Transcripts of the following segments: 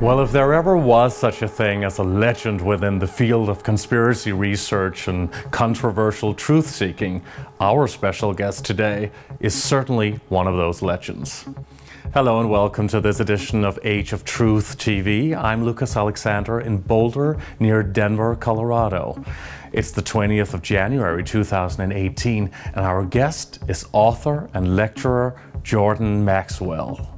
Well, if there ever was such a thing as a legend within the field of conspiracy research and controversial truth seeking, our special guest today is certainly one of those legends. Hello and welcome to this edition of Age of Truth TV. I'm Lucas Alexander in Boulder, near Denver, Colorado. It's the 20th of January 2018, and our guest is author and lecturer Jordan Maxwell.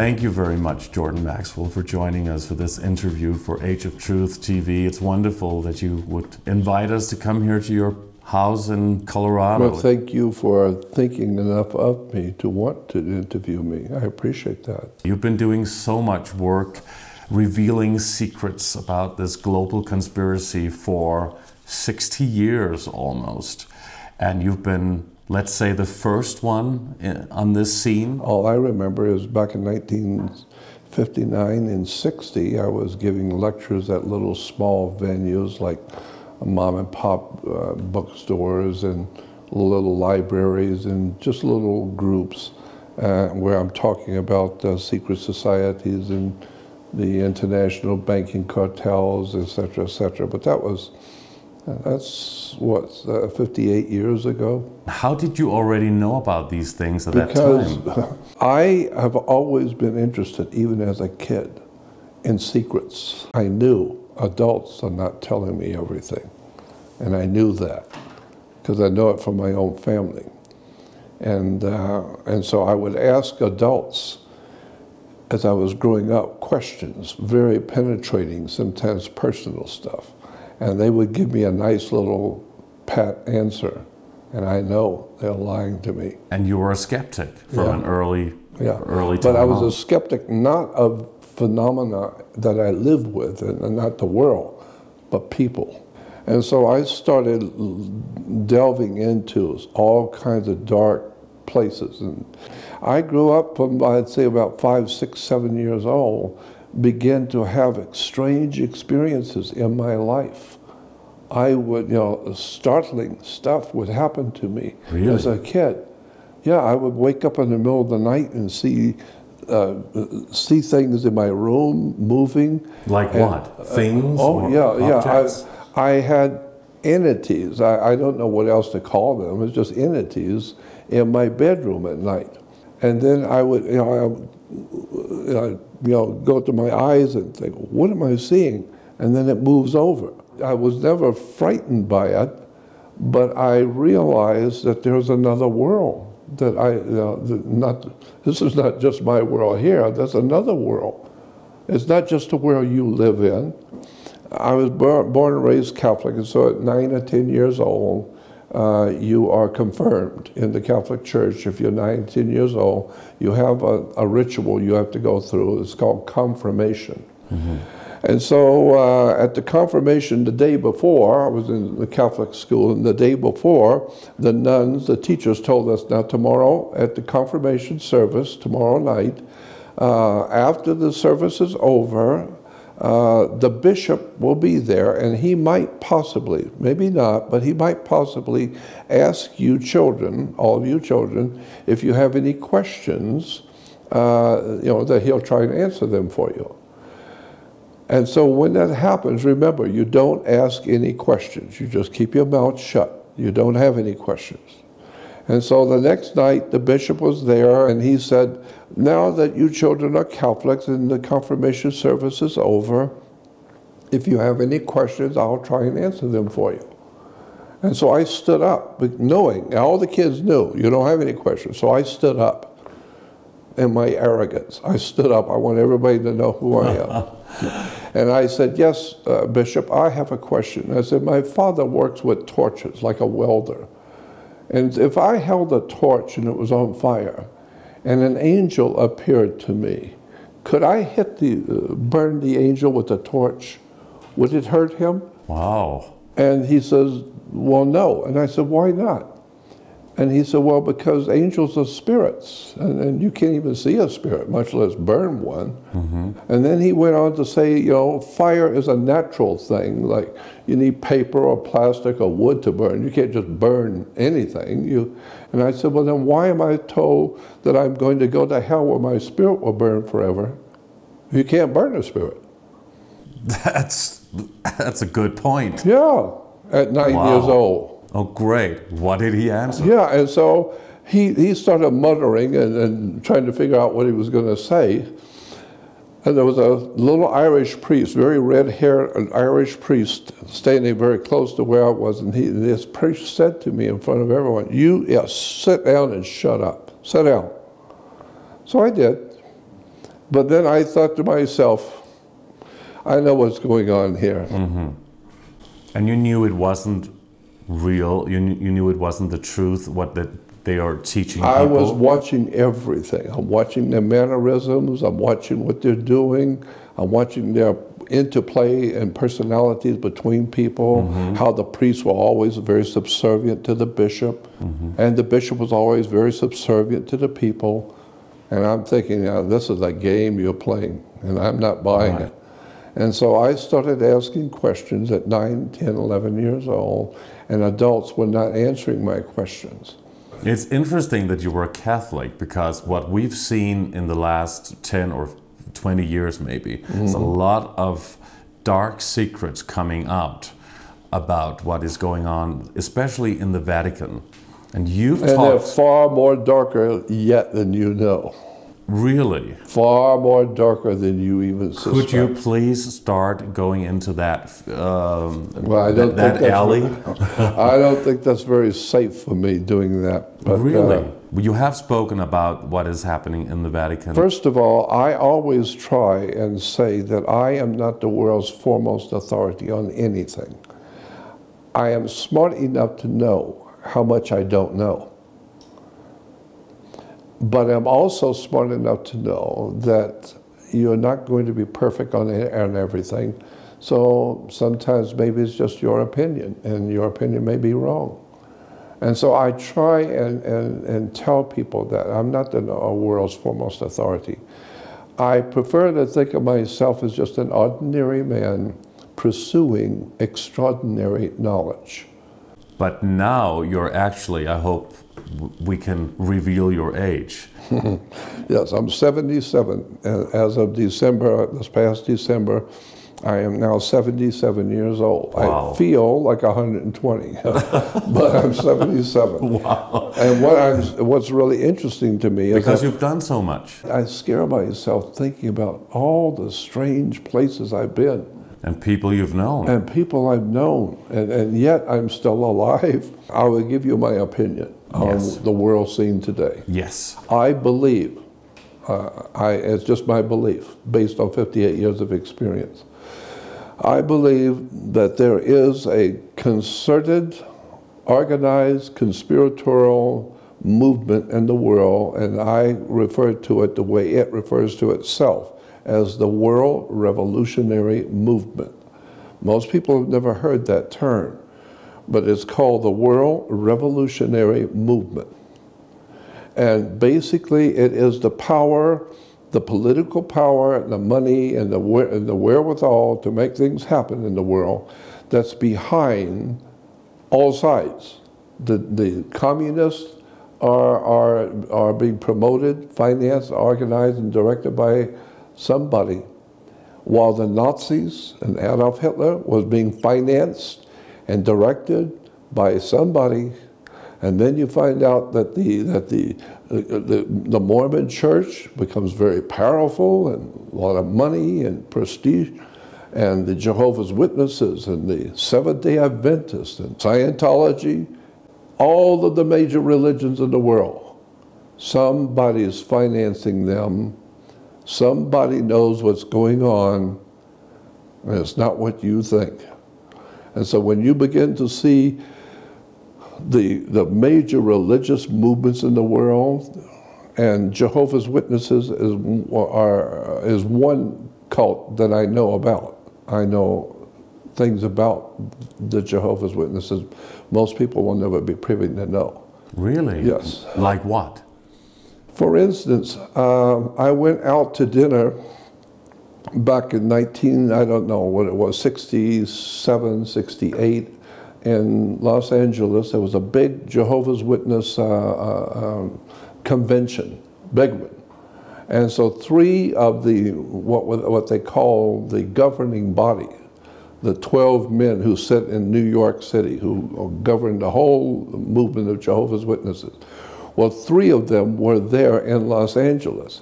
Thank you very much, Jordan Maxwell, for joining us for this interview for Age of Truth TV. It's wonderful that you would invite us to come here to your house in Colorado. Well, thank you for thinking enough of me to want to interview me. I appreciate that. You've been doing so much work revealing secrets about this global conspiracy for 60 years almost. And you've been let's say the first one uh, on this scene? All I remember is back in 1959 and 60, I was giving lectures at little small venues like mom and pop uh, bookstores and little libraries and just little groups uh, where I'm talking about uh, secret societies and the international banking cartels, et cetera, et cetera. But that was that's what, uh, 58 years ago. How did you already know about these things at because that time? I have always been interested, even as a kid, in secrets. I knew adults are not telling me everything, and I knew that because I know it from my own family. And, uh, and so I would ask adults as I was growing up questions, very penetrating, sometimes personal stuff and they would give me a nice little pat answer, and I know they're lying to me. And you were a skeptic from yeah. an early, yeah. early time. But I was on. a skeptic not of phenomena that I lived with, and not the world, but people. And so I started delving into all kinds of dark places. And I grew up from, I'd say, about five, six, seven years old began to have strange experiences in my life. I would, you know, startling stuff would happen to me really? as a kid. Yeah, I would wake up in the middle of the night and see uh, see things in my room moving. Like and, what? Things? Uh, oh, yeah, objects? yeah. I, I had entities. I, I don't know what else to call them. It's just entities in my bedroom at night. And then I would, you know, I, you know, go to my eyes and think, what am I seeing? And then it moves over. I was never frightened by it, but I realized that there's another world that I, you know, not, this is not just my world here, there's another world. It's not just the world you live in. I was born, born and raised Catholic, and so at nine or 10 years old, uh, you are confirmed in the Catholic Church. If you're 19 years old, you have a, a ritual you have to go through. It's called confirmation. Mm-hmm. And so uh, at the confirmation the day before, I was in the Catholic school, and the day before, the nuns, the teachers told us, now tomorrow at the confirmation service, tomorrow night, uh, after the service is over, uh, the bishop will be there and he might possibly, maybe not, but he might possibly ask you children, all of you children, if you have any questions, uh, you know, that he'll try and answer them for you. And so when that happens, remember, you don't ask any questions. You just keep your mouth shut. You don't have any questions. And so the next night, the bishop was there and he said, Now that you children are Catholics and the confirmation service is over, if you have any questions, I'll try and answer them for you. And so I stood up, knowing, all the kids knew, you don't have any questions. So I stood up in my arrogance. I stood up. I want everybody to know who I am. and I said, Yes, uh, Bishop, I have a question. I said, My father works with torches like a welder. And if I held a torch and it was on fire, and an angel appeared to me. Could I hit the, uh, burn the angel with a torch? Would it hurt him? Wow. And he says, Well, no. And I said, Why not? And he said, Well, because angels are spirits, and, and you can't even see a spirit, much less burn one. Mm-hmm. And then he went on to say, You know, fire is a natural thing. Like you need paper or plastic or wood to burn. You can't just burn anything. You, and I said, Well, then why am I told that I'm going to go to hell where my spirit will burn forever? You can't burn a spirit. That's that's a good point. Yeah, at nine Wow. years old. Oh, great. What did he answer? Yeah, and so he, he started muttering and, and trying to figure out what he was going to say. And there was a little Irish priest, very red haired, an Irish priest, standing very close to where I was. And he, this priest said to me in front of everyone, You, yes, sit down and shut up. Sit down. So I did. But then I thought to myself, I know what's going on here. Mm-hmm. And you knew it wasn't real. You knew, you knew it wasn't the truth. What that they are teaching I was watching everything. I'm watching their mannerisms. I'm watching what they're doing. I'm watching their interplay and personalities between people. Mm-hmm. How the priests were always very subservient to the bishop, mm-hmm. and the bishop was always very subservient to the people. And I'm thinking, "Now, this is a game you're playing, and I'm not buying Right. it. And so I started asking questions at 9, 10, 11 years old, and adults were not answering my questions. It's interesting that you were a Catholic because what we've seen in the last 10 or 20 years, maybe, is a Mm-hmm. lot of dark secrets coming out about what is going on, especially in the Vatican. And you've And they're far more darker yet than you know. Really. Far more darker than you even suspect. Could you please start going into that um, Well, I don't that, think that's alley? I don't think that's very safe for me doing that. But, uh, really? you have spoken about what is happening in the Vatican. First of all, I always try and say that I am not the world's foremost authority on anything. I am smart enough to know how much I don't know. But I'm also smart enough to know that you're not going to be perfect on, on everything. So sometimes maybe it's just your opinion, and your opinion may be wrong. And so I try and, and, and tell people that I'm not the world's foremost authority. I prefer to think of myself as just an ordinary man pursuing extraordinary knowledge. But now you're actually, I hope we can reveal your age. Yes, I'm 77. and As of December, this past December, I am now 77 years old. Wow. I feel like 120, but I'm 77. Wow. And what I'm, what's really interesting to me is Because you've done so much. I scare myself thinking about all the strange places I've been And people you've known. and people I've known, and, and yet I'm still alive. I will give you my opinion Yes. on the world scene today. yes. I believe, uh, I, it's just my belief based on 58 years of experience. I believe that there is a concerted, organized, conspiratorial movement in the world, and I refer to it the way it refers to itself as the World Revolutionary Movement. Most people have never heard that term, but it's called the World Revolutionary Movement. And basically, it is the power, the political power, the money, and the, and the wherewithal to make things happen in the world that's behind all sides. The, the communists are, are, are being promoted, financed, organized, and directed by somebody, while the Nazis and Adolf Hitler was being financed and directed by somebody and then you find out that the that the the, the Mormon Church becomes very powerful and a lot of money and prestige, and the Jehovah's Witnesses and the Seventh Day Adventists and Scientology, all of the major religions in the world, somebody is financing them. Somebody knows what's going on, and it's not what you think. And so when you begin to see the, the major religious movements in the world And Jehovah's Witnesses is, are, is one cult that I know about. I know things about the Jehovah's Witnesses most people will never be privy to know. Really? Yes. Like what? For instance, um, I went out to dinner back in 19, I don't know what it was, 67, 68, in Los Angeles. There was a big Jehovah's Witness uh, uh, um, convention, big one. And so three of the, what, what they call the governing body, the 12 men who sit in New York City, who govern the whole movement of Jehovah's Witnesses. Well, three of them were there in Los Angeles.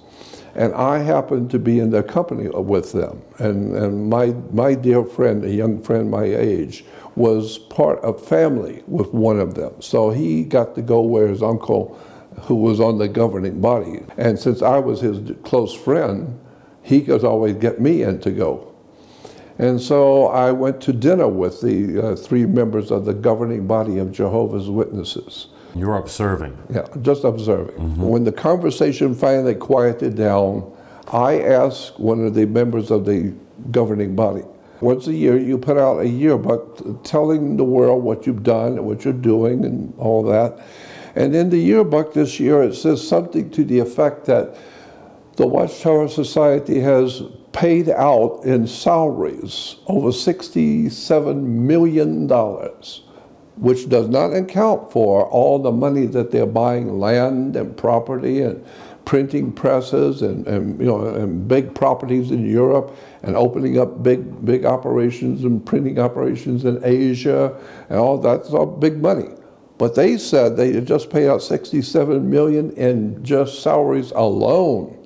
And I happened to be in their company with them. And, and my, my dear friend, a young friend my age, was part of family with one of them. So he got to go where his uncle, who was on the governing body. And since I was his close friend, he could always get me in to go. And so I went to dinner with the uh, three members of the governing body of Jehovah's Witnesses. You're observing. Yeah, just observing. Mm -hmm. When the conversation finally quieted down, I asked one of the members of the governing body, once a year you put out a yearbook telling the world what you've done and what you're doing and all that. And in the yearbook this year it says something to the effect that the Watchtower Society has paid out in salaries over $67 million, which does not account for all the money that they're buying land and property and printing presses and, and, you know and big properties in Europe and opening up big big operations and printing operations in Asia and all that's all big money. But they said they just paid out 67 million in just salaries alone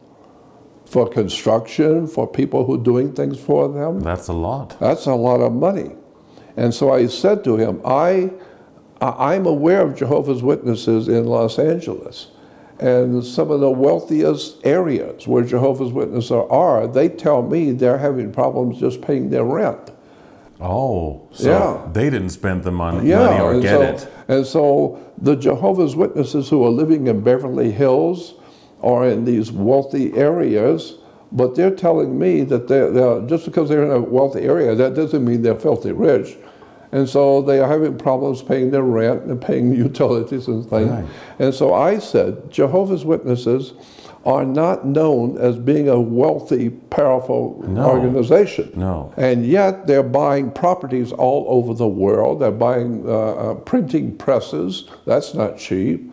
for construction, for people who are doing things for them. That's a lot. That's a lot of money. And so I said to him, I, I'm aware of Jehovah's Witnesses in Los Angeles. And some of the wealthiest areas where Jehovah's Witnesses are, they tell me they're having problems just paying their rent. Oh, so yeah. they didn't spend the money, yeah, money or get so, it. And so the Jehovah's Witnesses who are living in Beverly Hills, or in these wealthy areas, but they're telling me that they're, they're, just because they're in a wealthy area, that doesn't mean they're filthy rich. And so they are having problems paying their rent and paying utilities and things. Right. And so I said, Jehovah's Witnesses are not known as being a wealthy, powerful no. organization. No. And yet they're buying properties all over the world. They're buying uh, uh, printing presses. That's not cheap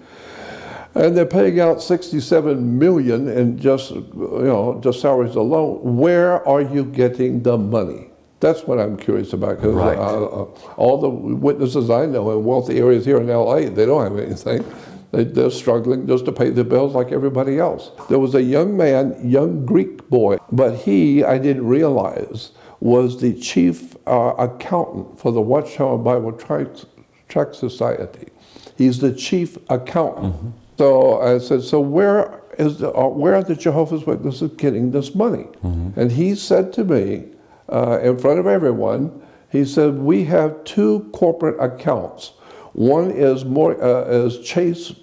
and they're paying out 67 million in just you know just salaries alone. Where are you getting the money? That's what I'm curious about because right. uh, uh, all the witnesses I know in wealthy areas here in LA, they don't have anything. They, they're struggling just to pay their bills like everybody else. There was a young man, young Greek boy, but he, I didn't realize, was the chief uh, accountant for the Watchtower Bible Tract Society. He's the chief accountant. Mm -hmm. So I said, so where is the, uh, where are the Jehovah's Witnesses getting this money? Mm -hmm. And he said to me, uh, in front of everyone, he said, we have two corporate accounts. One is more uh, is Chase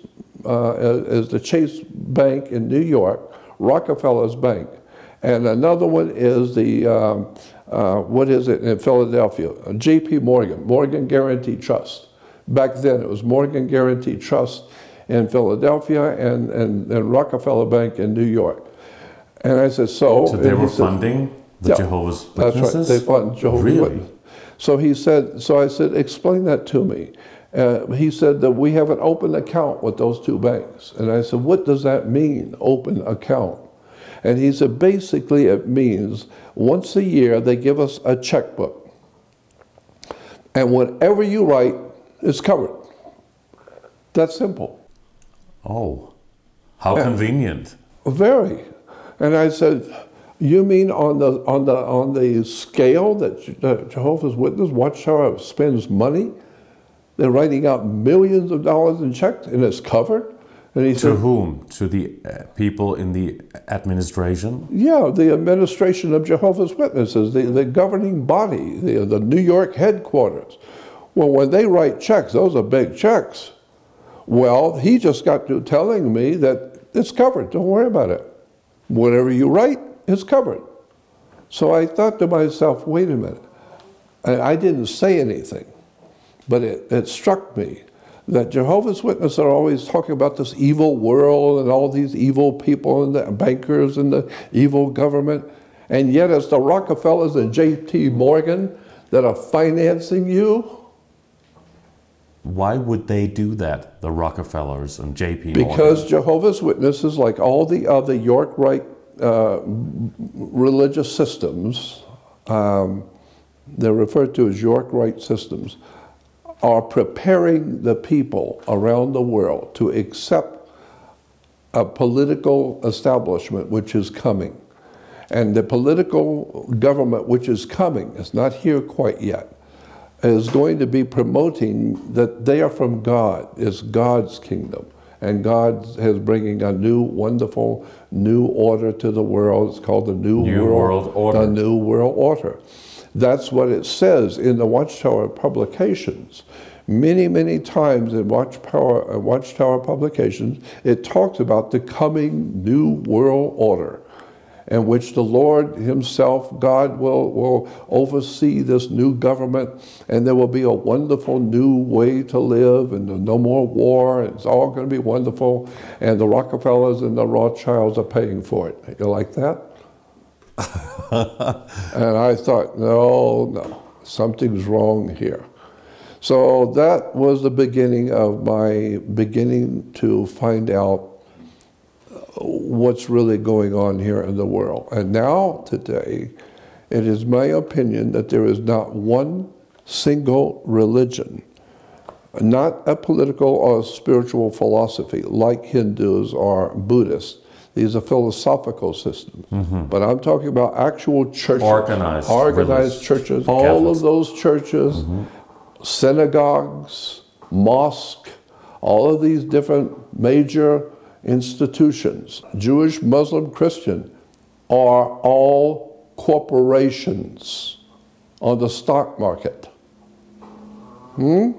uh, is the Chase Bank in New York, Rockefeller's Bank, and another one is the um, uh, what is it in Philadelphia? J.P. Morgan, Morgan Guaranty Trust. Back then, it was Morgan Guaranty Trust in Philadelphia and, and, and Rockefeller Bank in New York. And I said, so. So they were said, funding the yeah, Jehovah's Witnesses? That's right. They fund Jehovah's really? Witnesses. So he said, so I said, explain that to me. Uh, he said that we have an open account with those two banks. And I said, what does that mean, open account? And he said, basically it means once a year they give us a checkbook. And whatever you write is covered. That's simple. Oh, how convenient. Very. And I said, you mean on the, on the, on the scale that Jehovah's Witness Watchtower spends money? They're writing out millions of dollars in checks and it's covered? And he to said, whom? To the uh, people in the administration? Yeah, the administration of Jehovah's Witnesses, the, the governing body, the, the New York headquarters. Well, when they write checks, those are big checks. Well, he just got to telling me that it's covered. Don't worry about it. Whatever you write, it's covered. So I thought to myself, wait a minute. And I didn't say anything, but it, it struck me that Jehovah's Witnesses are always talking about this evil world and all these evil people and the bankers and the evil government. And yet it's the Rockefellers and J.P. Morgan that are financing you. Why would they do that, the Rockefellers and J.P. Morgan? Because Jehovah's Witnesses, like all the other York Rite uh, religious systems, um, they're referred to as York Rite systems, are preparing the people around the world to accept a political establishment which is coming. And the political government which is coming, is not here quite yet, is going to be promoting that they are from God, it's God's kingdom. And God is bringing a new, wonderful, new order to the world. It's called the New, new world, world Order. The New World Order. That's what it says in the Watchtower publications. Many, many times in Watchtower, uh, Watchtower publications, it talks about the coming New World Order in which the Lord Himself, God, will, will oversee this new government, and there will be a wonderful new way to live, and no more war, and it's all going to be wonderful, and the Rockefellers and the Rothschilds are paying for it. You like that? and I thought, no, no, something's wrong here. So that was the beginning of my beginning to find out what's really going on here in the world. And now, today, it is my opinion that there is not one single religion, not a political or spiritual philosophy like Hindus or Buddhists. These are philosophical systems. Mm -hmm. But I'm talking about actual churches. Organized. Organized churches. Catholics. All of those churches, mm -hmm. synagogues, mosque, all of these different major institutions, Jewish, Muslim, Christian, are all corporations on the stock market. Hmm?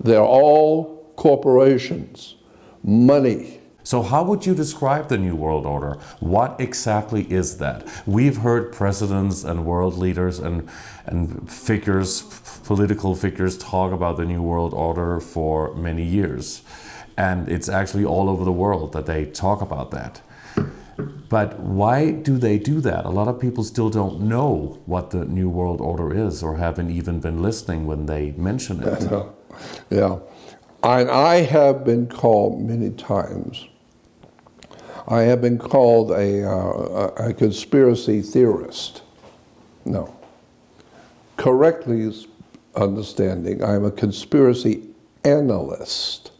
They're all corporations, money. So, how would you describe the New World Order? What exactly is that? We've heard presidents and world leaders and, and figures, political figures, talk about the New World Order for many years. And it's actually all over the world that they talk about that. But why do they do that? A lot of people still don't know what the New World Order is or haven't even been listening when they mention it. Yeah. And I have been called many times, I have been called a, uh, a conspiracy theorist. No. Correctly understanding, I'm a conspiracy analyst.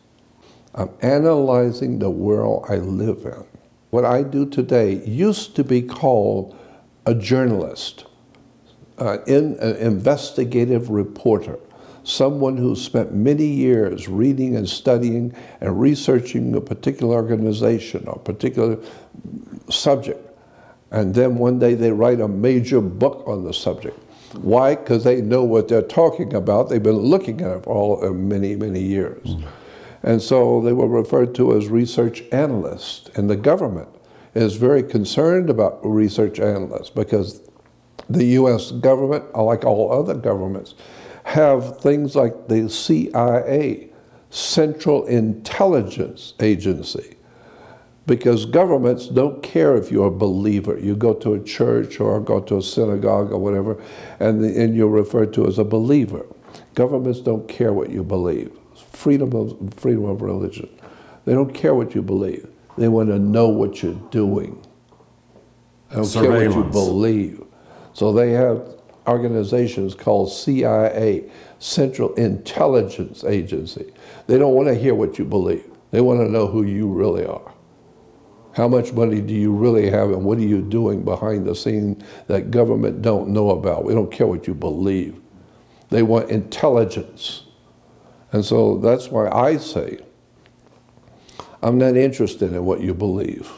I'm analyzing the world I live in. What I do today used to be called a journalist, uh, in, an investigative reporter, someone who spent many years reading and studying and researching a particular organization or particular subject. And then one day they write a major book on the subject. Why? Because they know what they're talking about. They've been looking at it for all, uh, many, many years. Mm. And so they were referred to as research analysts. And the government is very concerned about research analysts because the US government, like all other governments, have things like the CIA, Central Intelligence Agency, because governments don't care if you're a believer. You go to a church or go to a synagogue or whatever, and, the, and you're referred to as a believer. Governments don't care what you believe freedom of, freedom of religion. They don't care what you believe. They want to know what you're doing. They don't care what you believe. So they have organizations called CIA, Central Intelligence Agency. They don't want to hear what you believe. They want to know who you really are. How much money do you really have and what are you doing behind the scene that government don't know about? We don't care what you believe. They want intelligence. And so that's why I say, I'm not interested in what you believe.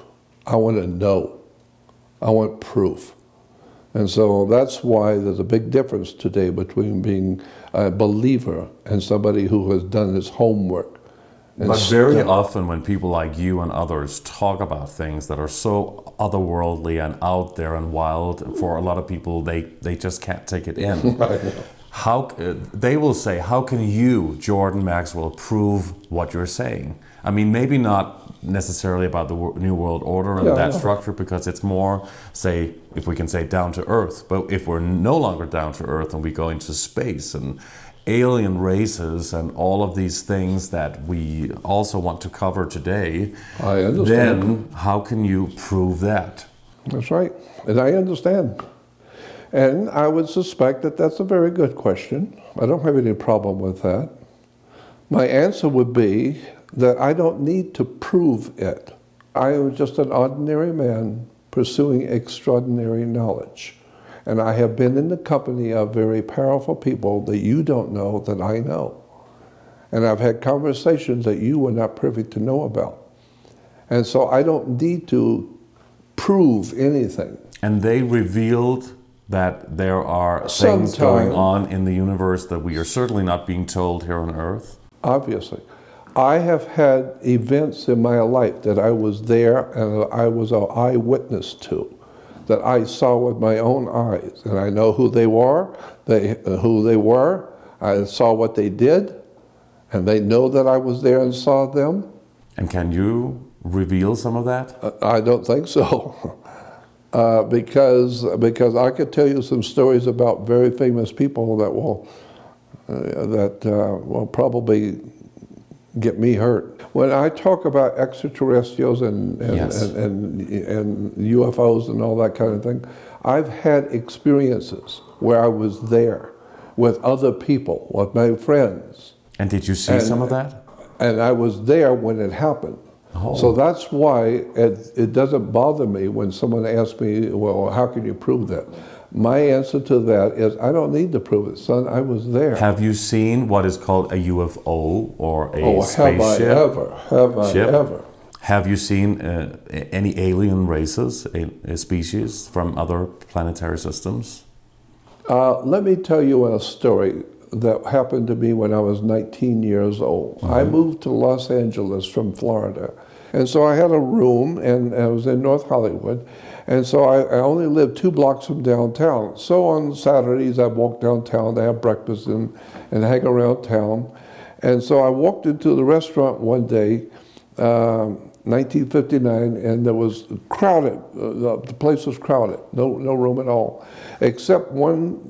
I want to know. I want proof. And so that's why there's a big difference today between being a believer and somebody who has done his homework, But very often, when people like you and others talk about things that are so otherworldly and out there and wild, for a lot of people, they, they just can't take it in. how uh, they will say, how can you, Jordan Maxwell, prove what you're saying? I mean, maybe not necessarily about the New World Order and yeah, that structure, because it's more, say, if we can say down to earth. But if we're no longer down to earth and we go into space and alien races and all of these things that we also want to cover today, then how can you prove that? That's right. And I understand. And I would suspect that that's a very good question. I don't have any problem with that. My answer would be that I don't need to prove it. I am just an ordinary man pursuing extraordinary knowledge. And I have been in the company of very powerful people that you don't know that I know. And I've had conversations that you were not privy to know about. And so I don't need to prove anything. And they revealed that there are things going on in the universe that we are certainly not being told here on Earth? Obviously. I have had events in my life that I was there and I was an eyewitness to, that I saw with my own eyes, and I know who they were, they, uh, who they were. I saw what they did, and they know that I was there and saw them. And can you reveal some of that? Uh, I don't think so. uh, because, because I could tell you some stories about very famous people that will, uh, that uh, will probably get me hurt. When I talk about extraterrestrials and, and, yes. and, and, and UFOs and all that kind of thing, I've had experiences where I was there with other people, with my friends. And did you see and, some of that? And I was there when it happened. Oh. So that's why it, it doesn't bother me when someone asks me, well, how can you prove that? My answer to that is I don't need to prove it, son. I was there. Have you seen what is called a UFO or a oh, spaceship? Have I ever? Have I Ship? ever? Have you seen uh, any alien races, a, a, species from other planetary systems? Uh, let me tell you a story that happened to me when I was 19 years old. Mm -hmm. I moved to Los Angeles from Florida. And so I had a room, and I was in North Hollywood. And so I, I, only lived two blocks from downtown. So on Saturdays, I walk downtown to have breakfast and, and hang around town. And so I walked into the restaurant one day, um, 1959, and there was crowded. Uh, the place was crowded, no, no room at all, except one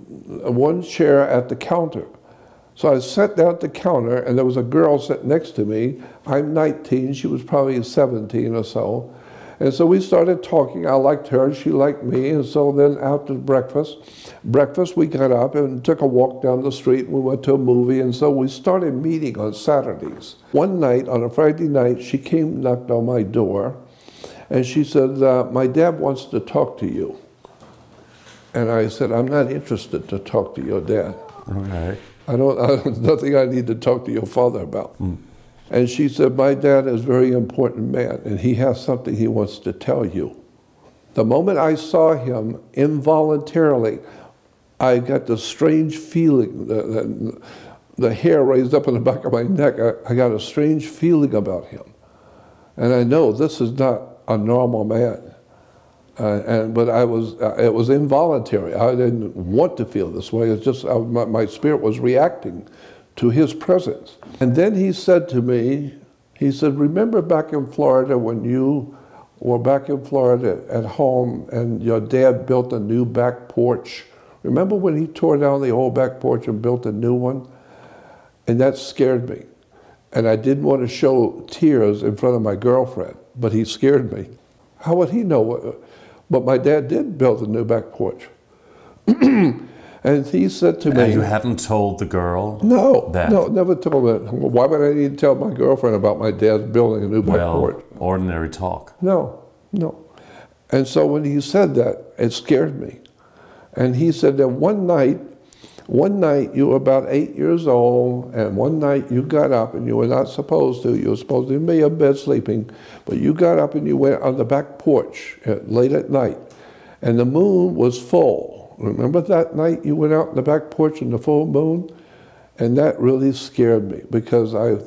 one chair at the counter. So I sat down at the counter, and there was a girl sitting next to me. I'm 19, she was probably 17 or so. And so we started talking. I liked her, and she liked me. And so then after breakfast, breakfast we got up and took a walk down the street. We went to a movie. And so we started meeting on Saturdays. One night, on a Friday night, she came, knocked on my door, and she said, uh, my dad wants to talk to you. And I said, I'm not interested to talk to your dad. Okay. I don't, I, nothing I need to talk to your father about. Mm. And she said, my dad is a very important man, and he has something he wants to tell you. The moment I saw him, involuntarily, I got the strange feeling, the, the, the hair raised up on the back of my neck. I, I got a strange feeling about him. And I know this is not a normal man. Uh, and, but I was, uh, it was involuntary. I didn't want to feel this way. It's just, uh, my, my, spirit was reacting to his presence. And then he said to me, he said, remember back in Florida when you were back in Florida at home and your dad built a new back porch? Remember when he tore down the old back porch and built a new one? And that scared me. And I didn't want to show tears in front of my girlfriend, but he scared me. How would he know? But my dad did build a new back porch. and he said to me... And you hadn't told the girl No, that? no, never told her. Why would I need to tell my girlfriend about my dad building a new back well, porch? ordinary talk. No, no. And so when he said that, it scared me. And he said that one night, one night you were about eight years old, and one night you got up and you were not supposed to. You were supposed to be in bed sleeping, but you got up and you went on the back porch at, late at night, and the moon was full. Remember that night you went out on the back porch in the full moon? And that really scared me because I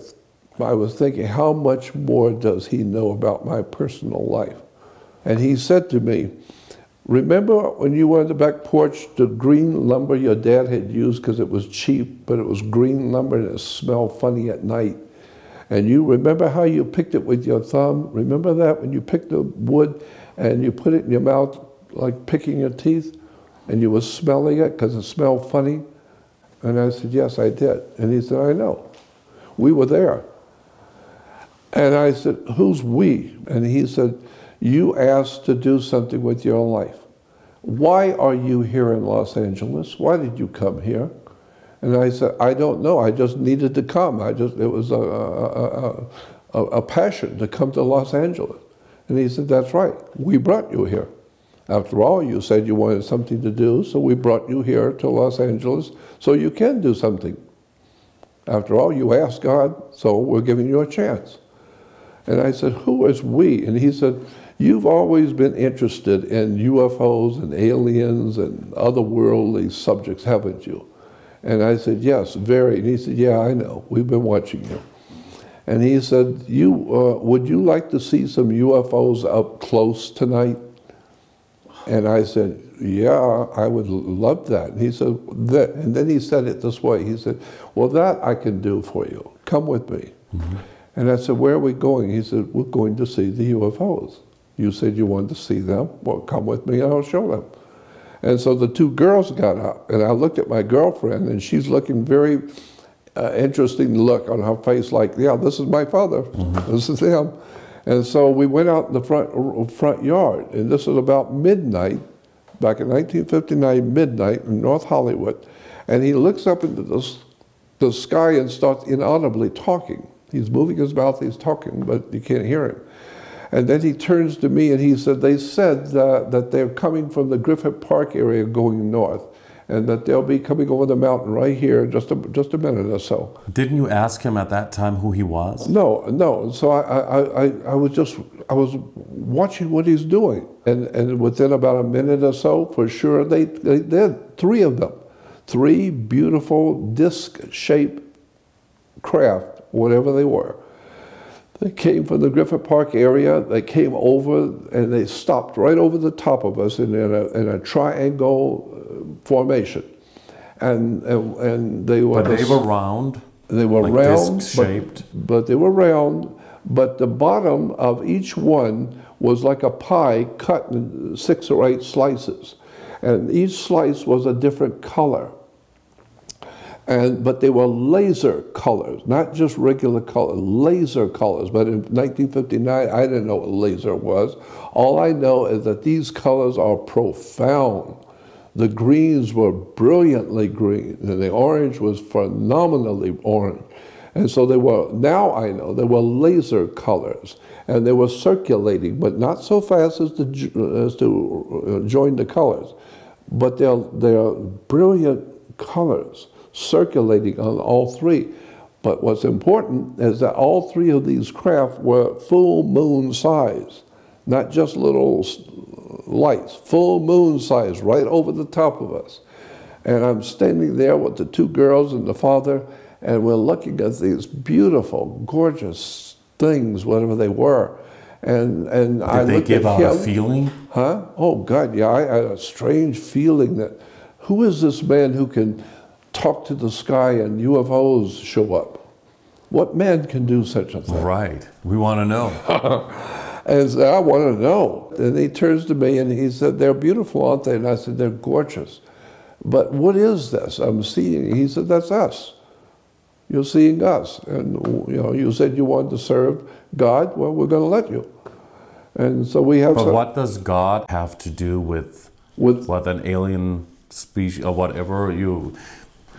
I was thinking, how much more does he know about my personal life? And he said to me, Remember when you were on the back porch, the green lumber your dad had used because it was cheap, but it was green lumber and it smelled funny at night. And you remember how you picked it with your thumb? Remember that when you picked the wood and you put it in your mouth like picking your teeth and you were smelling it because it smelled funny? And I said, Yes, I did. And he said, I know. We were there. And I said, Who's we? And he said, You asked to do something with your life. Why are you here in Los Angeles? Why did you come here? And I said, I don't know. I just needed to come. I just, it was a, a, a, a passion to come to Los Angeles. And he said, That's right. We brought you here. After all, you said you wanted something to do, so we brought you here to Los Angeles so you can do something. After all, you asked God, so we're giving you a chance. And I said, Who is we? And he said, You've always been interested in UFOs and aliens and otherworldly subjects, haven't you? And I said, Yes, very. And he said, Yeah, I know. We've been watching you. And he said, "You uh, would you like to see some UFOs up close tonight?" And I said, "Yeah, I would love that." And he said, that, and then he said it this way. He said, "Well, that I can do for you. Come with me." Mm -hmm. And I said, "Where are we going?" He said, "We're going to see the UFOs." You said you wanted to see them. Well, come with me and I'll show them. And so the two girls got up, and I looked at my girlfriend, and she's looking very uh, interesting look on her face, like, yeah, this is my father, mm -hmm. this is him. And so we went out in the front front yard, and this was about midnight, back in 1959, midnight in North Hollywood, and he looks up into the, the sky and starts inaudibly talking. He's moving his mouth, he's talking, but you can't hear him. And then he turns to me and he said, They said uh, that they're coming from the Griffith Park area going north, and that they'll be coming over the mountain right here just a, just a minute or so. Didn't you ask him at that time who he was? No, no. So I, I, I, I was just, I was watching what he's doing. And, and within about a minute or so, for sure, they, they did, three of them. Three beautiful disc-shaped craft, whatever they were they came from the Griffith Park area. They came over and they stopped right over the top of us in, in, a, in a, triangle uh, formation. And, and, and, they were. But they were round? They were like round. shaped? But, but they were round. But the bottom of each one was like a pie cut in six or eight slices. And each slice was a different color. And, but they were laser colors, not just regular colors, laser colors. But in 1959, I didn't know what laser was. All I know is that these colors are profound. The greens were brilliantly green, and the orange was phenomenally orange. And so they were, now I know, they were laser colors. And they were circulating, but not so fast as to, as to uh, join the colors. But they're, they're brilliant colors circulating on all three. But what's important is that all three of these craft were full moon size, not just little lights, full moon size right over the top of us. And I'm standing there with the two girls and the father, and we're looking at these beautiful, gorgeous things, whatever they were. And, and Did I they give out him, a feeling? Huh? Oh, God, yeah. I had a strange feeling that who is this man who can talk to the sky and UFOs show up. What man can do such a thing? Right. We want to know. and I want to know. And he turns to me and he said, They're beautiful, aren't they? And I said, They're gorgeous. But what is this I'm seeing? He said, That's us. You're seeing us. And you know, you said you wanted to serve God. Well, we're going to let you. And so we have. But some, what does God have to do with with what an alien species or whatever you?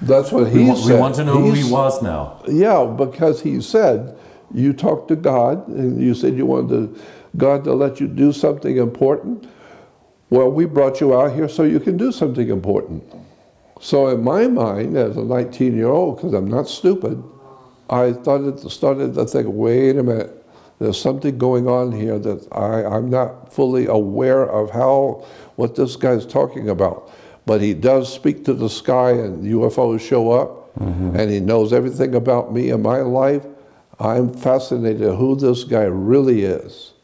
That's what he we, said. We want to know He's, who he was now. Yeah, because he said, you talked to God and you said you wanted to, God to let you do something important. Well, we brought you out here so you can do something important. So in my mind, as a 19-year-old, because I'm not stupid, I started to, started to think, wait a minute, there's something going on here that I, I'm not fully aware of how, what this guy's talking about but he does speak to the sky and UFOs show up, mm -hmm. and he knows everything about me and my life. I'm fascinated who this guy really is.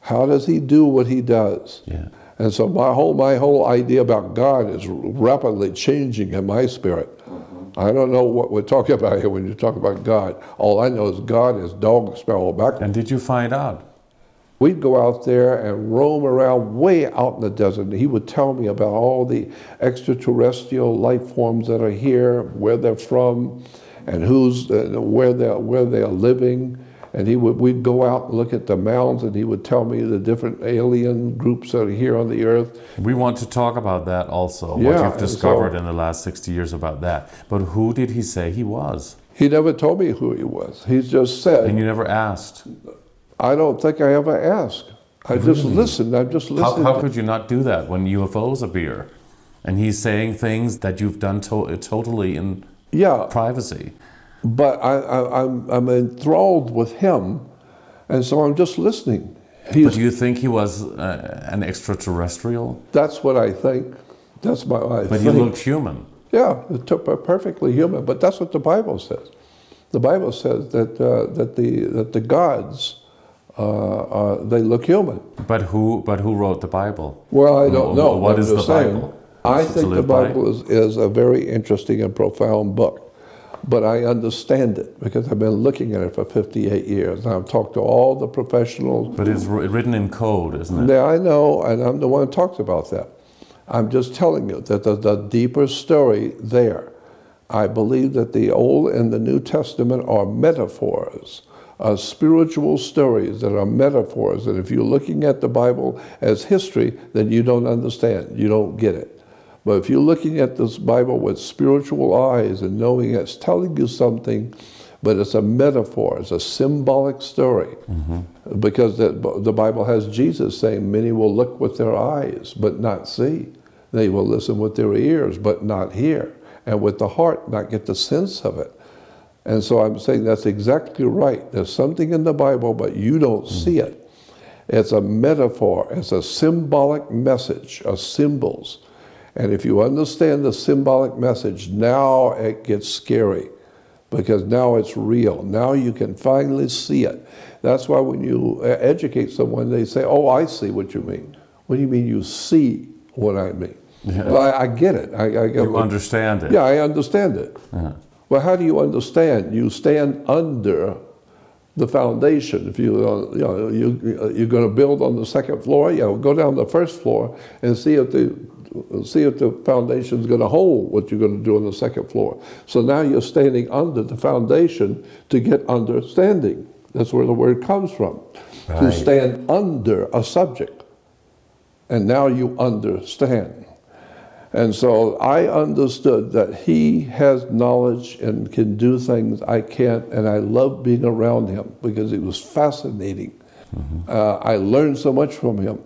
How does he do what he does? Yeah. And so my whole my whole idea about God is rapidly changing in my spirit. I don't know what we're talking about here when you talk about God. All I know is God is dog sparrow back. And did you find out? We'd go out there and roam around way out in the desert. And he would tell me about all the extraterrestrial life forms that are here, where they're from, and who's uh, where they're where they're living. And he would we'd go out and look at the mounds, and he would tell me the different alien groups that are here on the earth. We want to talk about that also. Yeah, what you've discovered so- in the last 60 years about that. But who did he say he was? He never told me who he was. He just said, And you never asked. I don't think I ever asked. I just listened. I'm just How, listening. how could you not do that when UFOs appear? And he's saying things that you've done to- totally in yeah, privacy. but I, I, I'm, I'm enthralled with him, and so I'm just listening. He's, But do you think he was uh, an extraterrestrial? that's what I think. That's my. I But think. he looked human. Yeah, perfectly human. But that's what the Bible says. The Bible says that uh, that the that the gods uh, uh, they look human. But who? But who wrote the Bible? Well, I don't know. what is the saying, Bible? I think the? Bible is, is a very interesting and profound book. But I understand it because I've been looking at it for 58 years. And I've talked to all the professionals. But it's written in code, isn't it? Yeah, I know, and I'm the one who talks about that. I'm just telling you that there's a deeper story there. I believe that the Old and the New Testament are metaphors, are spiritual stories that are metaphors. And if you're looking at the Bible as history, then you don't understand, you don't get it. But if you're looking at this Bible with spiritual eyes and knowing it's telling you something, but it's a metaphor, it's a symbolic story. Mm-hmm. Because the, the Bible has Jesus saying, Many will look with their eyes, but not see. They will listen with their ears, but not hear. And with the heart, not get the sense of it. And so I'm saying that's exactly right. There's something in the Bible, but you don't see it. It's a metaphor, it's a symbolic message of symbols. And if you understand the symbolic message, now it gets scary because now it's real. Now you can finally see it. That's why when you educate someone, they say, Oh, I see what you mean. What do you mean you see what I mean? Yeah. Well, I, I get it. I, I get You what- understand it. yeah, I understand it. Uh-huh. Well, how do you understand? You stand under the foundation. If you, uh, you know, you, you're going to build on the second floor, yeah, well, go down the first floor and see if the see if the foundation is going to hold what you're going to do on the second floor. So now you're standing under the foundation to get understanding. That's where the word comes from. To stand under a subject. And now you understand. And so I understood that he has knowledge and can do things I can't, and I love being around him because it was fascinating. Mm-hmm. Uh, I learned so much from him.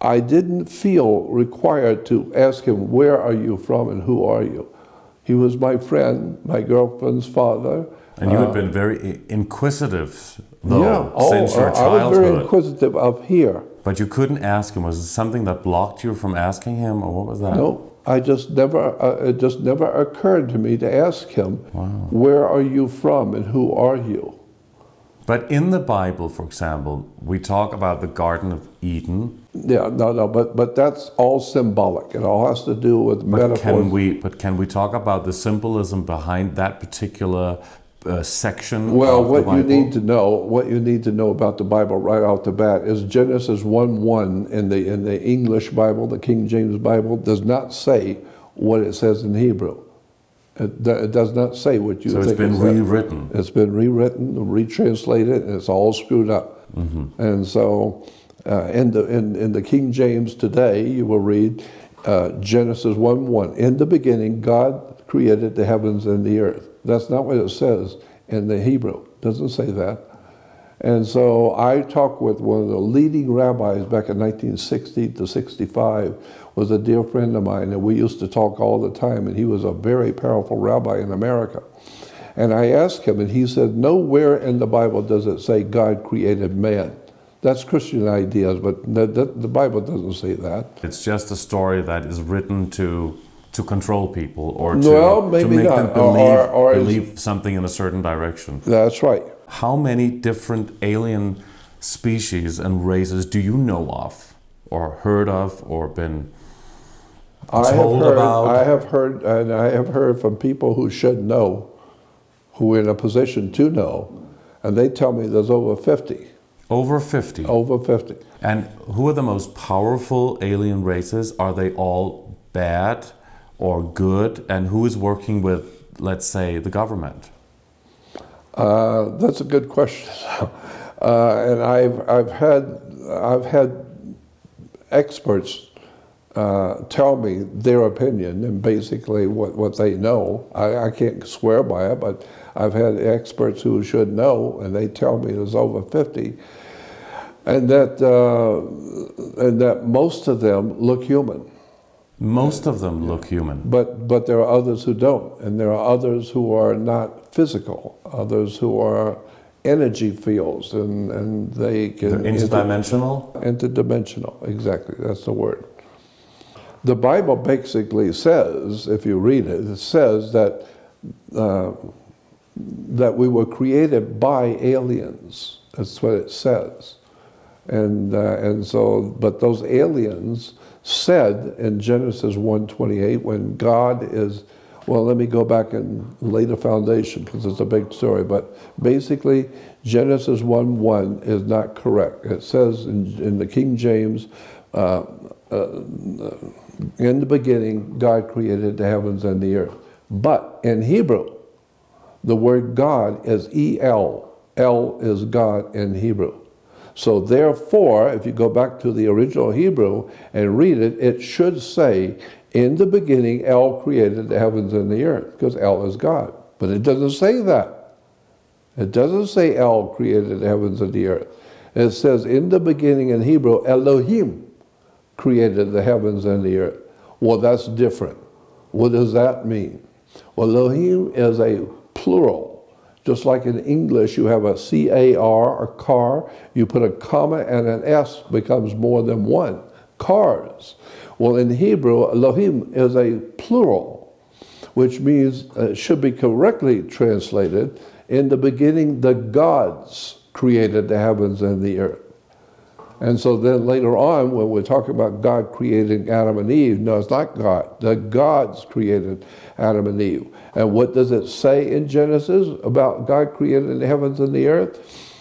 I didn't feel required to ask him, Where are you from and who are you? He was my friend, my girlfriend's father. And you had uh, been very inquisitive, though, yeah, oh, since your oh, uh, I was very inquisitive up here. But you couldn't ask him. Was it something that blocked you from asking him, or what was that? No, I just never, uh, it just never occurred to me to ask him, Where are you from and who are you? But in the Bible, for example, we talk about the Garden of Eden. Yeah, no, no, but but that's all symbolic. It all has to do with But metaphors. can we? But can we talk about the symbolism behind that particular uh, section? well, of the what you need to know, what you need to know about the Bible right off the bat is Genesis one one in the in the English Bible, the King James Bible, does not say what it says in Hebrew. It, it does not say what you So think. it's been rewritten. It's been rewritten, retranslated, and it's all screwed up. And so, uh, in the in, in the King James today, you will read uh, Genesis one one. In the beginning, God created the heavens and the earth. That's not what it says in the Hebrew. It doesn't say that. And so I talked with one of the leading rabbis back in 1960 to 65, was a dear friend of mine, and we used to talk all the time, and he was a very powerful rabbi in America. And I asked him, and he said, nowhere in the Bible does it say God created man. That's Christian ideas, but the, the, the Bible doesn't say that. It's just a story that is written to to control people or to, Well, to make not. them believe, or- or believe something in a certain direction. That's right. How many different alien species and races do you know of, or heard of, or been I have told heard, about? I have heard, and I have heard from people who should know, who are in a position to know, and they tell me there's over 50. over 50? Over 50. And who are the most powerful alien races? Are they all bad or good? And who is working with, let's say, the government? Uh, that's a good question. Uh, and I've, I've, had, I've had experts uh, tell me their opinion and basically what, what they know. I, I can't swear by it, but I've had experts who should know, and they tell me there's over 50, and that, uh, and that most of them look human. Most of them look human. But, but there are others who don't, and there are others who are not physical, others who are energy fields, and, and they can... They're interdimensional? Interdimensional, exactly, that's the word. The Bible basically says, if you read it, it says that, uh, that we were created by aliens. That's what it says. And, uh, and so, but those aliens said in Genesis 1.28, when God is, well, let me go back and lay the foundation because it's a big story, but basically Genesis 1.1 is not correct. It says in, in the King James, uh, uh, in the beginning, God created the heavens and the earth. But in Hebrew, the word God is E-L. El is God in Hebrew. So therefore, if you go back to the original Hebrew and read it, it should say, in the beginning, El created the heavens and the earth, because El is God. But it doesn't say that. It doesn't say El created the heavens and the earth. It says, in the beginning in Hebrew, Elohim created the heavens and the earth. Well, that's different. What does that mean? Well, Elohim is a plural. Just like in English, you have a C-A-R, a car, you put a comma and an S becomes more than one. Cars. Well, in Hebrew, Elohim is a plural, which means uh, should be correctly translated, in the beginning, the gods created the heavens and the earth. And so then later on, when we're talking about God creating Adam and Eve, no, it's not God. The gods created Adam and Eve. And what does it say in Genesis about God creating the heavens and the earth?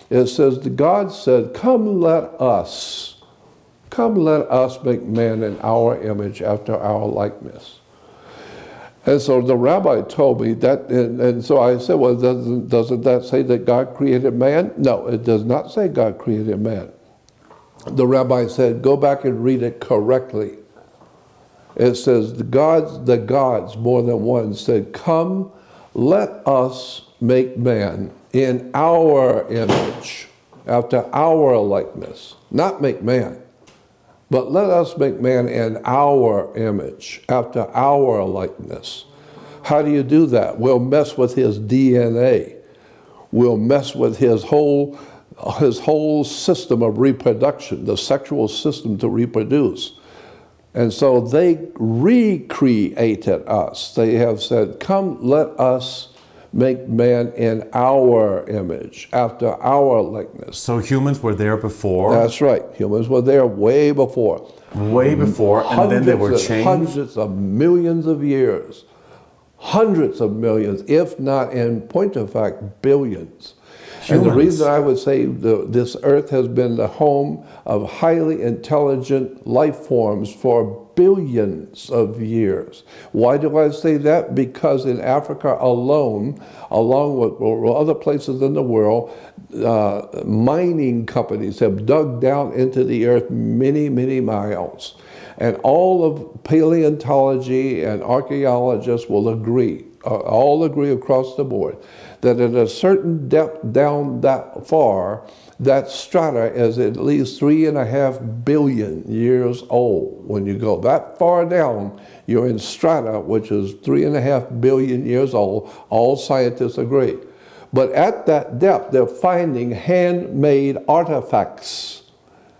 It says, the God said, come let us, come let us make man in our image after our likeness. And so the rabbi told me that, and, and so I said, well, doesn't, doesn't that say that God created man? No, it does not say God created man the rabbi said, go back and read it correctly. It says, the gods, the gods, more than one, said, come, let us make man in our image, after our likeness. Not make man, but let us make man in our image, after our likeness. How do you do that? We'll mess with his DNA. We'll mess with his whole his whole system of reproduction, the sexual system to reproduce. And so they recreated us. They have said, come let us make man in our image, after our likeness. So humans were there before? That's right. Humans were there way before. Way mm-hmm. before, and then they were changed? Hundreds of millions of years. Hundreds of millions, if not in point of fact, billions. And the reason I would say the, this earth has been the home of highly intelligent life forms for billions of years. Why do I say that? Because in Africa alone, along with other places in the world, uh, mining companies have dug down into the earth many, many miles. And all of paleontology and archaeologists will agree, uh, all agree across the board, that at a certain depth down that far, that strata is at least three and a half billion years old. When you go that far down, you're in strata, which is three and a half billion years old. All scientists agree. But at that depth, they're finding handmade artifacts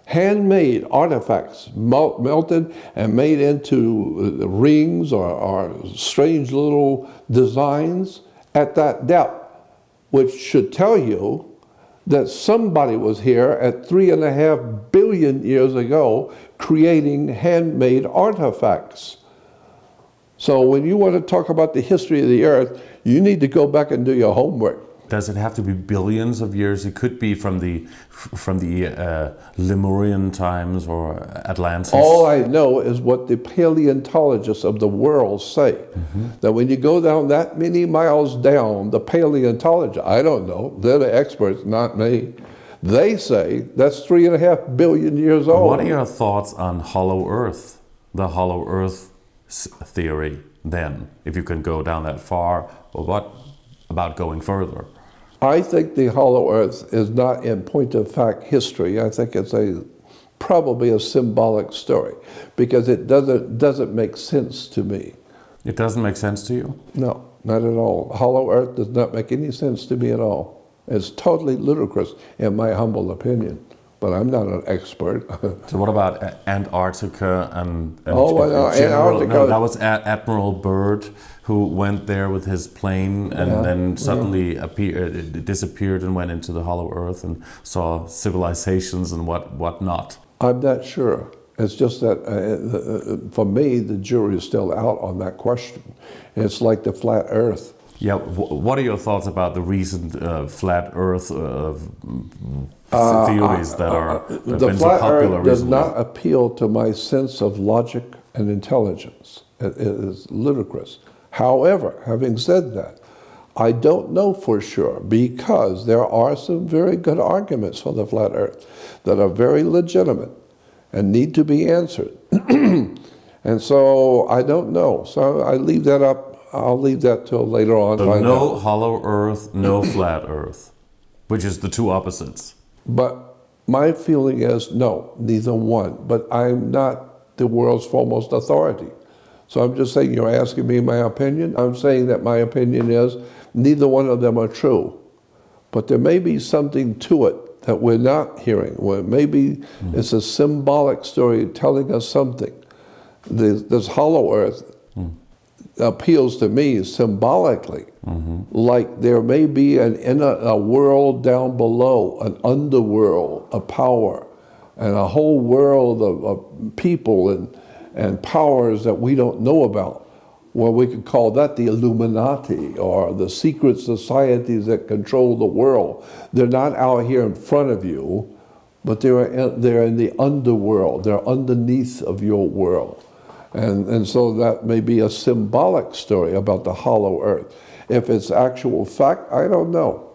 handmade artifacts melt, melted and made into uh, rings or, or strange little designs at that depth, which should tell you that somebody was here at three and a half billion years ago creating handmade artifacts. So when you want to talk about the history of the earth, you need to go back and do your homework. Does it have to be billions of years? It could be from the from the uh, Lemurian times or Atlantis. All I know is what the paleontologists of the world say. Mm -hmm. That when you go down that many miles down, the paleontologists, I don't know, they're the experts, not me. They say that's three and a half billion years old. What are your thoughts on hollow Earth, the hollow Earth theory? Then, if you can go down that far, or what about going further? I think the hollow earth is not in point of fact history. I think it's a probably a symbolic story because it doesn't doesn't make sense to me. It doesn't make sense to you? No, not at all. Hollow earth does not make any sense to me at all. It's totally ludicrous in my humble opinion. But I'm not an expert. so what about Antarctica and, and oh, well, Antarctica? No, that was Admiral Byrd who went there with his plane and yeah, then suddenly yeah. appeared, disappeared and went into the hollow earth and saw civilizations and what what not. I'm not sure. It's just that uh, uh, uh, for me, the jury is still out on that question. It's like the flat Earth. Yeah. What are your thoughts about the recent uh, flat Earth uh, uh, theories that are that the been flat so popular Earth does recently? not appeal to my sense of logic and intelligence. it is ludicrous. However, having said that, I don't know for sure because there are some very good arguments for the flat earth that are very legitimate and need to be answered. and so I don't know. So I leave that up. I'll leave that till later on. So no out. hollow earth, no flat earth, which is the two opposites. But my feeling is no, neither one. But I'm not the world's foremost authority. So I'm just saying, you're asking me my opinion. I'm saying that my opinion is neither one of them are true. But there may be something to it that we're not hearing. Where maybe mm -hmm. it's a symbolic story telling us something. This, this hollow earth mm. appeals to me symbolically, mm -hmm. like there may be an inner, a world down below, an underworld, a power, and a whole world of, of people and and powers that we don't know about. Well, we could call that the Illuminati or the secret societies that control the world. They're not out here in front of you, but they're in, they're in the underworld. They're underneath of your world. And, and so that may be a symbolic story about the hollow earth. If it's actual fact, I don't know.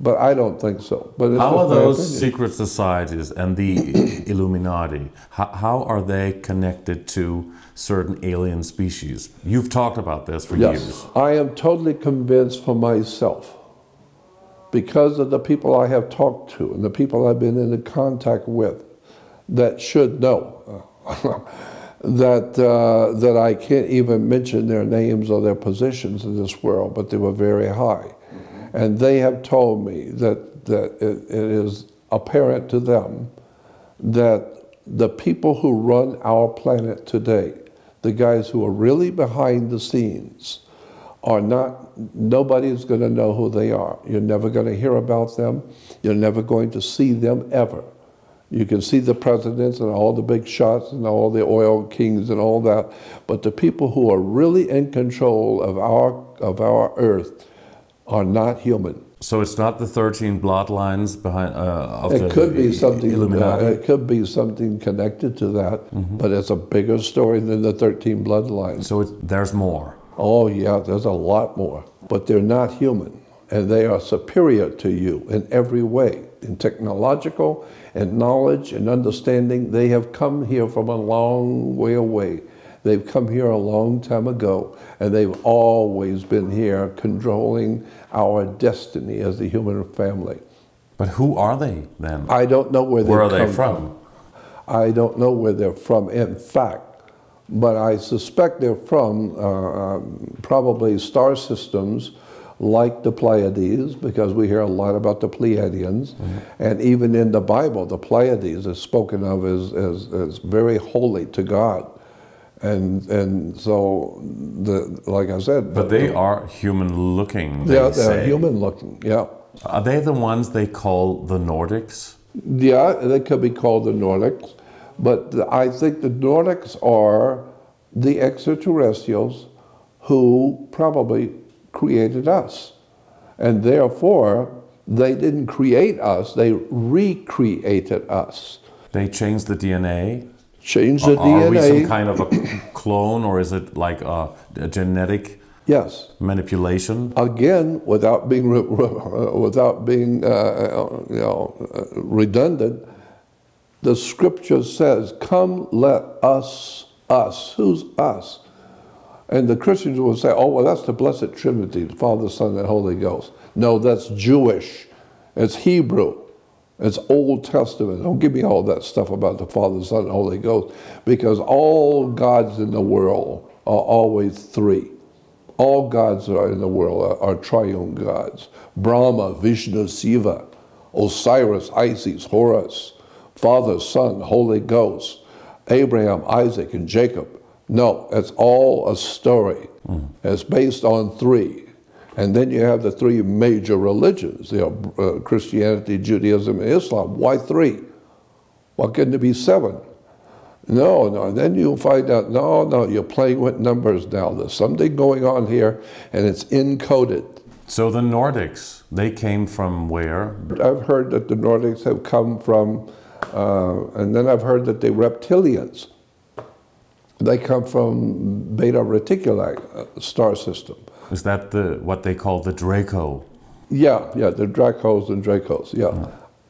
But I don't think so. But how are those opinion. secret societies and the Illuminati? How, how, are they connected to certain alien species? You've talked about this for yes, years. I am totally convinced for myself, because of the people I have talked to and the people I've been in contact with, that should know. that uh, that I can't even mention their names or their positions in this world, but they were very high. And they have told me that, that it, it is apparent to them that the people who run our planet today, the guys who are really behind the scenes, are not, nobody's going to know who they are. You're never going to hear about them. You're never going to see them ever. You can see the presidents and all the big shots and all the oil kings and all that, but the people who are really in control of our, of our earth are not human. So it's not the 13 bloodlines behind uh, of it the could be something Illuminati. Uh, it could be something connected to that, mm -hmm. but it's a bigger story than the 13 bloodlines. So there's more. Oh yeah, there's a lot more. But they're not human, and they are superior to you in every way, in technological and knowledge and understanding. They have come here from a long way away They've come here a long time ago, and they've always been here controlling our destiny as the human family. But who are they then? I don't know where, where they are they from? from. I don't know where they're from, in fact, but I suspect they're from uh, um, probably star systems like the Pleiades, because we hear a lot about the Pleiadians. And even in the Bible, the Pleiades is spoken of as, as, as very holy to God. And, and so, the, like I said, But they are human looking, they yeah, they're say. human looking, yeah. Are they the ones they call the Nordics? Yeah, they could be called the Nordics, but the- I think the Nordics are the extraterrestrials who probably created us. And therefore, they didn't create us, they recreated us. They changed the DNA? Changed the Are we some kind of a clone or is it like a, a genetic yes. manipulation? Again, without being, without being uh, you know, uh, redundant, the scripture says, Come, let us, us. Who's us? And the Christians will say, oh, well, that's the Blessed Trinity, the Father, Son, and Holy Ghost. No, that's Jewish. It's Hebrew. It's Old Testament. Don't give me all that stuff about the Father, Son, and Holy Ghost, because all gods in the world are always three. All gods are in the world are, are triune gods. Brahma, Vishnu, Siva, Osiris, Isis, Horus, Father, Son, Holy Ghost, Abraham, Isaac, and Jacob. No, it's all a story. Mm. It's based on three. And then you have the three major religions, you know, uh, Christianity, Judaism, and Islam. Why three? Why couldn't it be seven? No, no. Then you'll find out, no, no, you're playing with numbers now. There's something going on here, and it's encoded. So the Nordics, they came from where? I've heard that the Nordics have come from, uh, and then I've heard that the reptilians, they come from Beta Reticuli uh, star system. Is that the what they call the Draco? Yeah, yeah, the Dracos and Dracos, yeah.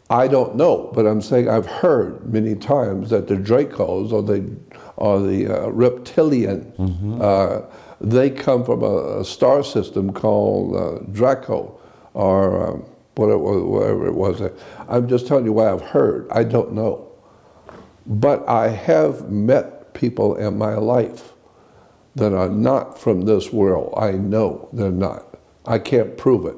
I don't know, but I'm saying I've heard many times that the Dracos or the, or the uh, reptilian, uh, they come from a, a star system called uh, Draco or um, whatever, whatever it was. I'm just telling you what I've heard. I don't know. But I have met people in my life that are not from this world. I know they're not. I can't prove it.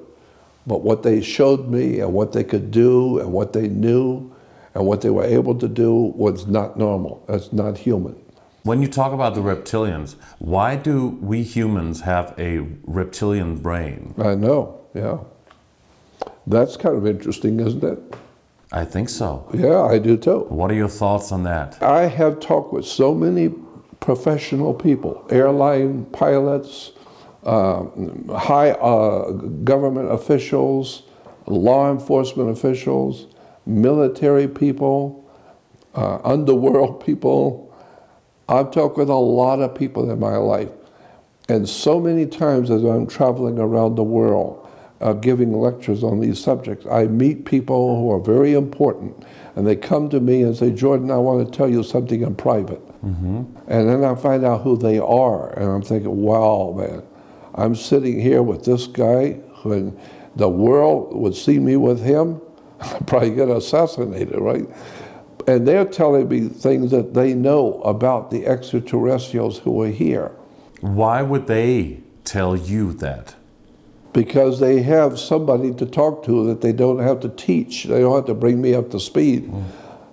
But what they showed me and what they could do and what they knew and what they were able to do was not normal. That's not human. When you talk about the reptilians, why do we humans have a reptilian brain? I know, yeah. That's kind of interesting, isn't it? I think so. Yeah, I do too. What are your thoughts on that? I have talked with so many professional people, airline pilots, uh, high uh, government officials, law enforcement officials, military people, uh, underworld people. I've talked with a lot of people in my life. And so many times as I'm traveling around the world, uh, giving lectures on these subjects, I meet people who are very important. And they come to me and say, Jordan, I want to tell you something in private. Mm-hmm. And then I find out who they are. And I'm thinking, wow, man, I'm sitting here with this guy when the world would see me with him, I'd probably get assassinated, right? And they're telling me things that they know about the extraterrestrials who are here Why would they tell you that? because they have somebody to talk to that they don't have to teach. They don't have to bring me up to speed. Mm.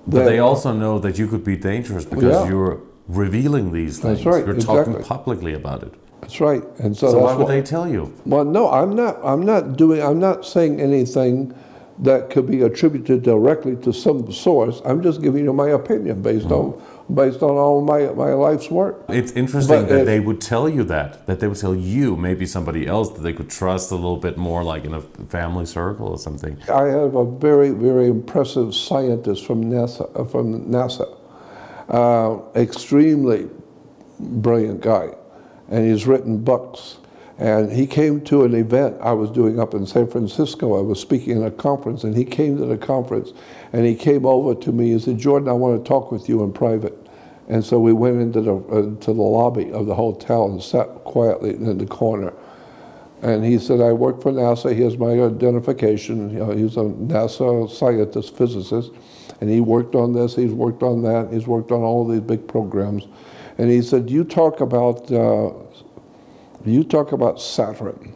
But they also know that you could be dangerous because Yeah. you're revealing these things. That's right, You're talking publicly about it. That's right. And so, So why would what- they tell you? Well, no, I'm not. I'm not doing. I'm not saying anything that could be attributed directly to some source. I'm just giving you my opinion based on mm-hmm. Based on all my my life's work. It's interesting But that if- they would tell you that, that they would tell you, maybe somebody else that they could trust a little bit more, like in a family circle or something. I have a very very impressive scientist from NASA uh, from NASA, uh, extremely brilliant guy, and he's written books. And he came to an event I was doing up in San Francisco. I was speaking at a conference, and he came to the conference, and he came over to me and said, "Jordan, I want to talk with you in private." And so we went into the uh, the lobby of the hotel and sat quietly in the corner. And he said, "I work for NASA. Here's my identification. You know, he's a NASA scientist, physicist, and he worked on this. He's worked on that. He's worked on all these big programs." And he said, "You talk about." Uh, you talk about Saturn.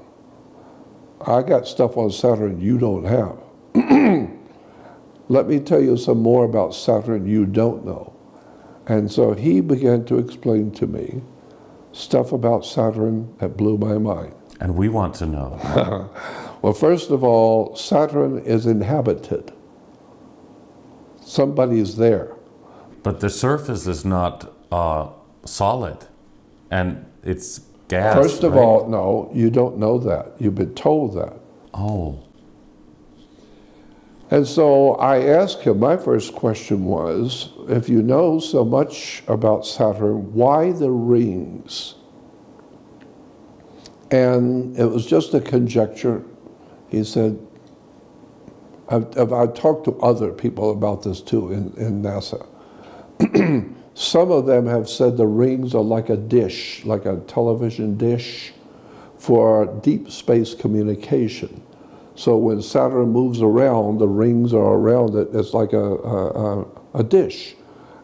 I got stuff on Saturn you don't have. Let me tell you some more about Saturn you don't know. And so he began to explain to me stuff about Saturn that blew my mind. And we want to know. well, first of all, Saturn is inhabited. Somebody's there. But the surface is not uh, solid, and it's gas. First of right? all, no, you don't know that. You've been told that. Oh. And so I asked him, my first question was, if you know so much about Saturn, why the rings? And it was just a conjecture. He said, I've, I've, talked to other people about this too in, in NASA. Some of them have said the rings are like a dish, like a television dish for deep space communication. So when Saturn moves around, the rings are around it. It's like a, a, a dish.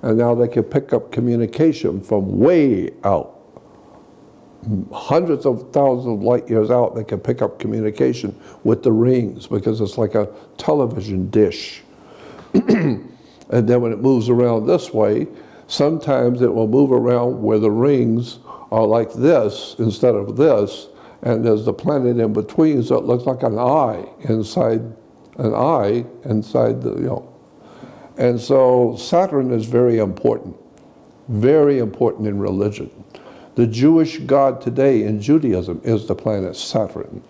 And now they can pick up communication from way out hundreds of thousands of light years out, they can pick up communication with the rings because it's like a television dish. and then when it moves around this way, sometimes it will move around where the rings are like this instead of this, and there's the planet in between, so it looks like an eye inside an eye inside the, you know. And so Saturn is very important, very important in religion. The Jewish God today in Judaism is the planet Saturn.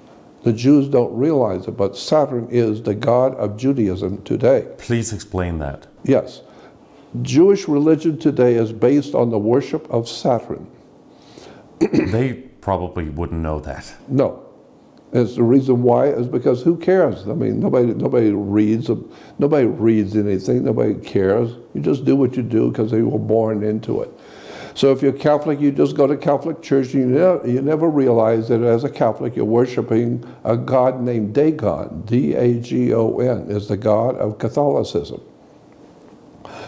The Jews don't realize it, but Saturn is the God of Judaism today. Please explain that. Yes. Jewish religion today is based on the worship of Saturn. they probably wouldn't know that. No. It's the reason why is because who cares? I mean, nobody nobody reads nobody reads anything. Nobody cares. You just do what you do because you were born into it. So if you're Catholic, you just go to Catholic church. You never, you never realize that as a Catholic, you're worshiping a God named Dagon. D-A-G-O-N is the God of Catholicism.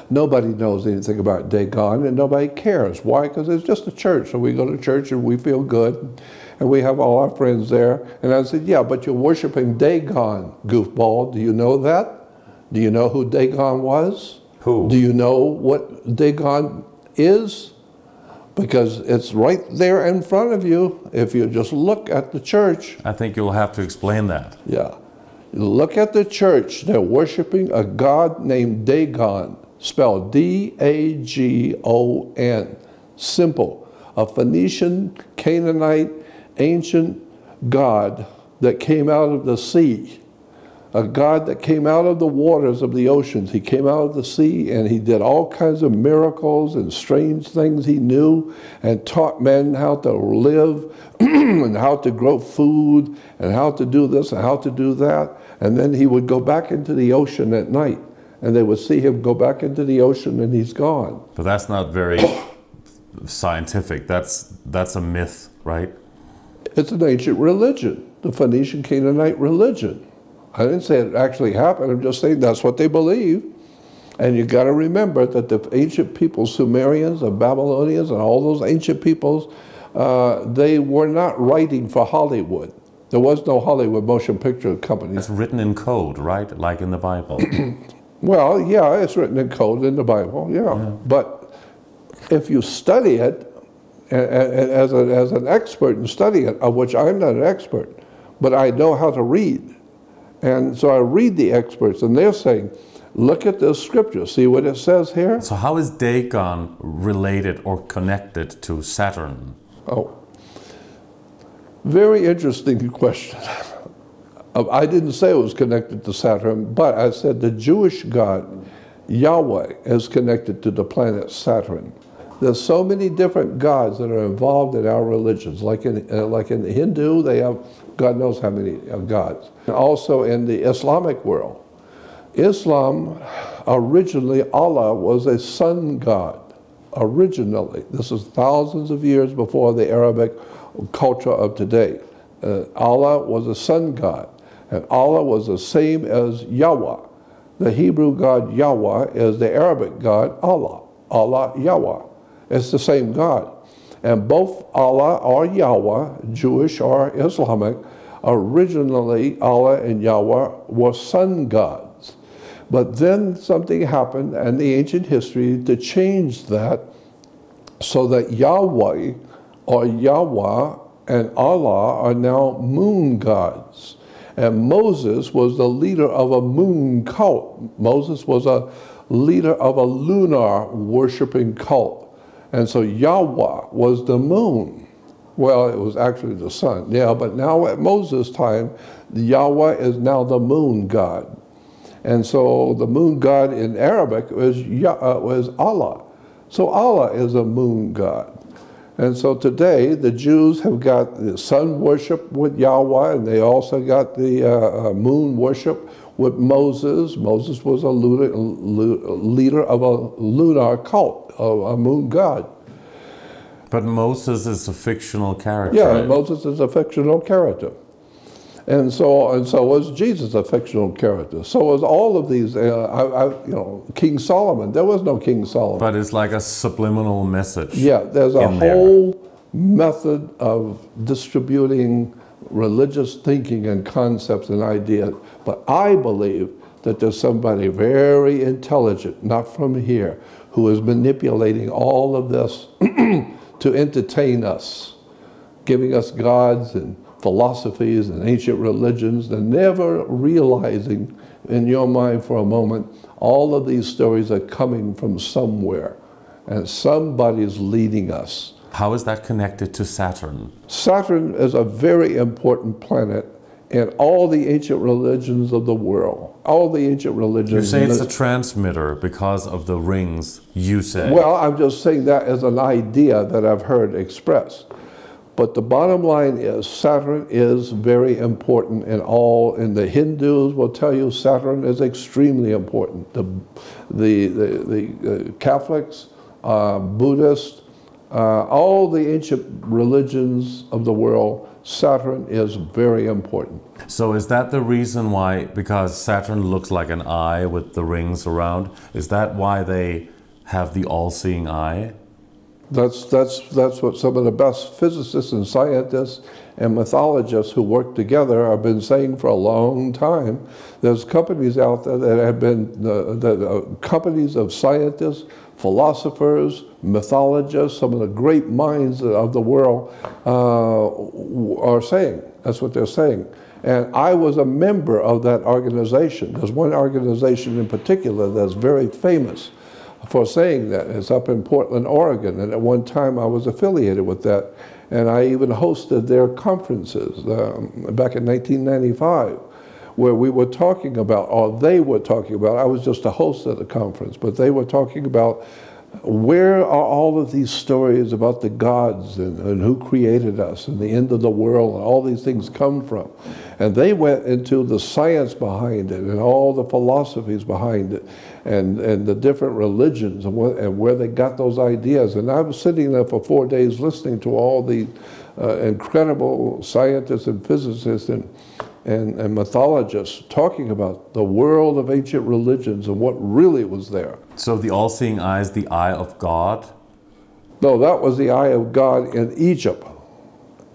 Nobody knows anything about Dagon, and nobody cares. Why? Because it's just a church. So we go to church and we feel good, and we have all our friends there. And I said, yeah, but you're worshiping Dagon, goofball. Do you know that? Do you know who Dagon was? Who? Do you know what Dagon is? because it's right there in front of you if you just look at the church. I think you'll have to explain that. Yeah. Look at the church. They're worshiping a god named Dagon, spelled D A G O N. Simple. A Phoenician, Canaanite, ancient god that came out of the sea a God that came out of the waters of the oceans. He came out of the sea and he did all kinds of miracles and strange things he knew and taught men how to live and how to grow food and how to do this and how to do that. And then he would go back into the ocean at night and they would see him go back into the ocean and he's gone. But that's not very scientific. That's, that's a myth, right? It's an ancient religion, the Phoenician Canaanite religion. I didn't say it actually happened. I'm just saying that's what they believe. And you got to remember that the ancient peoples, Sumerians, the Babylonians, and all those ancient peoples, uh, they were not writing for Hollywood. There was no Hollywood motion picture company. It's written in code, right? Like in the Bible. well, yeah, it's written in code in the Bible, yeah. yeah. But if you study it, as, a, as an expert in studying it, of which I'm not an expert, but I know how to read, and so I read the experts, and they're saying, look at this scripture. See what it says here? So, how is Dagon related or connected to Saturn? Oh, very interesting question. I didn't say it was connected to Saturn, but I said the Jewish God, Yahweh, is connected to the planet Saturn. There's so many different gods that are involved in our religions. Like in, uh, like in the Hindu, they have God knows how many uh, gods. Also in the Islamic world, Islam, originally Allah was a sun god. Originally, this is thousands of years before the Arabic culture of today. Uh, Allah was a sun god, and Allah was the same as Yahweh. The Hebrew god Yahweh is the Arabic god Allah. Allah Yahweh. It's the same God. And both Allah or Yahweh, Jewish or Islamic, Originally, Allah and Yahweh were sun gods. But then something happened in the ancient history to change that so that Yahweh or Yahweh and Allah are now moon gods. And Moses was the leader of a moon cult. Moses was a leader of a lunar worshiping cult. And so Yahweh was the moon. Well, it was actually the sun, yeah, but now at Moses' time, Yahweh is now the moon god. And so the moon god in Arabic was, uh, was Allah. So Allah is a moon god. And so today, the Jews have got the sun worship with Yahweh, and they also got the uh, uh moon worship with Moses. Moses was a leader of a lunar cult, a moon god. But Moses is a fictional character. Yeah? Moses is a fictional character. And so, and so was Jesus a fictional character. So was all of these, uh, I, I, you know, King Solomon. There was no King Solomon. But it's like a subliminal message. Yeah, there's a whole there. method of distributing religious thinking and concepts and ideas. But I believe that there's somebody very intelligent, not from here, who is manipulating all of this to entertain us, giving us gods and philosophies and ancient religions and never realizing in your mind for a moment all of these stories are coming from somewhere and somebody's leading us. How is that connected to Saturn? Saturn is a very important planet in all the ancient religions of the world. All the ancient religions. You say it's a transmitter because of the rings, you say. Well, I'm just saying that as an idea that I've heard expressed. But the bottom line is Saturn is very important in all, and the Hindus will tell you Saturn is extremely important. The, the, the, the uh, Catholics, uh, Buddhists, uh, all the ancient religions of the world, Saturn is very important. So is that the reason why, because Saturn looks like an eye with the rings around, is that why they have the all-seeing eye? That's, that's, that's what some of the best physicists and scientists and mythologists who work together have been saying for a long time. There's companies out there that have been, uh, that, uh, companies of scientists, philosophers, mythologists, some of the great minds of the world uh, are saying. That's what they're saying. And I was a member of that organization. There's one organization in particular that's very famous for saying that. It's up in Portland, Oregon, and at one time I was affiliated with that. And I even hosted their conferences um, back in 1995 where we were talking about, or they were talking about, I was just a host at the conference, but they were talking about where are all of these stories about the gods and, and, who created us and the end of the world and all these things come from? And they went into the science behind it and all the philosophies behind it and, and the different religions and, what, and where they got those ideas. And I was sitting there for four days listening to all the uh, incredible scientists and physicists and and, and mythologists talking about the world of ancient religions and what really was there. So the all-seeing eye is the eye of God? No, that was the eye of God in Egypt.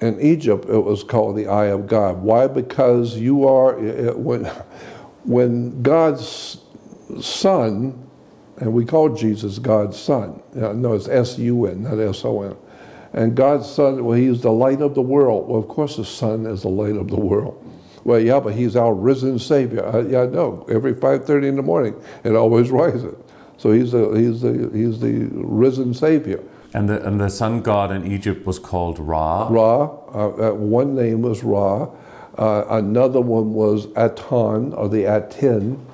In Egypt, it was called the eye of God. Why? Because you are, when, when God's son, and we call Jesus God's son. No, it's S-U-N, not S-O-N. And God's son, well, he's the light of the world. Well, of course the son is the light of the world. Well, yeah, but he's our risen Savior. Uh, yeah, no. Every 5:30 in the morning, it always rises. So he's the he's the he's the risen Savior. And the and the sun god in Egypt was called Ra. Ra. Uh, uh, one name was Ra. Uh, another one was Aton or the Aten,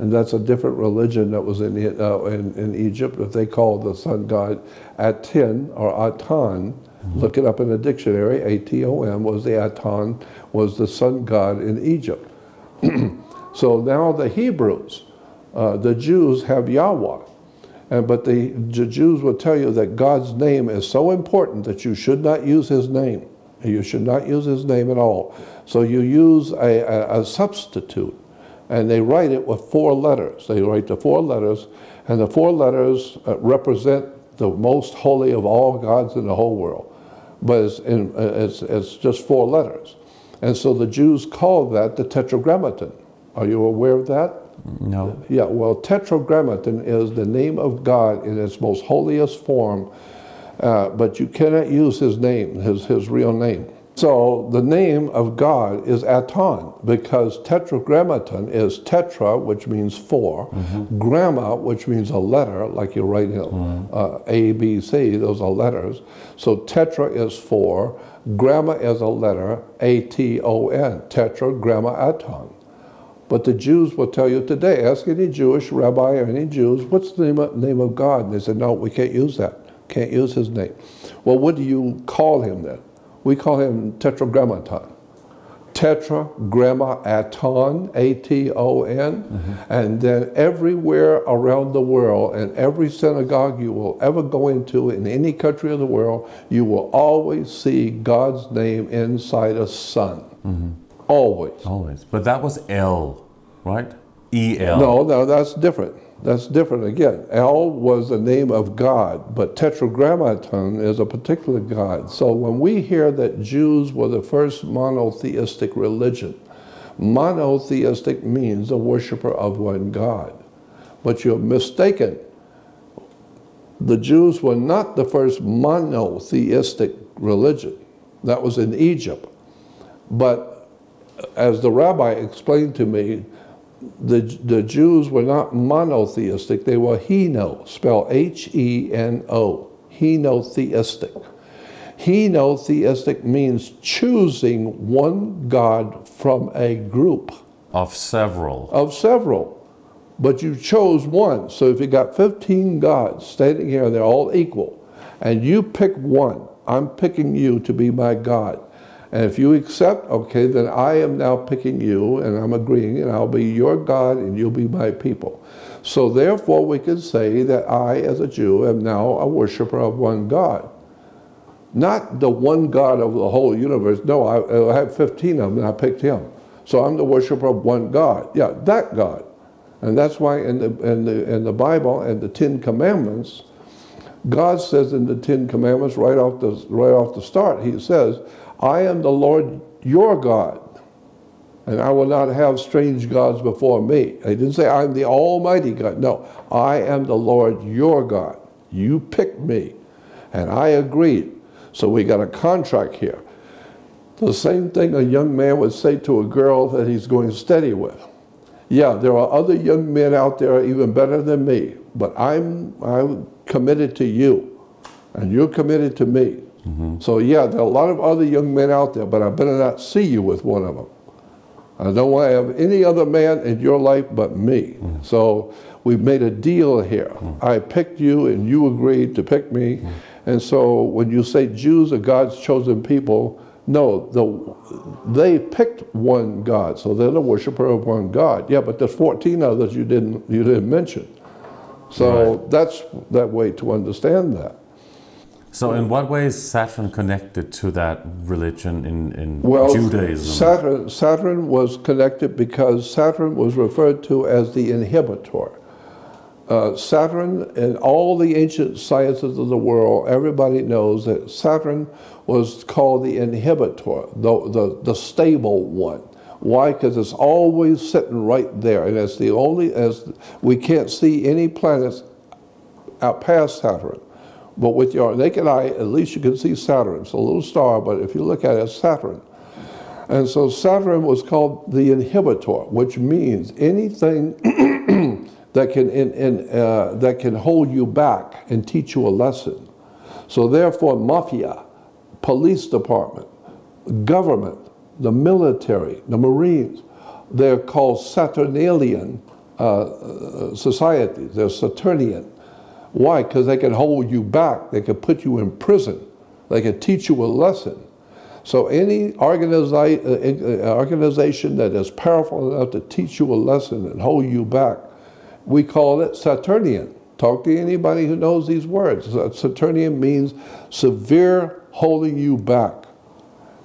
and that's a different religion that was in uh, in, in Egypt. That they called the sun god Aten or Aton. Look it up in the dictionary. A-T-O-M was the Aton, was the sun god in Egypt. so now the Hebrews, uh, the Jews have Yahweh. And, but the, the Jews will tell you that God's name is so important that you should not use his name. You should not use his name at all. So you use a, a, a substitute. And they write it with four letters. They write the four letters, and the four letters uh, represent the most holy of all gods in the whole world but it's, in, it's, it's just four letters. And so the Jews called that the Tetragrammaton. Are you aware of that? No. Yeah, well, Tetragrammaton is the name of God in its most holiest form, uh, but you cannot use his name, his, his real name. So the name of God is Aton because tetragrammaton is tetra, which means 4 Mm-hmm. gramma, which means a letter, like you write know, Mm-hmm. uh, A, B, C, those are letters. So tetra is four, gramma is a letter, A T O N, tetragrammaton. But the Jews will tell you today, ask any Jewish rabbi or any Jews, what's the name of, name of God? And they said, no, we can't use that. Can't use his name. Well, what do you call him then? We call him Tetragrammaton. Tetragrammaton, A-T-O-N. Mm-hmm. And then everywhere around the world, and every synagogue you will ever go into in any country of the world, you will always see God's name inside a sun. Mm-hmm. Always. Always. But that was L, right? E L. No, no, that's different. That's different again. El was the name of God, but Tetragrammaton is a particular God. So when we hear that Jews were the first monotheistic religion, monotheistic means a worshiper of one God. But you're mistaken. The Jews were not the first monotheistic religion. That was in Egypt. But as the rabbi explained to me, the, the Jews were not monotheistic, they were heno, spelled H E N O, henotheistic. Henotheistic means choosing one God from a group Of several. of several, but you chose one. So if you got 15 gods standing here, they're all equal, and you pick one, I'm picking you to be my God. And if you accept, okay, then I am now picking you and I'm agreeing, and I'll be your God and you'll be my people. So therefore, we can say that I, as a Jew, am now a worshiper of one God. Not the one God of the whole universe. No, I, I have 15 of them and I picked him. So I'm the worshiper of one God. Yeah, that God. And that's why in the, in the, in the Bible and the Ten Commandments, God says in the Ten Commandments right off the, right off the start, He says, I am the Lord your God, and I will not have strange gods before me. He didn't say, I'm the Almighty God. No, I am the Lord your God. You picked me, and I agreed. So we got a contract here. The same thing a young man would say to a girl that he's going steady with. Yeah, there are other young men out there even better than me, but I'm, I'm committed to you, and you're committed to me. Mm-hmm. So yeah, there are a lot of other young men out there, but I better not see you with one of them. I don't want to have any other man in your life but me. Mm-hmm. So we've made a deal here. Mm-hmm. I picked you and you agreed to pick me. And so when you say Jews are God's chosen people, no, the, they picked one God, so they're the worshiper of one God. Yeah, but there's 14 others you didn't you didn't mention. So that's that way to understand that. So, in what way is Saturn connected to that religion in, in Well, Judaism? Saturn, Saturn was connected because Saturn was referred to as the inhibitor. Uh, Saturn, in all the ancient sciences of the world, everybody knows that Saturn was called the inhibitor, the, the, the stable one. Why? Because it's always sitting right there, and it's the only, as we can't see any planets out past Saturn. But with your naked eye, at least you can see Saturn. It's a little star, but if you look at it, it's Saturn. And so Saturn was called the inhibitor, which means anything that can in, in, uh, that can hold you back and teach you a lesson. So therefore, mafia, police department, government, the military, the Marines, they're called Saturnalian uh, uh, societies. They're Saturnian. Why? Because they can hold you back. They can put you in prison. They can teach you a lesson. So any uh, uh, organization that is powerful enough to teach you a lesson and hold you back, we call it Saturnian. Talk to anybody who knows these words. Saturnian means severe holding you back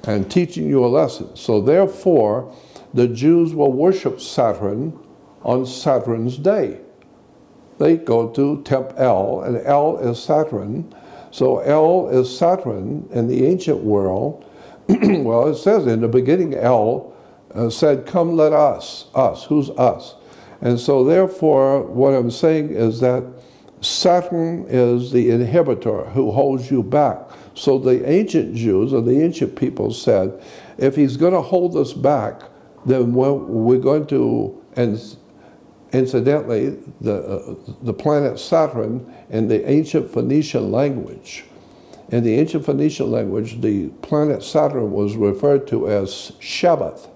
and teaching you a lesson. So therefore, the Jews will worship Saturn on Saturn's day. They go to Temp El, and El is Saturn. So El is Saturn in the ancient world well, it says in the beginning, El uh, said, Come, let us. Us. Who's us? And so, therefore, what I'm saying is that Saturn is the inhibitor who holds you back. So, the ancient Jews or the ancient people said, if he's going to hold us back, then we're, we're going to, and incidentally, the, uh, the planet Saturn in the ancient Phoenician language, in the ancient Phoenician language, the planet Saturn was referred to as Shabbath.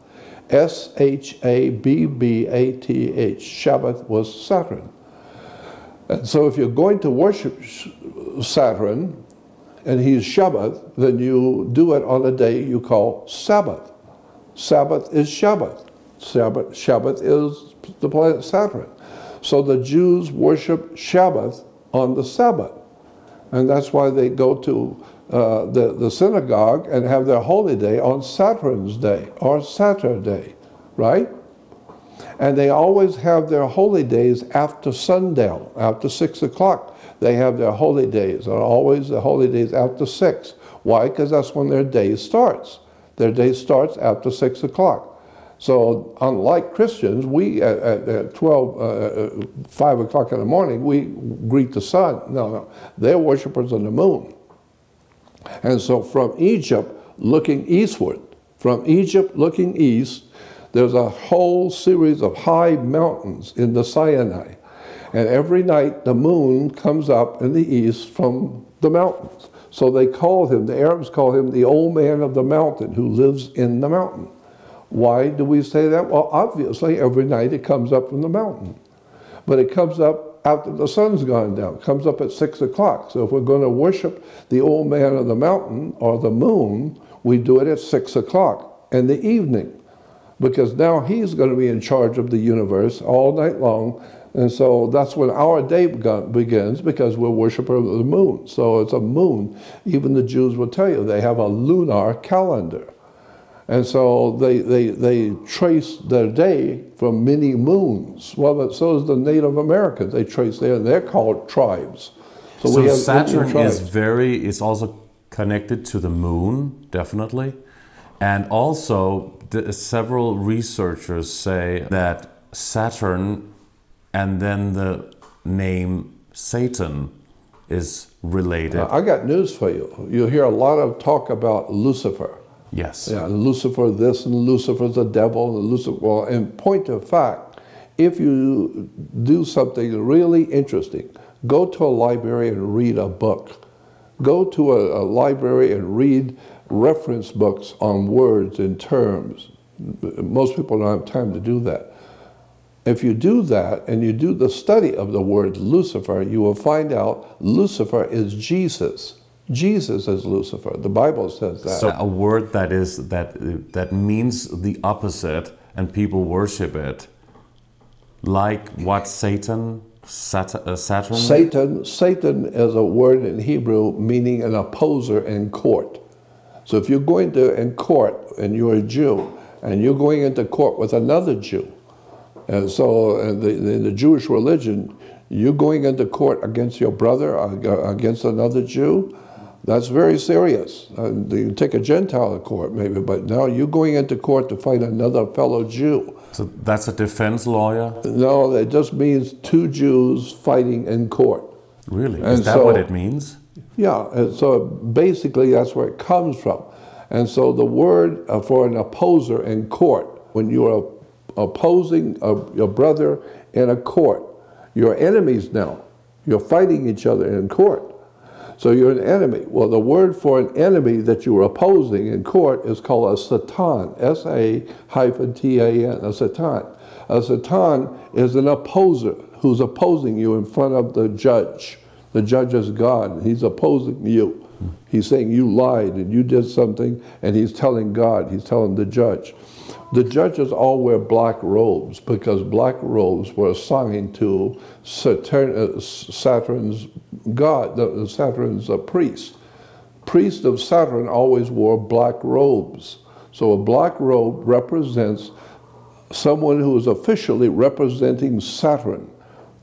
S H A B B A T H. Shabbath was Saturn. And so if you're going to worship Saturn and he's Shabbath, then you do it on a day you call Sabbath. Sabbath is Shabbath. Sabbath, Shabbath is the planet Saturn. So the Jews worship Shabbath on the Sabbath. And that's why they go to uh, the, the synagogue and have their holy day on Saturn's day or Saturday, right? And they always have their holy days after sundown, after six o'clock. They have their holy days, and always the holy days after six. Why? Because that's when their day starts. Their day starts after six o'clock. So unlike Christians, we at, at 12, uh, uh, 5 o'clock in the morning, we greet the sun. No, no. They're worshipers of the moon. And so from Egypt looking eastward, from Egypt looking east, there's a whole series of high mountains in the Sinai. And every night the moon comes up in the east from the mountains. So they call him, the Arabs call him the old man of the mountain who lives in the mountain. Why do we say that? Well, obviously, every night it comes up from the mountain. But it comes up after the sun's gone down. It comes up at 6 o'clock. So if we're going to worship the old man of the mountain or the moon, we do it at 6 o'clock in the evening. Because now he's going to be in charge of the universe all night long. And so that's when our day begins because we're worshippers of the moon. So it's a moon. Even the Jews will tell you they have a lunar calendar. And so they, they, they trace their day from many moons. Well, but so is the Native Americans. They trace their, and they're called tribes. So, so Saturn is very, is also connected to the moon, definitely. And also, the, several researchers say that Saturn and then the name Satan is related. Now, I got news for you. You hear a lot of talk about Lucifer. Yes. Yeah, Lucifer this and Lucifer's the devil and Lucifer. Well, in point of fact, if you do something really interesting, go to a library and read a book. Go to a, a library and read reference books on words and terms. Most people don't have time to do that. If you do that and you do the study of the word Lucifer, you will find out Lucifer is Jesus. Jesus is Lucifer. The Bible says that. So a word that is that that means the opposite, and people worship it, like what Satan, Sat uh, Saturn. Satan. Satan is a word in Hebrew meaning an opposer in court. So if you're going to in court and you're a Jew and you're going into court with another Jew, and so in the, in the Jewish religion, you're going into court against your brother, against another Jew that's very serious. Uh, you take a Gentile to court, maybe, but now you're going into court to fight another fellow Jew. So that's a defense lawyer? No, it just means two Jews fighting in court. Really? And Is that so, what it means? Yeah, and so basically that's where it comes from. And so the word uh, for an opposer in court, when you're opposing a, your brother in a court, you're enemies now. You're fighting each other in court. So you're an enemy. Well, the word for an enemy that you're opposing in court is called a satan, S-A-T-A-N, a satan. A satan is an opposer who's opposing you in front of the judge. The judge is God. He's opposing you. He's saying you lied and you did something, and he's telling God, he's telling the judge. The judges all wear black robes because black robes were assigned to Saturn, uh, Saturn's god, the, Saturn's uh, priest. Priest of Saturn always wore black robes. So a black robe represents someone who is officially representing Saturn.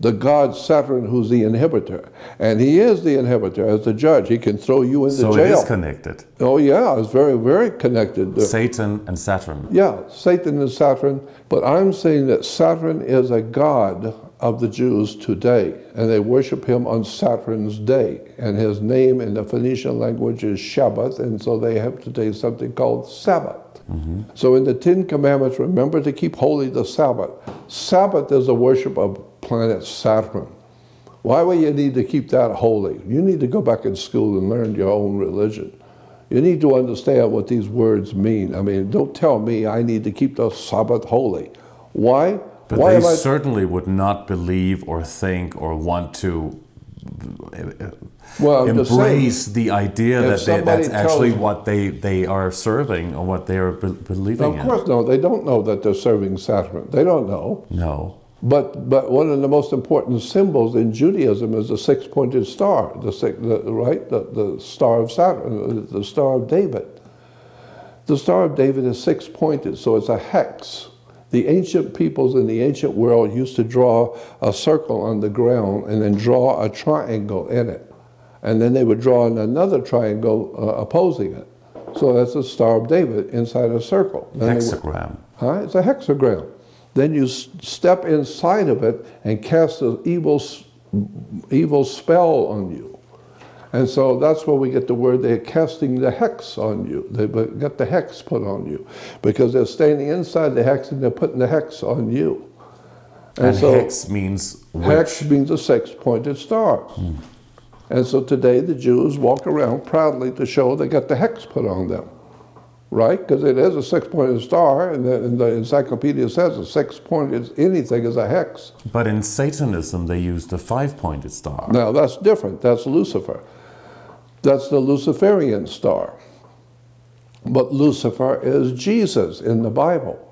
The god Saturn, who's the inhibitor. And he is the inhibitor as the judge. He can throw you into so jail. So it is connected. Oh, yeah, it's very, very connected. Satan and Saturn. Yeah, Satan and Saturn. But I'm saying that Saturn is a god of the Jews today, and they worship him on Saturn's day. And his name in the Phoenician language is Shabbat, and so they have today something called Sabbath. Mm-hmm. So in the Ten Commandments, remember to keep holy the Sabbath. Sabbath is the worship of planet Saturn. Why would you need to keep that holy? You need to go back in school and learn your own religion. You need to understand what these words mean. I mean, don't tell me I need to keep the Sabbath holy. Why? But Why they certainly would not believe or think or want to uh, well, embrace the idea that they, that's actually what they, they are serving or what they are be believing in. Of course, in. no. They don't know that they're serving Saturn. They don't know. No. But but one of the most important symbols in Judaism is the six-pointed star, the, six, the right, the, the star of Saturn, the star of David. The star of David is six-pointed, so it's a hex. The ancient peoples in the ancient world used to draw a circle on the ground and then draw a triangle in it. And then they would draw in another triangle uh, opposing it. So that's the Star of David inside a circle. Hexagram. Would, huh? It's a hexagram. Then you step inside of it and cast an evil, evil spell on you. And so that's where we get the word they're casting the hex on you. They get the hex put on you because they're standing inside the hex and they're putting the hex on you. And, and so hex means which? Hex means a six-pointed star. Hmm. And so today the Jews walk around proudly to show they got the hex put on them. Right? Because it is a six-pointed star, and the, and the encyclopedia says a six-pointed anything is a hex. But in Satanism, they use the five-pointed star. Now that's different. That's Lucifer. That's the Luciferian star. But Lucifer is Jesus in the Bible.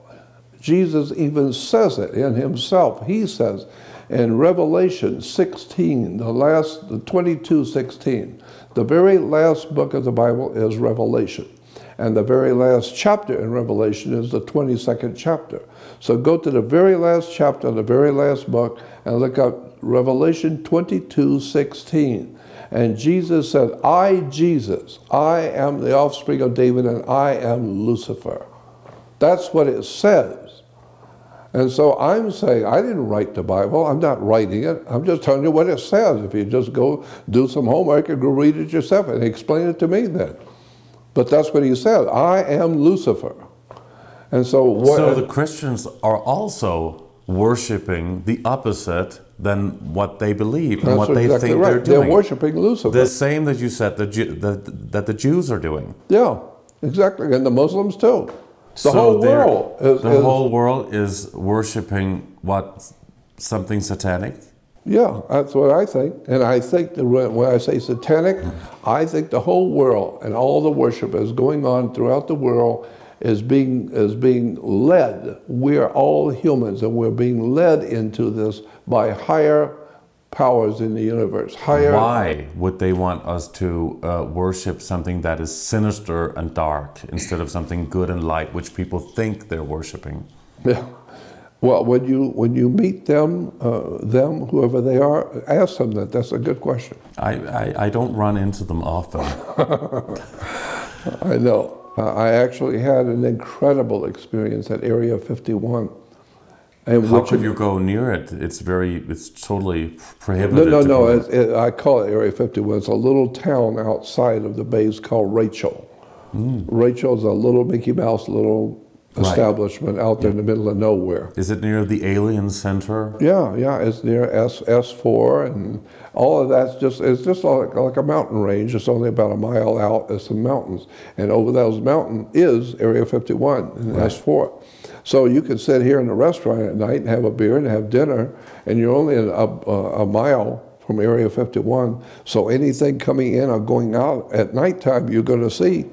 Jesus even says it in himself. He says in Revelation 16, the last, the 22, 16, the very last book of the Bible is Revelation. And the very last chapter in Revelation is the 22nd chapter. So go to the very last chapter, the very last book, and look up Revelation 22, 16. And Jesus said, I, Jesus, I am the offspring of David and I am Lucifer. That's what it says. And so I'm saying, I didn't write the Bible. I'm not writing it. I'm just telling you what it says. If you just go do some homework and go read it yourself and explain it to me then. But that's what he said. I am Lucifer. And so what, So the Christians are also worshiping the opposite than what they believe and what they exactly think right. they're doing. They're worshiping Lucifer. The same that you said the, that, that the Jews are doing. Yeah, exactly, and the Muslims too. The so whole world. Is, the is, whole world is worshiping what something satanic. Yeah, that's what I think. And I think that when I say satanic, I think the whole world and all the worship is going on throughout the world is being, is being led. We're all humans and we're being led into this by higher powers in the universe. Higher. Why would they want us to uh, worship something that is sinister and dark instead of something good and light, which people think they're worshiping? Yeah. Well, when you when you meet them, uh, them whoever they are, ask them that. That's a good question. I I, I don't run into them often. I know. Uh, I actually had an incredible experience at Area 51. And How could you go near it? It's very, it's totally prohibited. No, no, no. It, it, I call it Area 51. It's a little town outside of the base called Rachel. Mm. Rachel's a little Mickey Mouse little establishment right. out there yeah. in the middle of nowhere. Is it near the Alien Center? Yeah, yeah. It's near S S4, and all of that's just it's just like, like a mountain range. It's only about a mile out. There's some mountains, and over those mountains is Area 51 and right. S4. So you can sit here in a restaurant at night and have a beer and have dinner, and you're only a, a, a mile from Area 51. So anything coming in or going out at nighttime, you're going to see.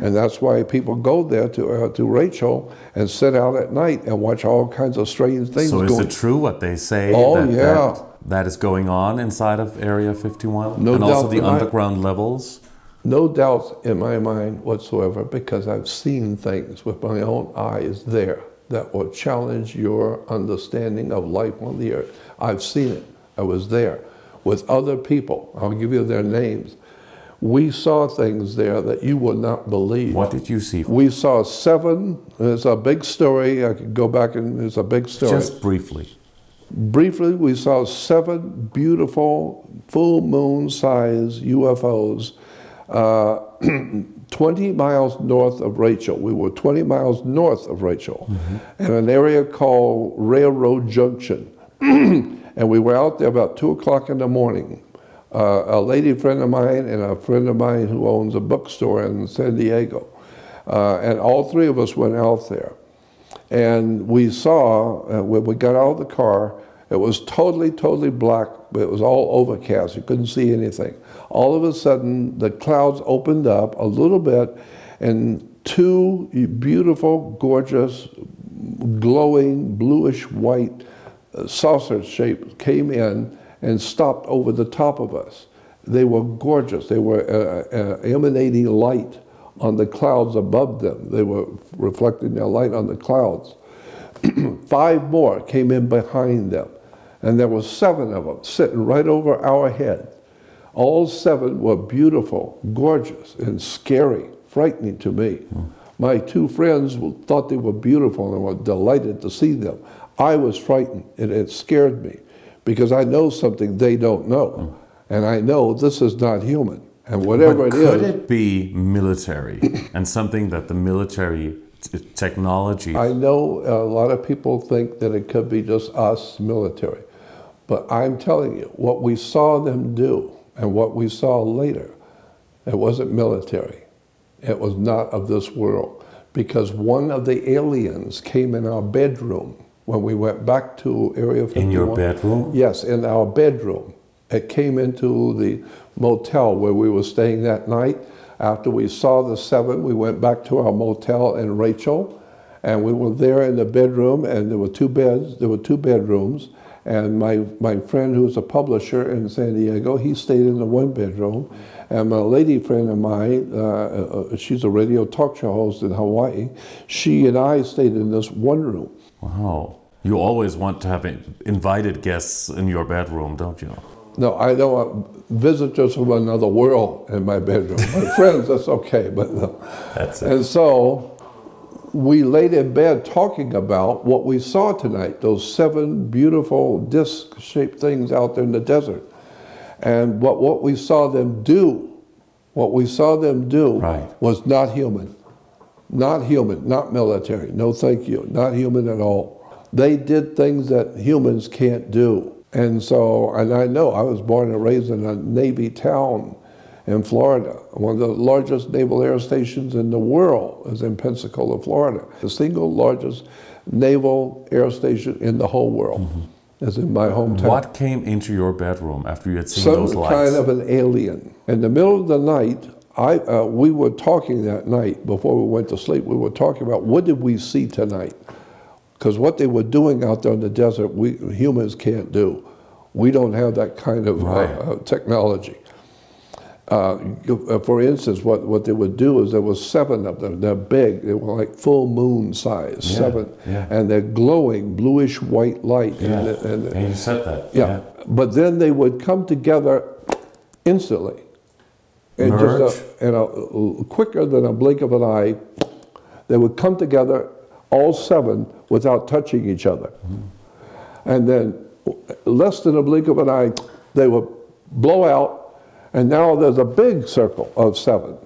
And that's why people go there to, uh, to Rachel and sit out at night and watch all kinds of strange things. So is going. it true what they say? Oh, that, yeah. That, that is going on inside of Area 51? No and doubt also the underground levels? No doubt in my mind whatsoever because I've seen things with my own eyes there that will challenge your understanding of life on the earth. I've seen it. I was there with other people. I'll give you their names. We saw things there that you would not believe. What did you see? We saw seven. It's a big story. I could go back and it's a big story. Just briefly. Briefly, we saw seven beautiful full moon size UFOs uh, 20 miles north of Rachel. We were 20 miles north of Rachel Mm-hmm. in an area called Railroad Junction. and we were out there about 2 o'clock in the morning. Uh, a lady friend of mine and a friend of mine who owns a bookstore in San Diego. Uh, and all three of us went out there. And we saw, uh, when we got out of the car, it was totally, totally black, but it was all overcast. You couldn't see anything. All of a sudden, the clouds opened up a little bit, and two beautiful, gorgeous, glowing, bluish white saucer shapes came in and stopped over the top of us. They were gorgeous. They were uh, uh, emanating light on the clouds above them. They were reflecting their light on the clouds. Five more came in behind them, and there were seven of them sitting right over our head. All seven were beautiful, gorgeous, and scary, frightening to me. My two friends thought they were beautiful and were delighted to see them. I was frightened, and it scared me because I know something they don't know, and I know this is not human. And whatever but it is, could it be military and something that the military technology? I know a lot of people think that it could be just us military, but I'm telling you, what we saw them do and what we saw later, it wasn't military. It was not of this world because one of the aliens came in our bedroom when we went back to Area 51. in your bedroom? Yes, in our bedroom. It came into the motel where we were staying that night. After we saw the seven, we went back to our motel in Rachel, and we were there in the bedroom, and there were two beds. There were two bedrooms, and my my friend, who's a publisher in San Diego, he stayed in the one bedroom, and my lady friend of mine, uh, uh, she's a radio talk show host in Hawaii. She and I stayed in this one room. Wow. You always want to have invited guests in your bedroom, don't you? No, I don't want uh, visitors from another world in my bedroom. My friends, that's okay, but no. That's it. And so we laid in bed talking about what we saw tonight, those seven beautiful disc shaped things out there in the desert. And what, what we saw them do, what we saw them do Right. was not human. Not human, not military. No, thank you. Not human at all. They did things that humans can't do. And so, and I know I was born and raised in a Navy town in Florida. One of the largest naval air stations in the world is in Pensacola, Florida. The single largest naval air station in the whole world is in my hometown What came into your bedroom after you had seen some those lights? Some kind of an alien. In the middle of the night, I, uh, we were talking that night before we went to sleep. We were talking about what did we see tonight? Because what they were doing out there in the desert, we humans can't do. We don't have that kind of uh, Right. uh, technology. Uh, uh, for instance, what, what they would do is there was seven of them. They're big. They were like full moon size, Yeah, seven, yeah. and they're glowing bluish white light. yeah. And, and, And you said that. yeah. But then they would come together instantly. And Merge? just a, in a, quicker than a blink of an eye, they would come together, all seven, without touching each other. And then, less than a blink of an eye, they would blow out, and now there's a big circle of seven.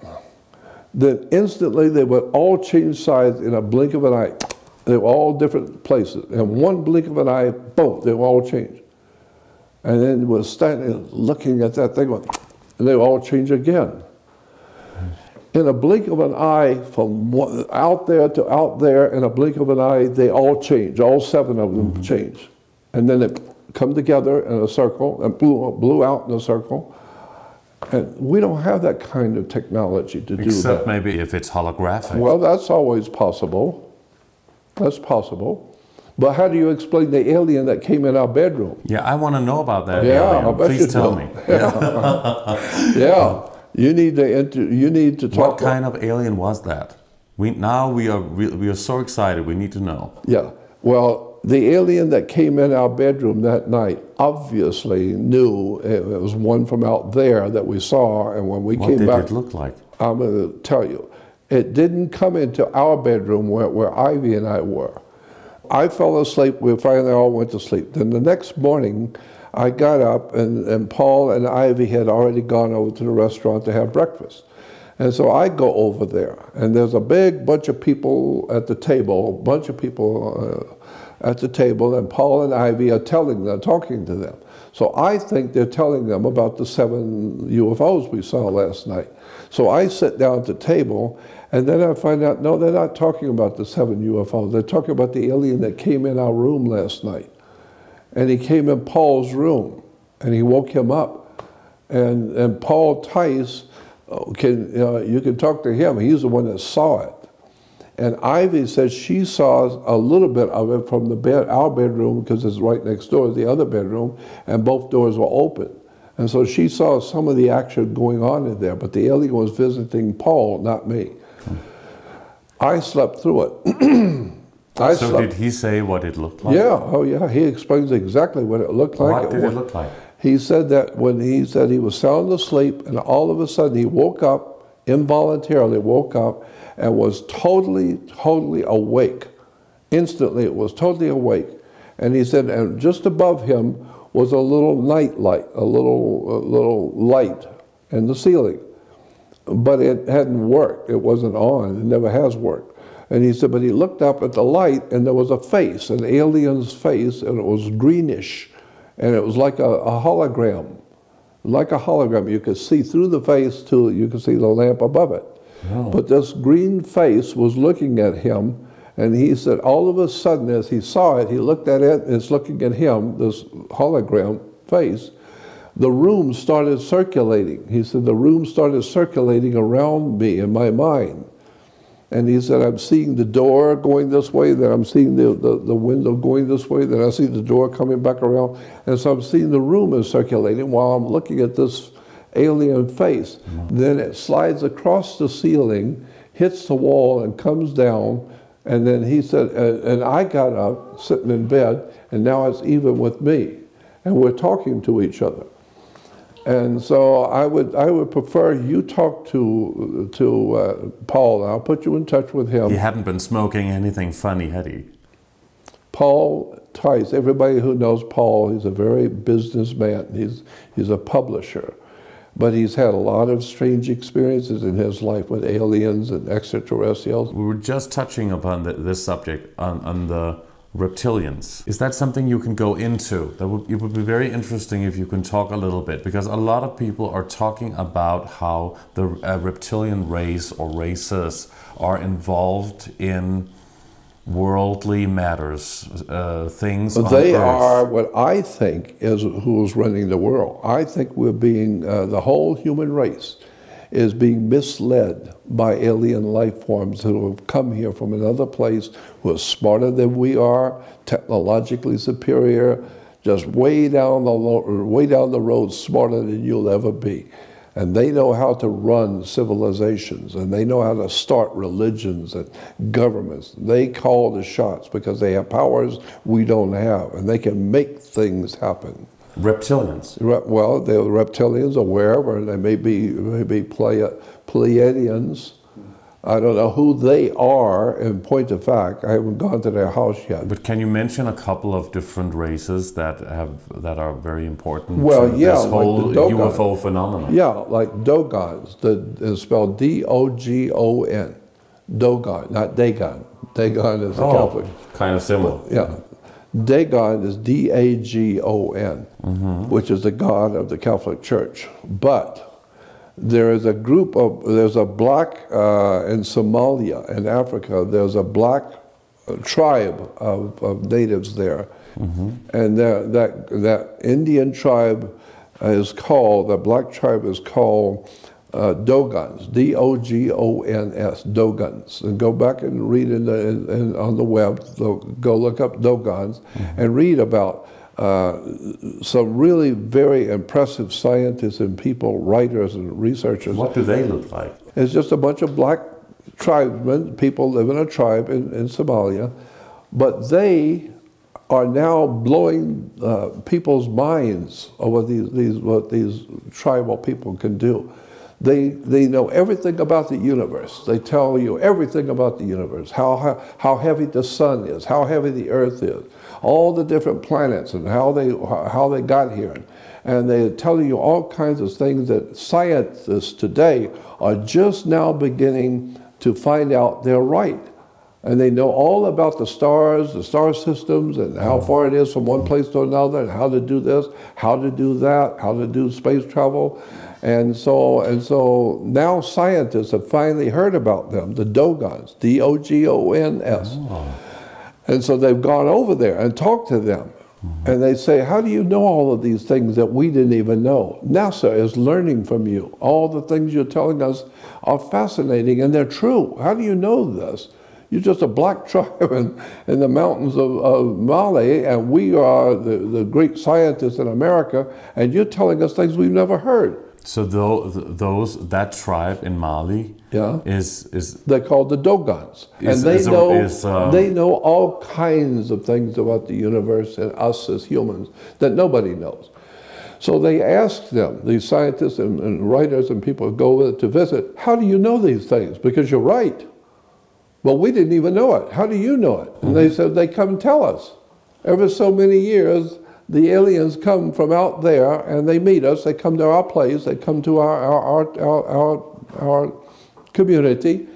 Then instantly they would all change sides in a blink of an eye. They were all different places. And one blink of an eye, boom, they would all changed. And then we're standing looking at that thing, and they all change again. In a blink of an eye, from out there to out there, in a blink of an eye, they all change. All seven of them mm-hmm. change. And then they come together in a circle and blew, blew out in a circle. And we don't have that kind of technology to do Except that. maybe if it's holographic. Well, that's always possible. That's possible. But how do you explain the alien that came in our bedroom? yeah, I want to know about that. Yeah, alien. Please tell do. me. Yeah, you need to enter, you need to talk. What kind of alien was that? We now we are re- we are so excited. We need to know. Yeah. Well, the alien that came in our bedroom that night obviously knew eh, it was one from out there that we saw, and when we What came did back, it look like? I'm going to tell you, it didn't come into our bedroom where, where Ivy and I were. I fell asleep. We finally all went to sleep. Then the next morning, I got up, and, and Paul and Ivy had already gone over to the restaurant to have breakfast. And so I go over there, and there's a big bunch of people at the table, a bunch of people uh, at the table, and Paul and Ivy are telling them, talking to them. So I think they're telling them about the seven UFOs we saw last night. So I sit down at the table, and then I find out, no, they're not talking about the seven UFOs. They're talking about the alien that came in our room last night. And he came in Paul's room, and he woke him up. And, and Paul Tice, uh, can, uh, you can talk to him. He's the one that saw it. And Ivy says she saw a little bit of it from the bed, our bedroom, because it's right next door the other bedroom, and both doors were open. And so she saw some of the action going on in there, but the alien was visiting Paul, not me. I slept through it. I so slept. did he say what it looked like? Yeah, oh yeah, he explains exactly what it looked like. What did it look like? He said that when he said he was sound asleep, and all of a sudden he woke up, involuntarily woke up, and was totally, totally awake. Instantly, it was totally awake. And he said, and just above him was a little night light, a little, a little light in the ceiling. But it hadn't worked. It wasn't on. It never has worked. And he said, but he looked up at the light, and there was a face, an alien's face, and it was greenish, and it was like a, a hologram, like a hologram. You could see through the face to you could see the lamp above it. But this green face was looking at him, and he said, all of a sudden, as he saw it, he looked at it, and it's looking at him, this hologram face. The room started circulating. He said, the room started circulating around me in my mind. And he said, I'm seeing the door going this way, then I'm seeing the, the, the, window going this way, then I see the door coming back around. And so I'm seeing the room is circulating while I'm looking at this alien face. Mm-hmm. Then it slides across the ceiling, hits the wall, and comes down. And then he said, and I got up, sitting in bed, and now it's even with me. And we're talking to each other. And so I would, I would prefer you talk to, to uh, Paul. I'll put you in touch with him. He hadn't been smoking anything funny, had he? Paul Tice, everybody who knows Paul, he's a very businessman. He's, he's a publisher. But he's had a lot of strange experiences in his life with aliens and extraterrestrials. We were just touching upon the, this subject on, on the reptilians. Is that something you can go into? That would, it would be very interesting if you can talk a little bit because a lot of people are talking about how the uh, reptilian race or races are involved in worldly matters, uh, things. on They are what I think is who's running the world. I think we're being, uh, the whole human race is being misled by alien life forms who have come here from another place, who are smarter than we are, technologically superior, just way down the lo- way down the road, smarter than you'll ever be. And they know how to run civilizations, and they know how to start religions and governments. They call the shots because they have powers we don't have, and they can make things happen. reptilians. Re- Well, the reptilians or wherever they may be, play Plea- Pleiadians. I don't know who they are. In point of fact, I haven't gone to their house yet. But can you mention a couple of different races that have that are very important Well, to yeah, this like whole the Dogon. UFO phenomenon? Yeah, like Dogons. The is spelled D-O-G-O-N. Dogon, not Dagon. Dagon is a Oh, Catholic. kind of similar. Yeah. Dagon is D A G O N, mm-hmm. which is the God of the Catholic Church. But there is a group of, there's a black, uh, in Somalia, in Africa, there's a black uh, tribe of, of natives there. And that, that, that Indian tribe is called, the black tribe is called uh, Dogons, D-O-G-O-N-S, Dogons. And go back and read in the, in, in, on the web, go look up Dogons and read about uh, some really very impressive scientists and people, writers and researchers. What do they look like? It's just a bunch of black tribesmen, people live in a tribe in, in Somalia, but they are now blowing uh, people's minds of what these, these, what these tribal people can do. They, they know everything about the universe. They tell you everything about the universe, how, how, how heavy the sun is, how heavy the earth is, all the different planets and how they, how they got here. And they're telling you all kinds of things that scientists today are just now beginning to find out they're right and they know all about the stars, the star systems, and how far it is from one place to another, and how to do this, how to do that, how to do space travel. And so, and so now scientists have finally heard about them, the Dogons, D-O-G-O-N-S. Oh. And so they've gone over there and talked to them. Mm-hmm. And they say, how do you know all of these things that we didn't even know? NASA is learning from you. All the things you're telling us are fascinating and they're true. How do you know this? You're just a black tribe in, in the mountains of, of Mali, and we are the, the great scientists in America, and you're telling us things we've never heard. So those, those that tribe in Mali yeah. is is they're called the Dogons, and they is, know is, uh, they know all kinds of things about the universe and us as humans that nobody knows. So they asked them, these scientists and, and writers and people go to visit, how do you know these things? Because you're right. Well, we didn't even know it. How do you know it? And they mm-hmm. said, they come and tell us. Every so many years, the aliens come from out there and they meet us. They come to our place. They come to our, our, our, our, our community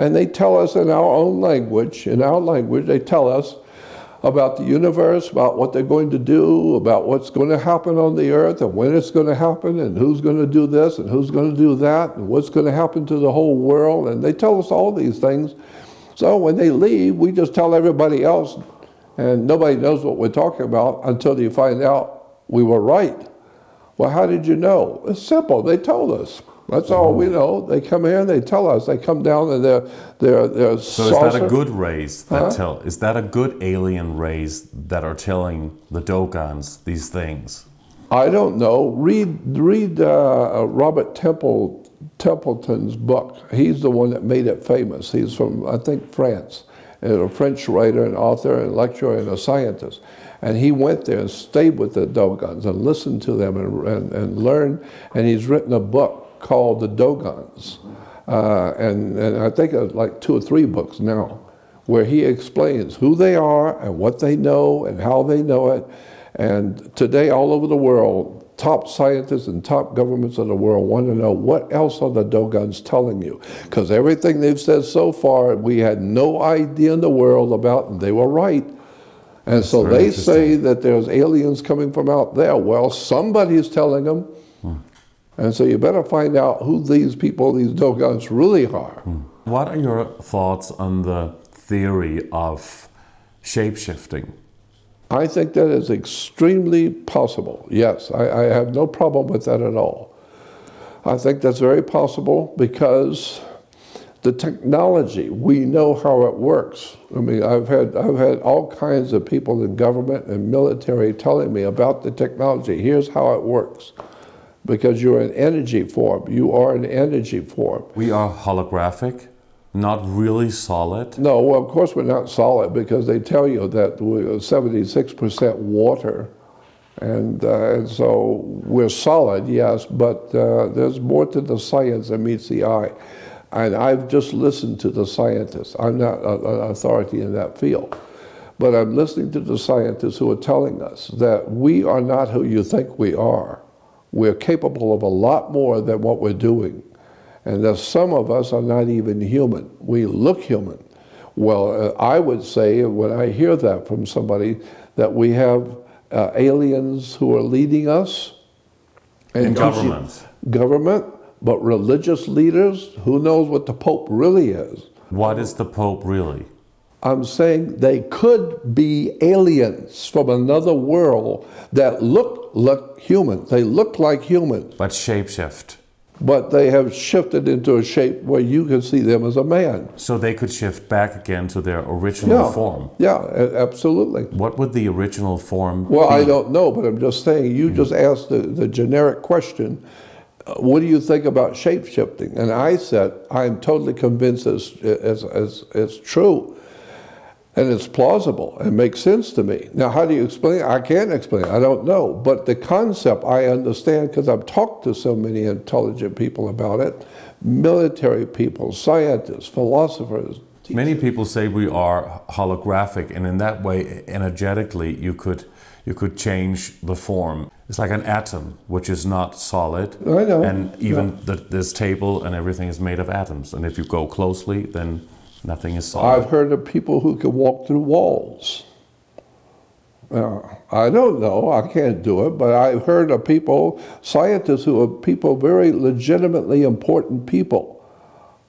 and they tell us in our own language, in our language, they tell us about the universe, about what they're going to do, about what's going to happen on the earth and when it's going to happen and who's going to do this and who's going to do that and what's going to happen to the whole world. And they tell us all these things. So when they leave, we just tell everybody else, and nobody knows what we're talking about until you find out we were right. Well, how did you know? It's simple. They told us. That's all we know. They come here and they tell us. They come down and they're they're they're. So saucer. is that a good race that huh? tell? Is that a good alien race that are telling the Dogons these things? I don't know. Read read uh, Robert Temple Templeton's book. He's the one that made it famous. He's from, I think, France, and a French writer and author and lecturer and a scientist. And he went there and stayed with the Dogons and listened to them and, and, and learned. And he's written a book called The Dogons. Uh, and, and I think it's like two or three books now, where he explains who they are and what they know and how they know it. And today, all over the world, top scientists and top governments of the world want to know what else are the Dogons telling you? Because everything they've said so far, we had no idea in the world about, and they were right. And That's so they say that there's aliens coming from out there. Well, somebody is telling them. Hmm. And so you better find out who these people, these Dogons, really are. Hmm. What are your thoughts on the theory of shapeshifting? I think that is extremely possible. Yes, I, I, have no problem with that at all. I think that's very possible because the technology, we know how it works. I mean, I've had, I've had all kinds of people in government and military telling me about the technology. Here's how it works. Because you're an energy form. You are an energy form. We are holographic? Not really solid? No, well, of course we're not solid because they tell you that we're 76% water. And, uh, and so we're solid, yes, but uh, there's more to the science than meets the eye. And I've just listened to the scientists. I'm not an authority in that field. But I'm listening to the scientists who are telling us that we are not who you think we are. We're capable of a lot more than what we're doing and that some of us are not even human. We look human. Well, uh, I would say when I hear that from somebody that we have uh, aliens who are leading us. And government. Government, but religious leaders, who knows what the Pope really is. What is the Pope really? I'm saying they could be aliens from another world that look like human. They look like humans. But shapeshift but they have shifted into a shape where you can see them as a man. So they could shift back again to their original yeah. form. Yeah, absolutely. What would the original form Well, be? I don't know, but I'm just saying, you mm just asked the, the generic question, uh, what do you think about shape shifting? And I said, I'm totally convinced it's, it's, it's, it's true. And it's plausible and makes sense to me. Now, how do you explain it? I can't explain it. I don't know. But the concept I understand because I've talked to so many intelligent people about it military people, scientists, philosophers. Many people say we are holographic, and in that way, energetically, you could you could change the form. It's like an atom, which is not solid. I know. And even the, this table and everything is made of atoms. And if you go closely, then nothing is solid. I've heard of people who can walk through walls. I don't know, I can't do it, but I've heard of people, scientists who are people, very legitimately important people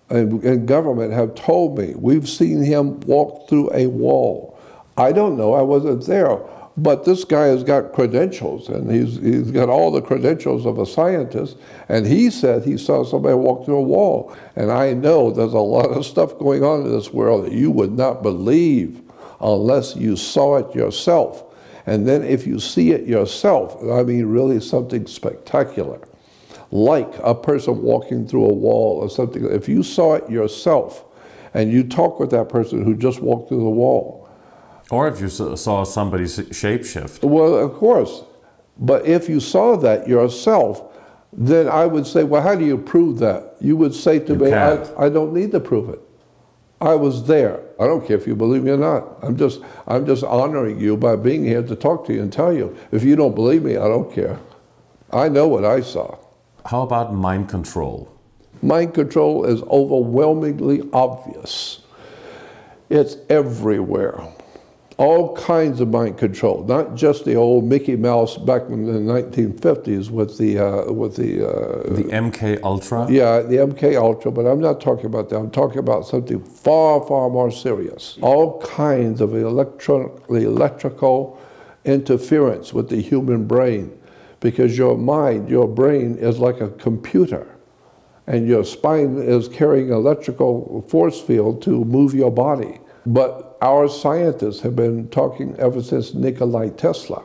in, in government have told me, we've seen him walk through a wall. I don't know, I wasn't there, but this guy has got credentials, and he's, he's got all the credentials of a scientist, and he said he saw somebody walk through a wall. And I know there's a lot of stuff going on in this world that you would not believe unless you saw it yourself. And then if you see it yourself, I mean really something spectacular, like a person walking through a wall or something, if you saw it yourself and you talk with that person who just walked through the wall. Or if you saw somebody shapeshift. Well, of course. But if you saw that yourself, then I would say, well, how do you prove that? You would say to you me, I, I don't need to prove it. I was there. I don't care if you believe me or not. I'm just, I'm just honoring you by being here to talk to you and tell you. If you don't believe me, I don't care. I know what I saw. How about mind control? Mind control is overwhelmingly obvious. It's everywhere all kinds of mind control, not just the old Mickey Mouse back in the 1950s with the uh, with the uh, the MK Ultra. Yeah, the MK Ultra, but I'm not talking about that. I'm talking about something far far more serious. All kinds of electro electrical interference with the human brain, because your mind, your brain is like a computer. And your spine is carrying electrical force field to move your body. But our scientists have been talking ever since Nikola Tesla.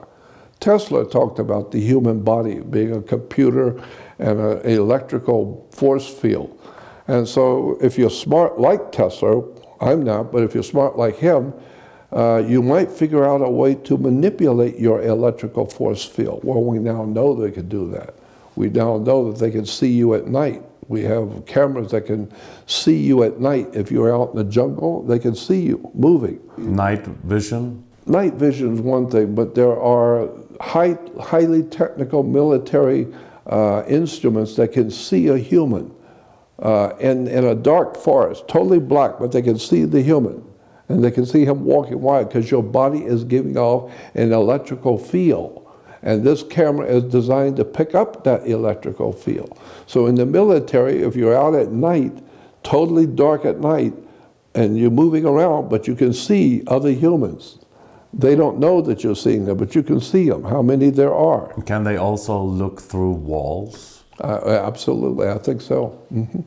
Tesla talked about the human body being a computer and an electrical force field. And so if you're smart like Tesla, I'm not, but if you're smart like him, uh, you might figure out a way to manipulate your electrical force field. Well, we now know they can do that. We now know that they can see you at night. We have cameras that can see you at night. If you're out in the jungle, they can see you moving. Night vision? Night vision is one thing, but there are high, highly technical military uh, instruments that can see a human uh, in, in a dark forest, totally black, but they can see the human. And they can see him walking. Why? Because your body is giving off an electrical field. And this camera is designed to pick up that electrical field. So in the military, if you're out at night, totally dark at night, and you're moving around, but you can see other humans. They don't know that you're seeing them, but you can see them, how many there are. Can they also look through walls? Uh, absolutely, I think so. Mm -hmm.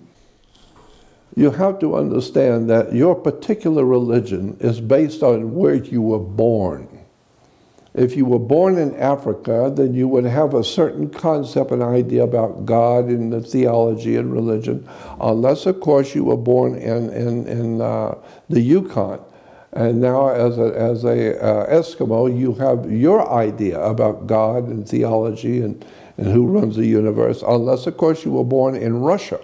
You have to understand that your particular religion is based on where you were born. If you were born in Africa, then you would have a certain concept and idea about God and the theology and religion, unless, of course, you were born in, in, in uh, the Yukon. And now, as a, as a uh, Eskimo, you have your idea about God and theology and, and who runs the universe, unless, of course, you were born in Russia.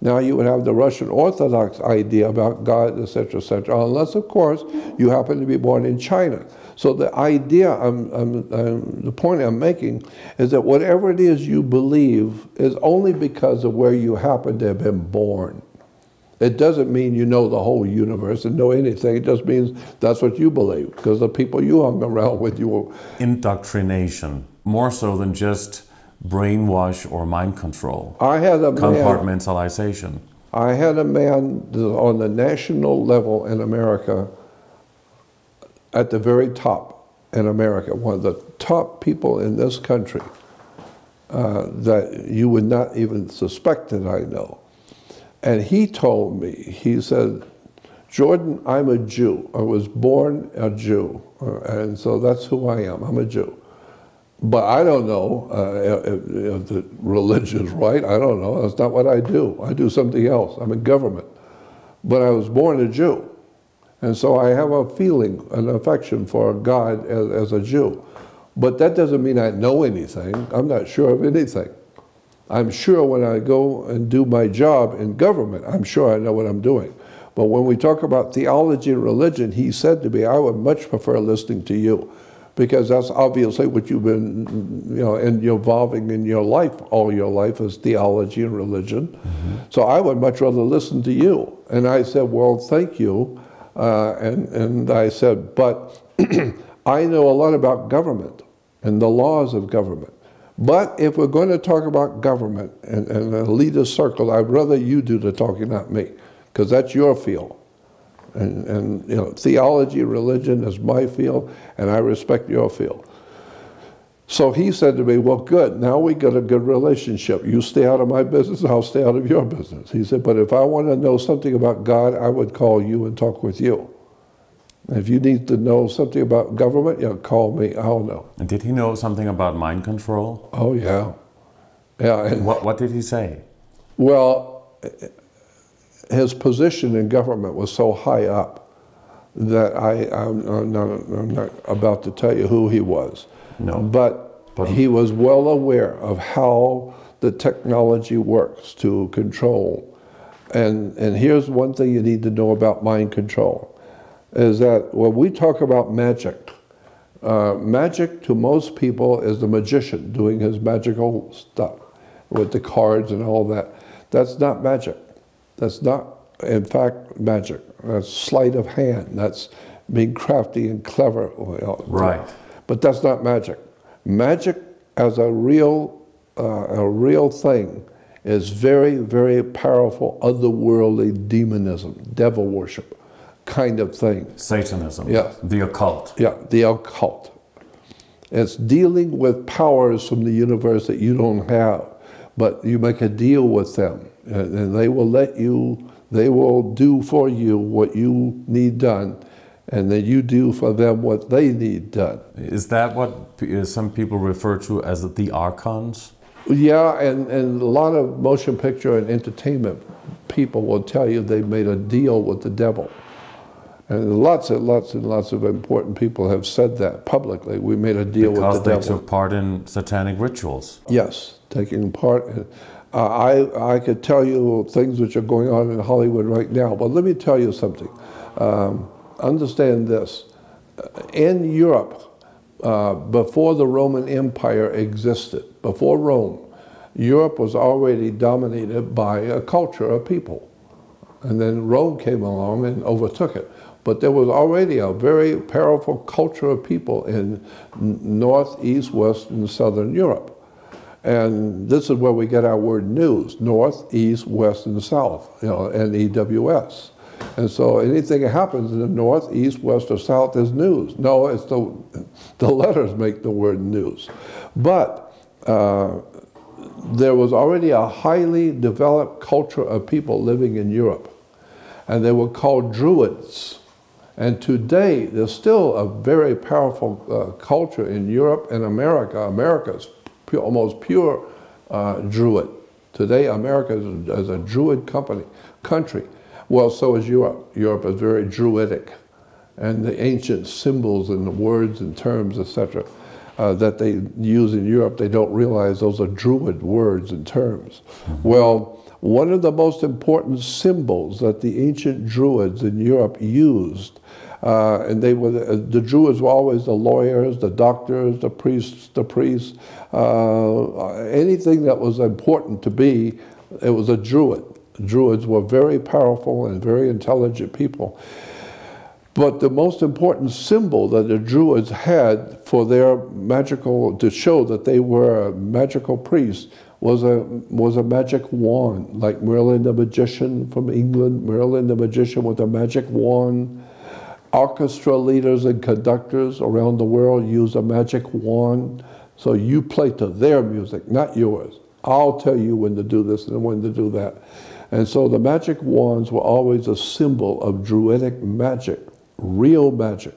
Now you would have the Russian Orthodox idea about God, etc., etc., unless, of course, you happen to be born in China. So the idea, I'm, I'm, I'm, the point I'm making is that whatever it is you believe is only because of where you happen to have been born. It doesn't mean you know the whole universe and know anything. It just means that's what you believe because the people you hung around with you were. Indoctrination, more so than just brainwash or mind control. I had a compartmentalization. Man, I had a man on the national level in America at the very top in America, one of the top people in this country uh, that you would not even suspect that I know. And he told me, he said, Jordan, I'm a Jew. I was born a Jew. Uh, and so that's who I am. I'm a Jew. But I don't know uh, if, if the religion's right. I don't know. That's not what I do. I do something else. I'm in government. But I was born a Jew. And so I have a feeling, an affection for God as, as a Jew. But that doesn't mean I know anything. I'm not sure of anything. I'm sure when I go and do my job in government, I'm sure I know what I'm doing. But when we talk about theology and religion, he said to me, I would much prefer listening to you because that's obviously what you've been, you know, and evolving in your life all your life is theology and religion. Mm -hmm. So I would much rather listen to you. And I said, well, thank you. Uh, and, and I said, but I know a lot about government and the laws of government. But if we're going to talk about government and, and a leader circle, I'd rather you do the talking, not me, because that's your field. And, and you know, theology, religion is my field, and I respect your field. So he said to me, well, good, now we got a good relationship. You stay out of my business, I'll stay out of your business. He said, but if I want to know something about God, I would call you and talk with you. If you need to know something about government, you call me, I'll know. And did he know something about mind control? Oh, yeah. Yeah. And what, what did he say? Well, his position in government was so high up that I, I'm, I'm, not, I'm not about to tell you who he was. No. But, but he was well aware of how the technology works to control. And, and here's one thing you need to know about mind control is that when we talk about magic, uh, magic to most people is the magician doing his magical stuff with the cards and all that. That's not magic. That's not, in fact, magic. That's sleight of hand. That's being crafty and clever. Right. But that's not magic. Magic as a real, uh, a real thing is very, very powerful otherworldly demonism, devil worship kind of thing. Satanism. Yeah. The occult. Yeah, the occult. It's dealing with powers from the universe that you don't have, but you make a deal with them, and they will let you, they will do for you what you need done, and then you do for them what they need done. Is that what some people refer to as the archons? Yeah, and, and a lot of motion picture and entertainment people will tell you they made a deal with the devil. And lots and lots and lots of important people have said that publicly. We made a deal because with the devil. Because they took part in satanic rituals. Yes, taking part. Uh, I, I could tell you things which are going on in Hollywood right now, but let me tell you something. Um, understand this. In Europe, uh, before the Roman Empire existed, before Rome, Europe was already dominated by a culture of people. And then Rome came along and overtook it. But there was already a very powerful culture of people in North, East, West, and Southern Europe. And this is where we get our word news, North, East, West, and South, you know, N-E-W-S. And so anything that happens in the North, East, West, or South is news. No, it's the, the letters make the word news. But uh, there was already a highly developed culture of people living in Europe. And they were called Druids. And today, there's still a very powerful uh, culture in Europe and America. America's pure, almost pure uh, Druid. Today, America is, is, a Druid company, country. Well, so is Europe. Europe is very Druidic. And the ancient symbols and the words and terms, etc., uh, that they use in Europe, they don't realize those are Druid words and terms. Mm -hmm. Well, one of the most important symbols that the ancient Druids in Europe used, uh, and they were the, the, Druids were always the lawyers, the doctors, the priests, the priests, uh, anything that was important to be, it was a Druid. Druids were very powerful and very intelligent people. But the most important symbol that the Druids had for their magical, to show that they were magical priests, was a, was a magic wand, like Merlin the magician from England, Merlin the magician with a magic wand. Orchestra leaders and conductors around the world use a magic wand. So you play to their music, not yours. I'll tell you when to do this and when to do that. And so the magic wands were always a symbol of druidic magic, real magic.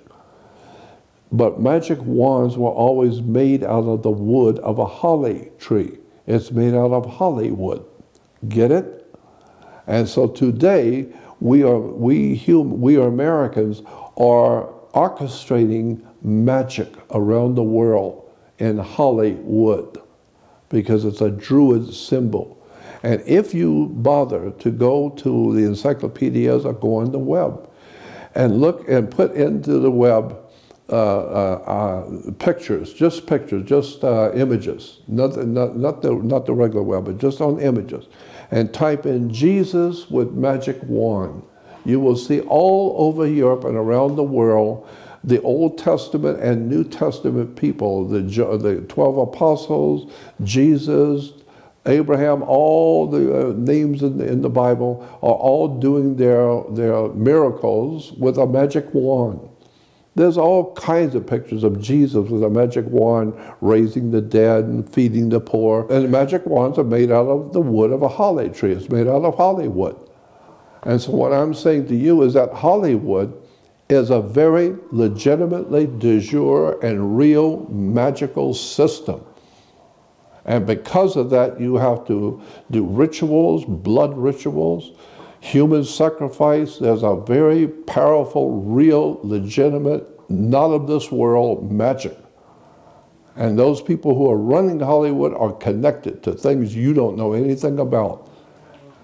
But magic wands were always made out of the wood of a holly tree. It's made out of Hollywood. Get it? And so today, we are we hum, we are Americans are orchestrating magic around the world in Hollywood because it's a druid symbol. And if you bother to go to the encyclopedias or go on the web and look and put into the web uh, uh, uh, pictures, just pictures, just uh, images, not, not, not, the, not the regular web, but just on images, and type in Jesus with magic wand, you will see all over Europe and around the world the Old Testament and New Testament people, the, the 12 apostles, Jesus, Abraham, all the uh, names in the, in the Bible are all doing their, their miracles with a magic wand. There's all kinds of pictures of Jesus with a magic wand raising the dead and feeding the poor. And the magic wands are made out of the wood of a holly tree. It's made out of Hollywood. And so what I'm saying to you is that Hollywood is a very legitimately de jure and real magical system. And because of that, you have to do rituals, blood rituals, human sacrifice. There's a very powerful, real, legitimate, not of this world magic. And those people who are running Hollywood are connected to things you don't know anything about.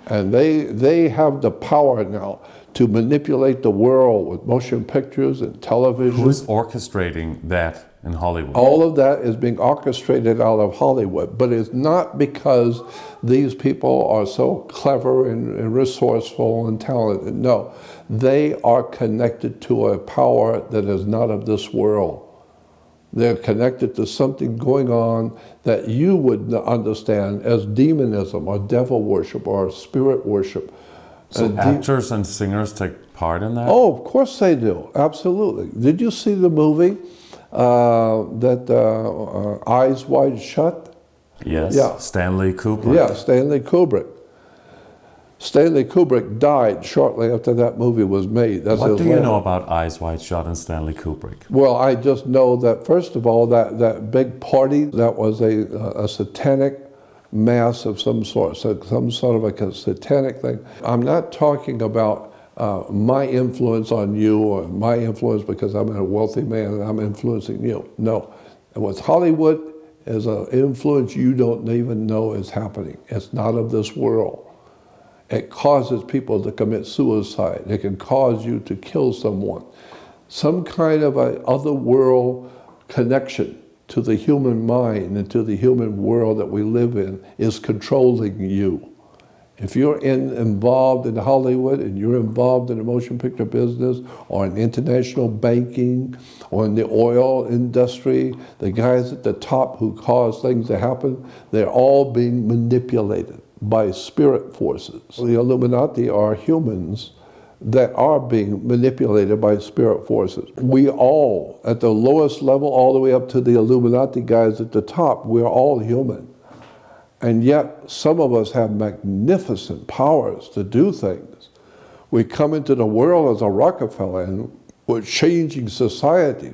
And they, they have the power now to manipulate the world with motion pictures and television. Who's orchestrating that in Hollywood? All of that is being orchestrated out of Hollywood, but it's not because these people are so clever and, and resourceful and talented. No, they are connected to a power that is not of this world. They're connected to something going on that you would understand as demonism or devil worship or spirit worship. So and actors and singers take part in that? Oh, of course they do. Absolutely. Did you see the movie uh, that uh, uh, Eyes Wide Shut? Yes. Yeah. Stanley Kubrick. Yeah, Stanley Kubrick. Stanley Kubrick died shortly after that movie was made. That's what do you know about Eyes Wide Shut and Stanley Kubrick? Well, I just know that first of all, that, that big party that was a, a satanic mass of some sort, so some sort of a satanic thing. I'm not talking about uh, my influence on you or my influence because I'm a wealthy man and I'm influencing you. No. What's Hollywood is an influence you don't even know is happening. It's not of this world. It causes people to commit suicide. It can cause you to kill someone. Some kind of a other world connection to the human mind and to the human world that we live in is controlling you. If you're in, involved in Hollywood and you're involved in the motion picture business or in international banking or in the oil industry, the guys at the top who cause things to happen, they're all being manipulated by spirit forces. The Illuminati are humans that are being manipulated by spirit forces. We all, at the lowest level, all the way up to the Illuminati guys at the top, we're all human. And yet, some of us have magnificent powers to do things. We come into the world as a Rockefeller and we're changing society.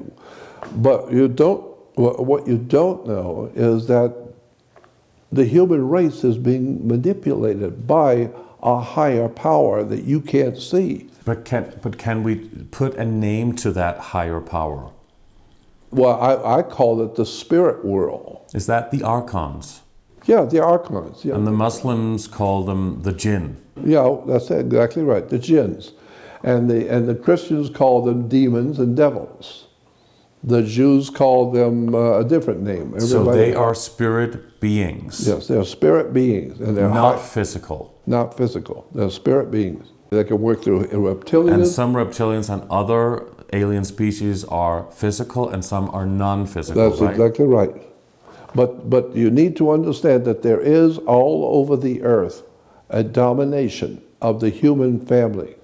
But you don't, what you don't know is that the human race is being manipulated by a higher power that you can't see. But can, but can we put a name to that higher power? Well, I, I call it the spirit world. Is that the archons? Yeah, the archons. Yeah. And the Muslims call them the jinn. Yeah, that's exactly right, the jinns. And the, and the Christians call them demons and devils. The Jews call them uh, a different name. Everybody so they are spirit beings. Yes, they're spirit beings, and they're not high, physical. Not physical. They're spirit beings. They can work through reptilians. And some reptilians and other alien species are physical, and some are non-physical. That's right? exactly right. But but you need to understand that there is all over the earth a domination of the human family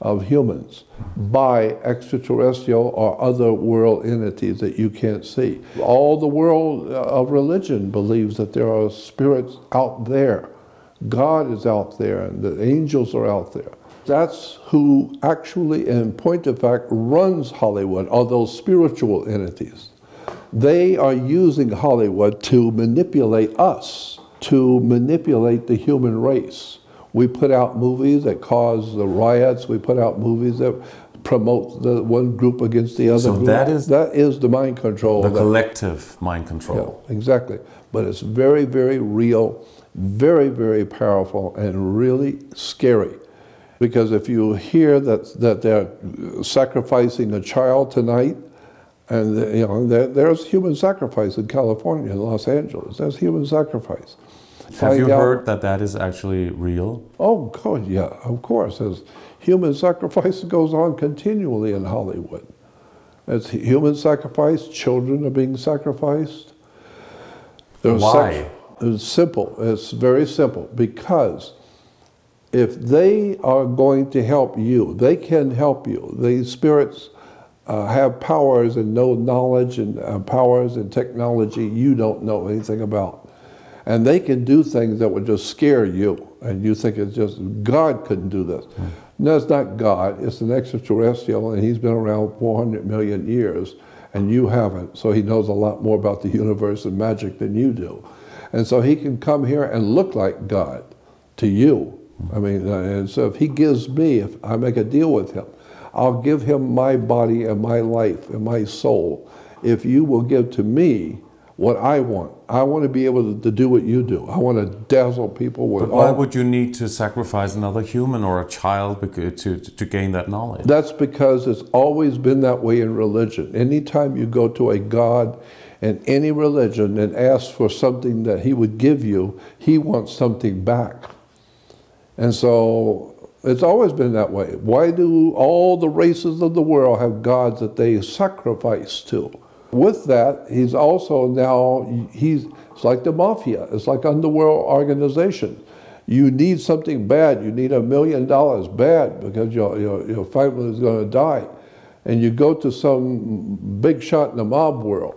of humans by extraterrestrial or other world entities that you can't see. All the world uh, of religion believes that there are spirits out there. God is out there and the angels are out there. That's who actually, in point of fact, runs Hollywood, are those spiritual entities. They are using Hollywood to manipulate us, to manipulate the human race We put out movies that cause the riots. We put out movies that promote the one group against the other So group. that is- that is the mind control. The that- collective mind control. yeah, exactly. But it's very, very real, very, very powerful, and really scary. Because if you hear that, that they're sacrificing a child tonight, and you know there, there's human sacrifice in California, in Los Angeles. There's human sacrifice. Have you heard that that is actually real? Oh, God, yeah, of course. There's human sacrifice goes on continually in Hollywood. It's human sacrifice. Children are being sacrificed. There's Why? it's simple. It's very simple because if they are going to help you, they can help you. The spirits uh, have powers and know knowledge and uh, powers and technology you don't know anything about. And they can do things that would just scare you. And you think it's just, God couldn't do this. No, it's not God. It's an extraterrestrial, and he's been around 400 million years, and you haven't. So he knows a lot more about the universe and magic than you do. And so he can come here and look like God to you. I mean, uh, and so if he gives me, if I make a deal with him, I'll give him my body and my life and my soul. If you will give to me what I want, I want to be able to, do what you do. I want to dazzle people with But why all. would you need to sacrifice another human or a child to, to gain that knowledge? That's because it's always been that way in religion. Anytime you go to a God in any religion and ask for something that he would give you, he wants something back. And so it's always been that way. Why do all the races of the world have gods that they sacrifice to? With that, he's also now, he's, it's like the mafia, it's like underworld organization. You need something bad, you need a million dollars bad because your, your, your family is going to die. And you go to some big shot in the mob world,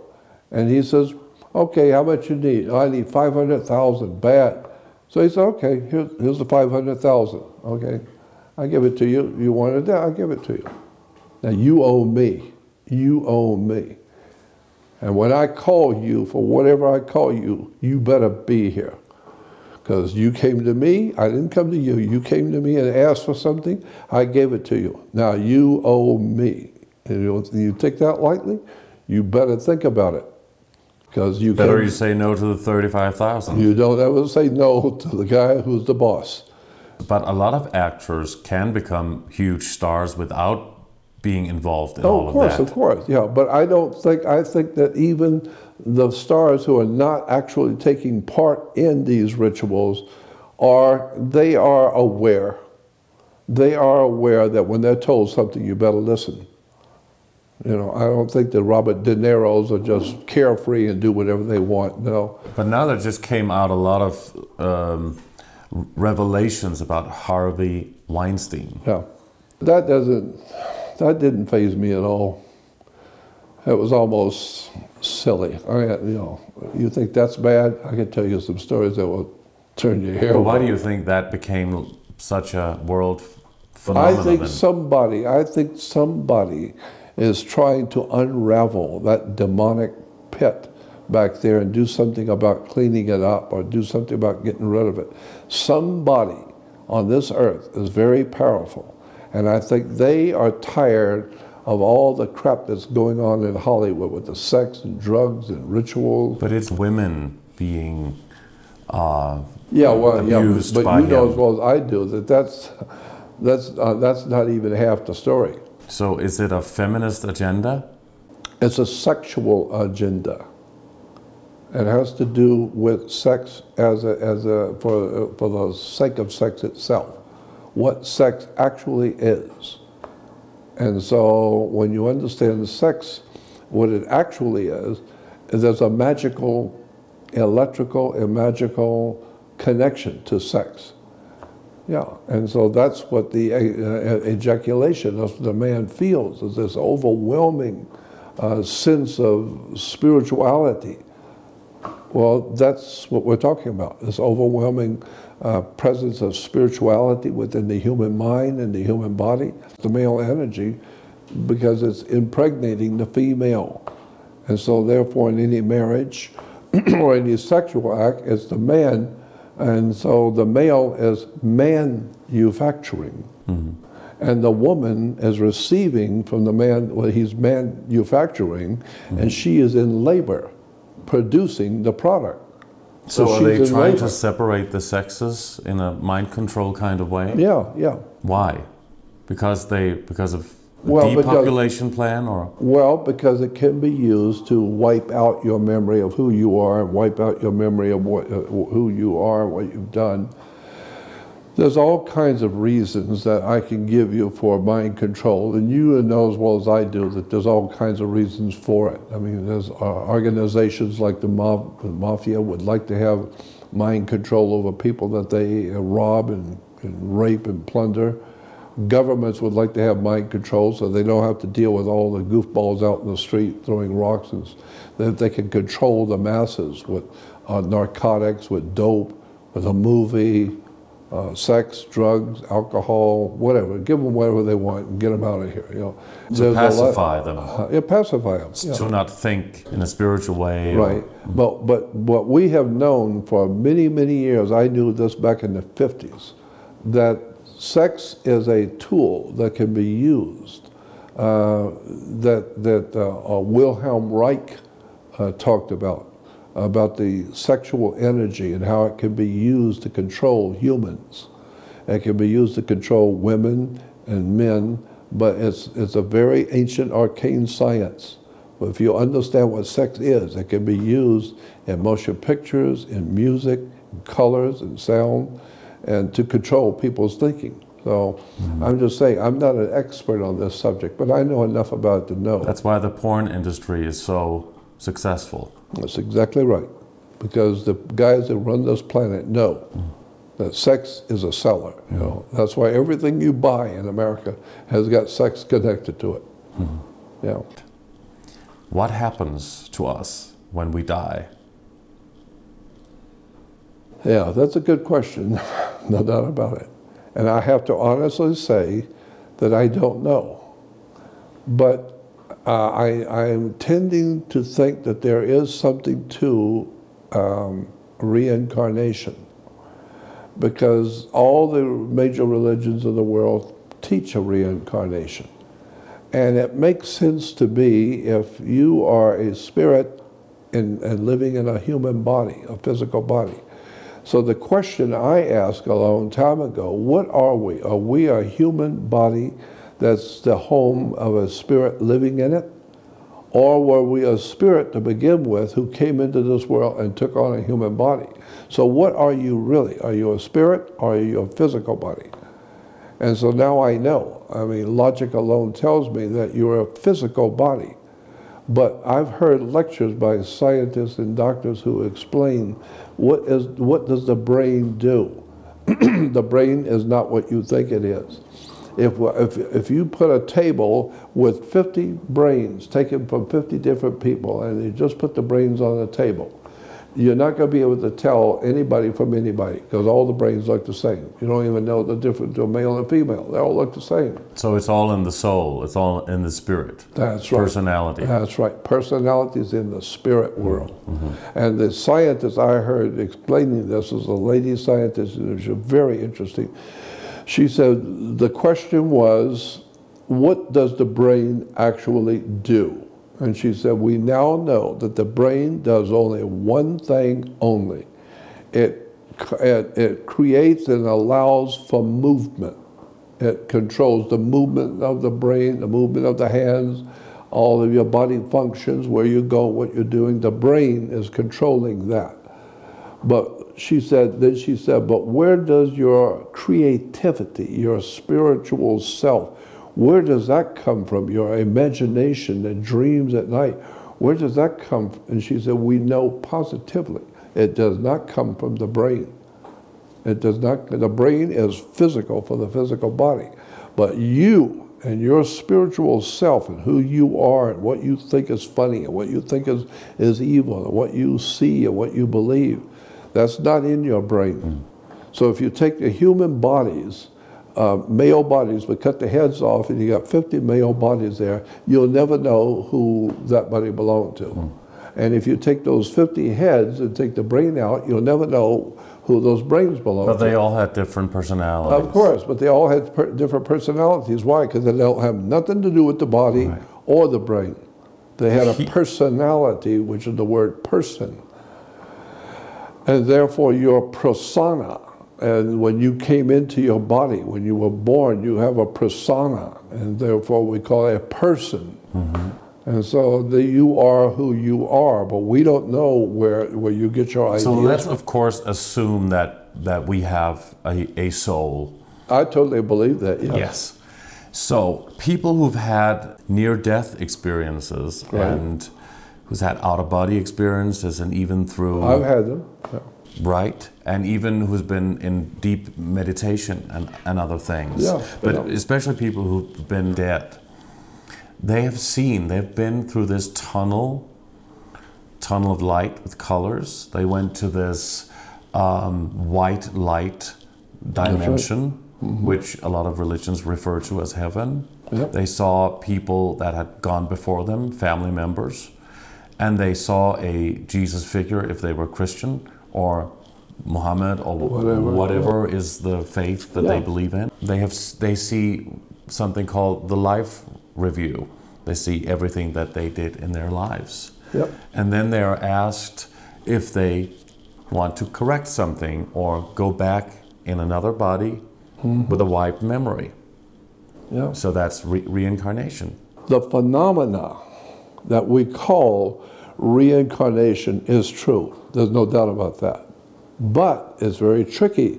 and he says, okay, how much you need? I need 500,000 bad. So he said, okay, here, here's the 500,000, okay? I give it to you. You wanted that, I give it to you. Now you owe me. You owe me. And when I call you for whatever I call you, you better be here. Because you came to me, I didn't come to you. You came to me and asked for something, I gave it to you. Now you owe me. And you, you take that lightly, you better think about it. Because you Better you say no to the 35,000. you don't ever say no to the guy who's the boss. But a lot of actors can become huge stars without being involved in Oh, all of course, of course, of course, yeah. But I don't think, I think that even the stars who are not actually taking part in these rituals are, they are aware. They are aware that when they're told something, you better listen. You know, I don't think that Robert De Niro's are just carefree and do whatever they want. No. But now there just came out a lot of um, revelations about Harvey Weinstein. Yeah. That doesn't, that didn't faze me at all. It was almost silly. I, you know, you think that's bad? I can tell you some stories that will turn your hair. But why do you think that became such a world phenomenon? I think somebody, I think somebody is trying to unravel that demonic pit back there and do something about cleaning it up or do something about getting rid of it. Somebody on this earth is very powerful. And I think they are tired of all the crap that's going on in Hollywood with the sex and drugs and rituals. But it's women being uh, Yeah, well, yeah, abused but by you know as well as I do that that's, that's, uh, that's not even half the story. So is it a feminist agenda? It's a sexual agenda. It has to do with sex as a, as a, for, for the sake of sex itself, what sex actually is. And so when you understand sex, what it actually is, is there's a magical, electrical and magical connection to sex. Yeah, and so that's what the uh, ejaculation of the man feels, is this overwhelming uh, sense of spirituality. Well, that's what we're talking about, this overwhelming uh, presence of spirituality within the human mind and the human body, the male energy, because it's impregnating the female. And so therefore in any marriage or any sexual act, it's the man And so the male is manufacturing. And the woman is receiving from the man what he's manufacturing, and she is in labor producing the product. So, are they trying labor. to separate the sexes in a mind control kind of way? Yeah, yeah. Why? Because they because of Well, because- depopulation plan or Well, because it can be used to wipe out your memory of who you are, and wipe out your memory of what, uh, who you are, what you've done. There's all kinds of reasons that I can give you for mind control, and you know as well as I do that there's all kinds of reasons for it. I mean, there's uh, organizations like the, mafia would like to have mind control over people that they uh, rob and, and rape and plunder. Governments would like to have mind control so they don't have to deal with all the goofballs out in the street throwing rocks, and that they can control the masses with uh, narcotics, with dope, with a movie, uh, sex, drugs, alcohol, whatever. Give them whatever they want and get them out of here. You know, to pacify them, uh, yeah, pacify them. yeah. to not think in a spiritual way. or- Right. But, but what we have known for many, many years, I knew this back in the 50s, that sex is a tool that can be used. Uh, that that uh, uh, Wilhelm Reich uh, talked about, about the sexual energy and how it can be used to control humans. It can be used to control women and men, but it's, it's a very ancient arcane science. But if you understand what sex is, it can be used in motion pictures, in music, in colors, and sound, and to control people's thinking. So hmm. I'm just saying, I'm not an expert on this subject, but I know enough about it to know. That's why the porn industry is so successful. That's exactly right. Because the guys that run this planet know that sex is a seller. You know, that's why everything you buy in America has got sex connected to it. Hmm. Yeah. What happens to us when we die? Yeah, that's a good question. no doubt about it. And I have to honestly say that I don't know. But uh, I, I'm tending to think that there is something to um, reincarnation because all the major religions of the world teach a reincarnation. And it makes sense to me if you are a spirit and, and living in a human body, a physical body. So the question I asked a long time ago, what are we? Are we a human body that's the home of a spirit living in it? Or were we a spirit to begin with who came into this world and took on a human body? So what are you really? Are you a spirit or are you a physical body? And so now I know. I mean, logic alone tells me that you're a physical body. But I've heard lectures by scientists and doctors who explain what is what does the brain do. the brain is not what you think it is. If, if, if you put a table with 50 brains taken from 50 different people and you just put the brains on the table, you're not going to be able to tell anybody from anybody because all the brains look the same. You don't even know the difference between male and female. They all look the same. So it's all in the soul, it's all in the spirit. That's right. Personality. That's right. Personality is in the spirit mm-hmm. world. Mm-hmm. And the scientist I heard explaining this was a lady scientist, and it was very interesting. She said the question was, what does the brain actually do? And she said, we now know that the brain does only one thing only. It, it, it creates and allows for movement. It controls the movement of the brain, the movement of the hands, all of your body functions, where you go, what you're doing. The brain is controlling that. But she said, then she said, but where does your creativity, your spiritual self, where does that come from? Your imagination and dreams at night, where does that come from? And she said, we know positively it does not come from the brain. It does not, the brain is physical for the physical body. But you and your spiritual self and who you are and what you think is funny and what you think is, is evil and what you see and what you believe, that's not in your brain. So if you take the human bodies, uh, male bodies, but cut the heads off and you got 50 male bodies there, you'll never know who that body belonged to. And if you take those 50 heads and take the brain out, you'll never know who those brains belong But to. But they all had different personalities. Of course, but they all had per- different personalities. Why? Because they don't have nothing to do with the body Right. or the brain. They had a personality, which is the word person. And therefore, your persona. And when you came into your body, when you were born, you have a persona. And therefore, we call it a person. Mm-hmm. And so the, you are who you are, but we don't know where, where you get your ideas. So let's, of course, assume that, that we have a, a soul. I totally believe that, yes. Yes. So people who've had near-death experiences Right. and who's had out-of-body experiences, and even through I've had them. Yeah. right, and even who's been in deep meditation and, and other things. Yeah, but yeah. especially people who've been dead, they have seen, they've been through this tunnel, tunnel of light with colors. They went to this um, white light dimension, which a lot of religions refer to as heaven. Yep. They saw people that had gone before them, family members, and they saw a Jesus figure if they were Christian or Muhammad or Whatever, whatever, is the faith that they believe in. They have they see something called the life review. They see everything that they did in their lives. Yep. And then they are asked if they want to correct something or go back in another body mm-hmm. with a wiped memory. Yeah. So that's re- reincarnation. The phenomena that we call reincarnation is true. There's no doubt about that. But it's very tricky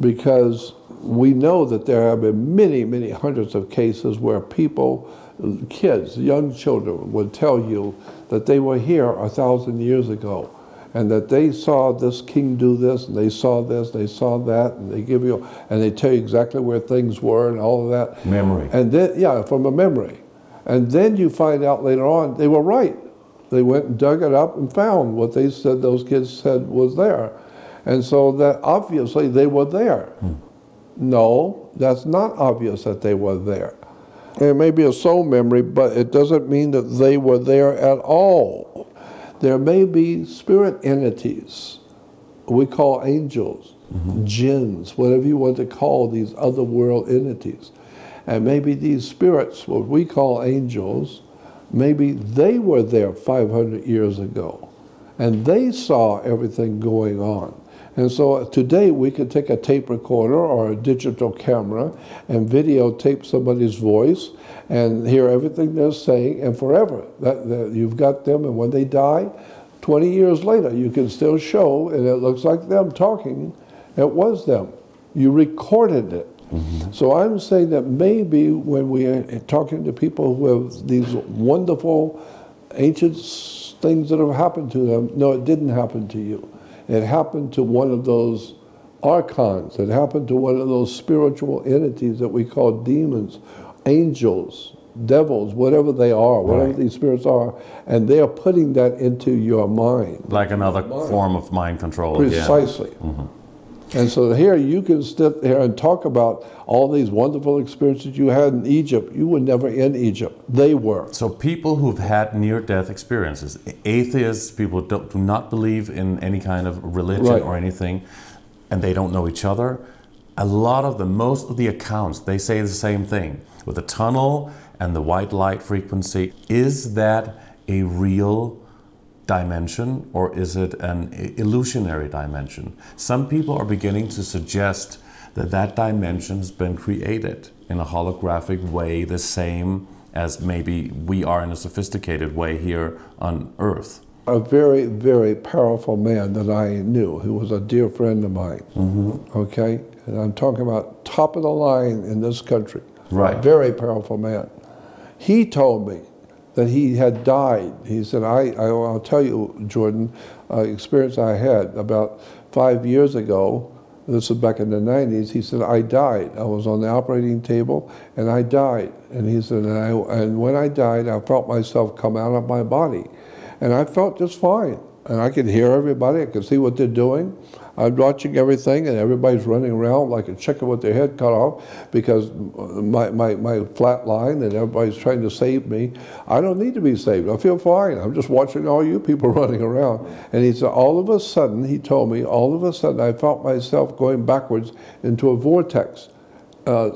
because we know that there have been many, many hundreds of cases where people, kids, young children, would tell you that they were here a thousand years ago and that they saw this king do this and they saw this, they saw that, and they give you, and they tell you exactly where things were and all of that. Memory. And then, yeah, from a memory. And then you find out later on they were right. They went and dug it up and found what they said those kids said was there. And so that obviously they were there. Hmm. No, that's not obvious that they were there. It may be a soul memory, but it doesn't mean that they were there at all. There may be spirit entities we call angels, mm-hmm. jinns, whatever you want to call these other world entities. And maybe these spirits, what we call angels, maybe they were there 500 years ago and they saw everything going on. And so uh, today we could take a tape recorder or a digital camera and videotape somebody's voice and hear everything they're saying and forever. That, that you've got them and when they die, 20 years later you can still show and it looks like them talking. It was them. You recorded it. So I'm saying that maybe when we are talking to people who have these wonderful ancient things that have happened to them, no, it didn't happen to you. It happened to one of those archons. It happened to one of those spiritual entities that we call demons, angels, devils, whatever they are, whatever Right. these spirits are, and they are putting that into your mind. Like another form of mind control. Precisely. Mm-hmm. And so here you can sit there and talk about all these wonderful experiences you had in Egypt. You were never in Egypt. They were. So people who've had near-death experiences, atheists, people who don't, do not believe in any kind of religion Right. or anything, and they don't know each other. A lot of them, most of the accounts, they say the same thing with the tunnel and the white light frequency. Is that a real dimension or is it an illusionary dimension? Some people are beginning to suggest that that dimension has been created in a holographic way, the same as maybe we are in a sophisticated way here on Earth. A very, very powerful man that I knew, who was a dear friend of mine. Mm-hmm. Okay? And I'm talking about top of the line in this country. Right. A very powerful man. He told me that he had died. He said, I, I, will tell you, Jordan, uh, experience I had about five years ago. This was back in the 90s. He said, I died. I was on the operating table and I died. And he said, and, I, and when I died, I felt myself come out of my body. And I felt just fine. and I could hear everybody. I could see what they're doing. I'm watching everything, and everybody's running around like a chicken with their head cut off because my, my, my flat line and everybody's trying to save me. I don't need to be saved. I feel fine. I'm just watching all you people running around. And he said, all of a sudden, he told me, all of a sudden, I felt myself going backwards into a vortex. Uh,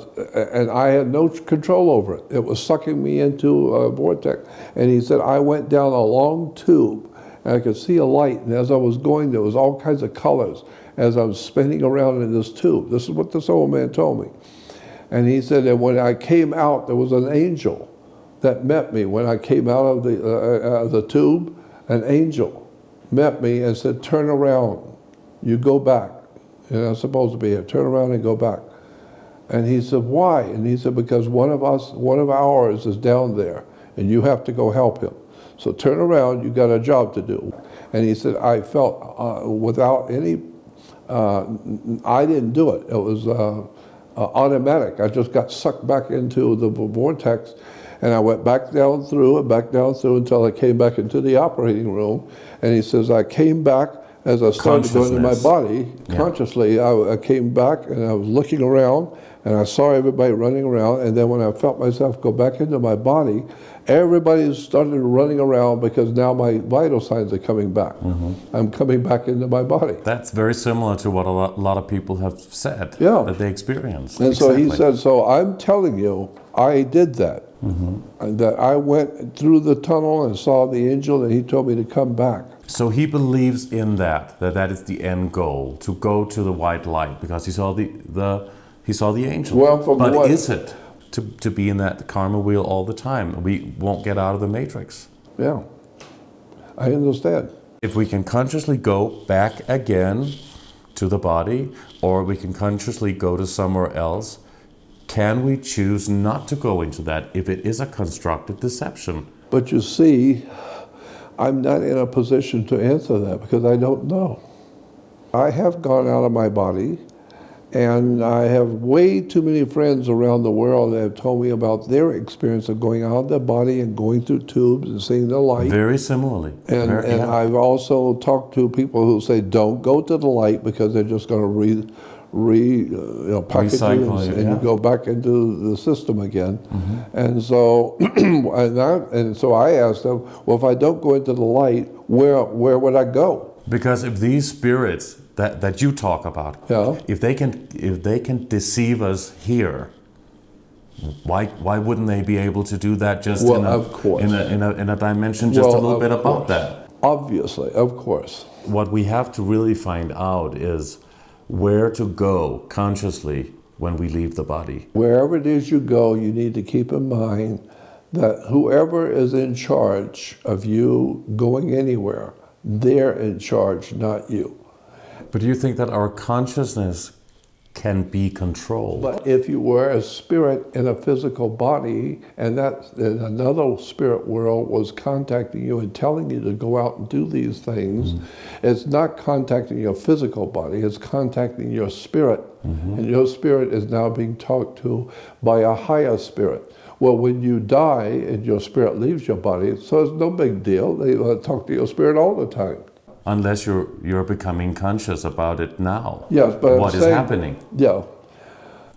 and I had no control over it. It was sucking me into a vortex. And he said, I went down a long tube and I could see a light. And as I was going, there was all kinds of colors as I was spinning around in this tube. This is what this old man told me. And he said that when I came out, there was an angel that met me. When I came out of the, uh, uh, the tube, an angel met me and said, turn around. You go back. You're not supposed to be here. Turn around and go back. And he said, why? And he said, because one of us, one of ours is down there, and you have to go help him. So turn around, you got a job to do. And he said, I felt uh, without any, uh, I didn't do it. It was uh, uh, automatic. I just got sucked back into the vortex and I went back down through and back down through until I came back into the operating room. And he says, I came back as I started going into my body, yeah. consciously, I, I, came back and I was looking around and I saw everybody running around. And then when I felt myself go back into my body, everybody started running around because now my vital signs are coming back. Mm-hmm. I'm coming back into my body. That's very similar to what a lot, a lot of people have said yeah. that they experienced. And exactly. so he said, So I'm telling you, I did that. Mm-hmm. That I went through the tunnel and saw the angel, and he told me to come back. So he believes in that, that that is the end goal, to go to the white light, because he saw the, the he saw the angel. Well, but what? is it to, to be in that karma wheel all the time? We won't get out of the matrix. Yeah, I understand. If we can consciously go back again to the body, or we can consciously go to somewhere else, can we choose not to go into that if it is a constructed deception? But you see, I'm not in a position to answer that because I don't know. I have gone out of my body and I have way too many friends around the world that have told me about their experience of going out of their body and going through tubes and seeing the light. Very similarly. And, Very, and yeah. I've also talked to people who say, don't go to the light because they're just going to re, re uh, you know, package you and, and yeah. you go back into the system again. Mm-hmm. And so, and, I, and so I asked them, well, if I don't go into the light, where, where would I go? Because if these spirits that, that you talk about, yeah. if they can if they can deceive us here, why why wouldn't they be able to do that just well, in, a, of course. in a in a in a dimension just well, a little bit about course. that? Obviously, of course. What we have to really find out is where to go consciously when we leave the body. Wherever it is you go, you need to keep in mind that whoever is in charge of you going anywhere, they're in charge, not you. But do you think that our consciousness can be controlled? But if you were a spirit in a physical body and that and another spirit world was contacting you and telling you to go out and do these things, mm. it's not contacting your physical body, it's contacting your spirit. Mm-hmm. And your spirit is now being talked to by a higher spirit. Well, when you die and your spirit leaves your body, so it's no big deal. They talk to your spirit all the time unless you're you're becoming conscious about it now. Yes, but what is happening? Yeah.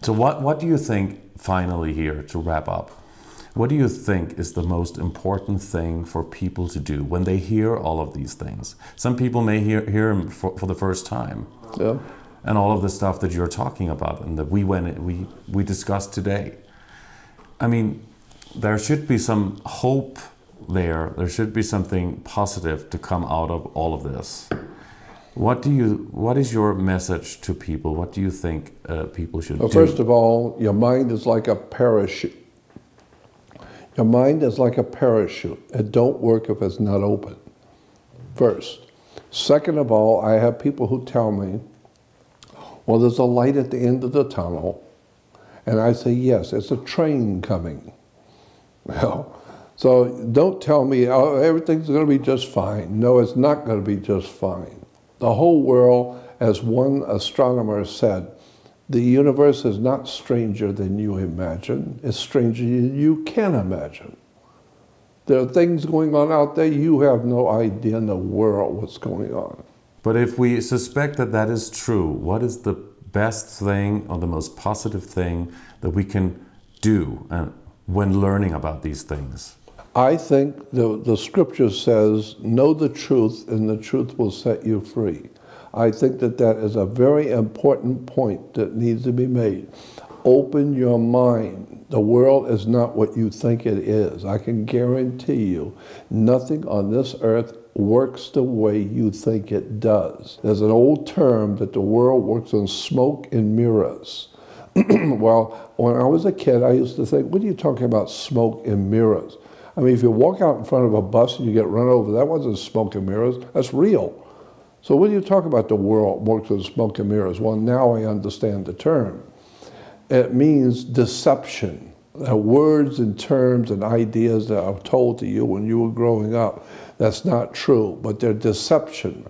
So what what do you think finally here to wrap up? What do you think is the most important thing for people to do when they hear all of these things? Some people may hear hear them for, for the first time. Yeah. And all of the stuff that you're talking about and that we went we we discussed today. I mean, there should be some hope there. There should be something positive to come out of all of this. What do you? What is your message to people? What do you think uh, people should well, do? First of all, your mind is like a parachute. Your mind is like a parachute. It don't work if it's not open. First. Second of all, I have people who tell me, well, there's a light at the end of the tunnel. And I say, yes, it's a train coming. Well, so don't tell me oh, everything's going to be just fine. No, it's not going to be just fine. The whole world, as one astronomer said, the universe is not stranger than you imagine. It's stranger than you can imagine. There are things going on out there you have no idea in the world what's going on. But if we suspect that that is true, what is the best thing or the most positive thing that we can do uh, when learning about these things? I think the, the scripture says, know the truth and the truth will set you free. I think that that is a very important point that needs to be made. Open your mind. The world is not what you think it is. I can guarantee you, nothing on this earth works the way you think it does. There's an old term that the world works on smoke and mirrors. well, when I was a kid, I used to think, what are you talking about, smoke and mirrors? I mean, if you walk out in front of a bus and you get run over, that wasn't smoke and mirrors, that's real. So when you talk about the world works with smoke and mirrors? Well, now I understand the term. It means deception. The words and terms and ideas that are told to you when you were growing up, that's not true, but they're deception.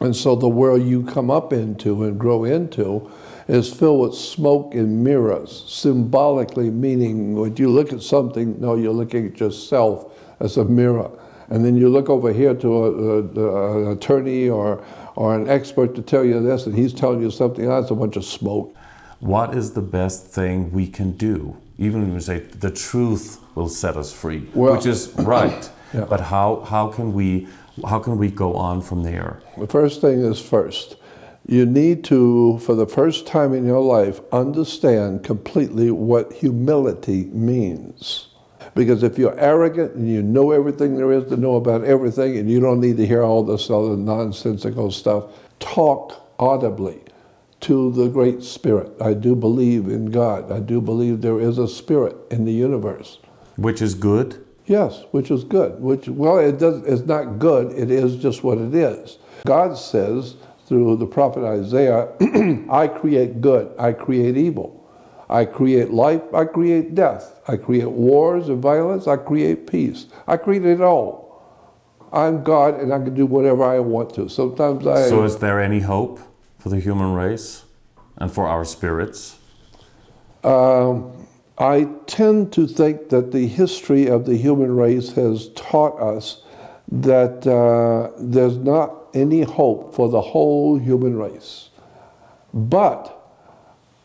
And so the world you come up into and grow into is filled with smoke and mirrors, symbolically meaning when you look at something, no, you're looking at yourself as a mirror. And then you look over here to an attorney or, or an expert to tell you this, and he's telling you something else, a bunch of smoke. What is the best thing we can do? Even when we say the truth will set us free, well, which is right. yeah. But how, how, can we, how can we go on from there? The first thing is first you need to, for the first time in your life, understand completely what humility means. Because if you're arrogant and you know everything there is to know about everything and you don't need to hear all this other nonsensical stuff, talk audibly to the Great Spirit. I do believe in God. I do believe there is a spirit in the universe. Which is good? Yes, which is good. Which well, it does it's not good, it is just what it is. God says through the prophet Isaiah, I create good, I create evil. I create life, I create death. I create wars and violence, I create peace. I create it all. I'm God and I can do whatever I want to. Sometimes I. So, is there any hope for the human race and for our spirits? Um, I tend to think that the history of the human race has taught us that uh, there's not any hope for the whole human race. But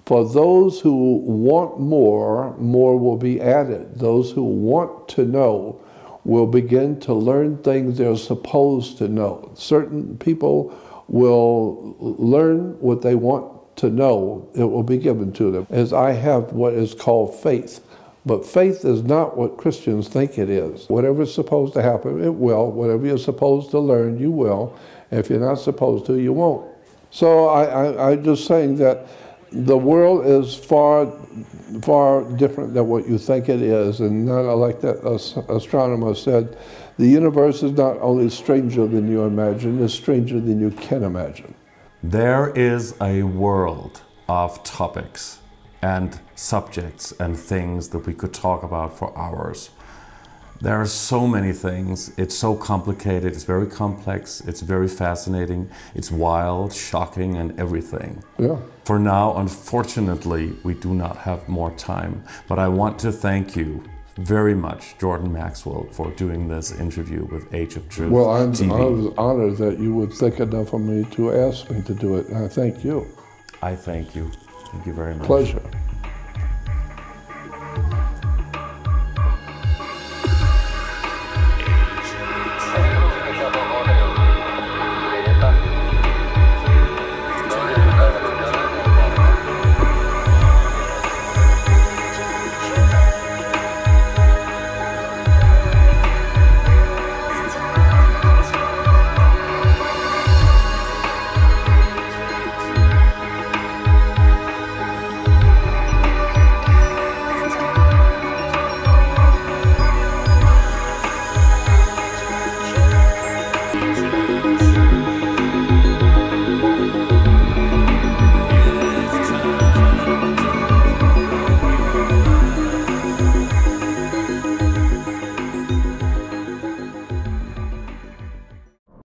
for those who want more, more will be added. Those who want to know will begin to learn things they're supposed to know. Certain people will learn what they want to know. It will be given to them. As I have what is called faith. But faith is not what Christians think it is. Whatever's supposed to happen, it will. Whatever you're supposed to learn, you will. If you're not supposed to, you won't. So I, I, I'm just saying that the world is far, far different than what you think it is. And not like that astronomer said, the universe is not only stranger than you imagine, it's stranger than you can imagine. There is a world of topics and subjects and things that we could talk about for hours. There are so many things. It's so complicated, it's very complex, it's very fascinating, it's wild, shocking, and everything. Yeah. For now, unfortunately, we do not have more time. But I want to thank you very much, Jordan Maxwell, for doing this interview with Age of Truth. Well, I'm, TV. I was honored that you would think enough of me to ask me to do it, and I thank you. I thank you. Thank you very much. Pleasure.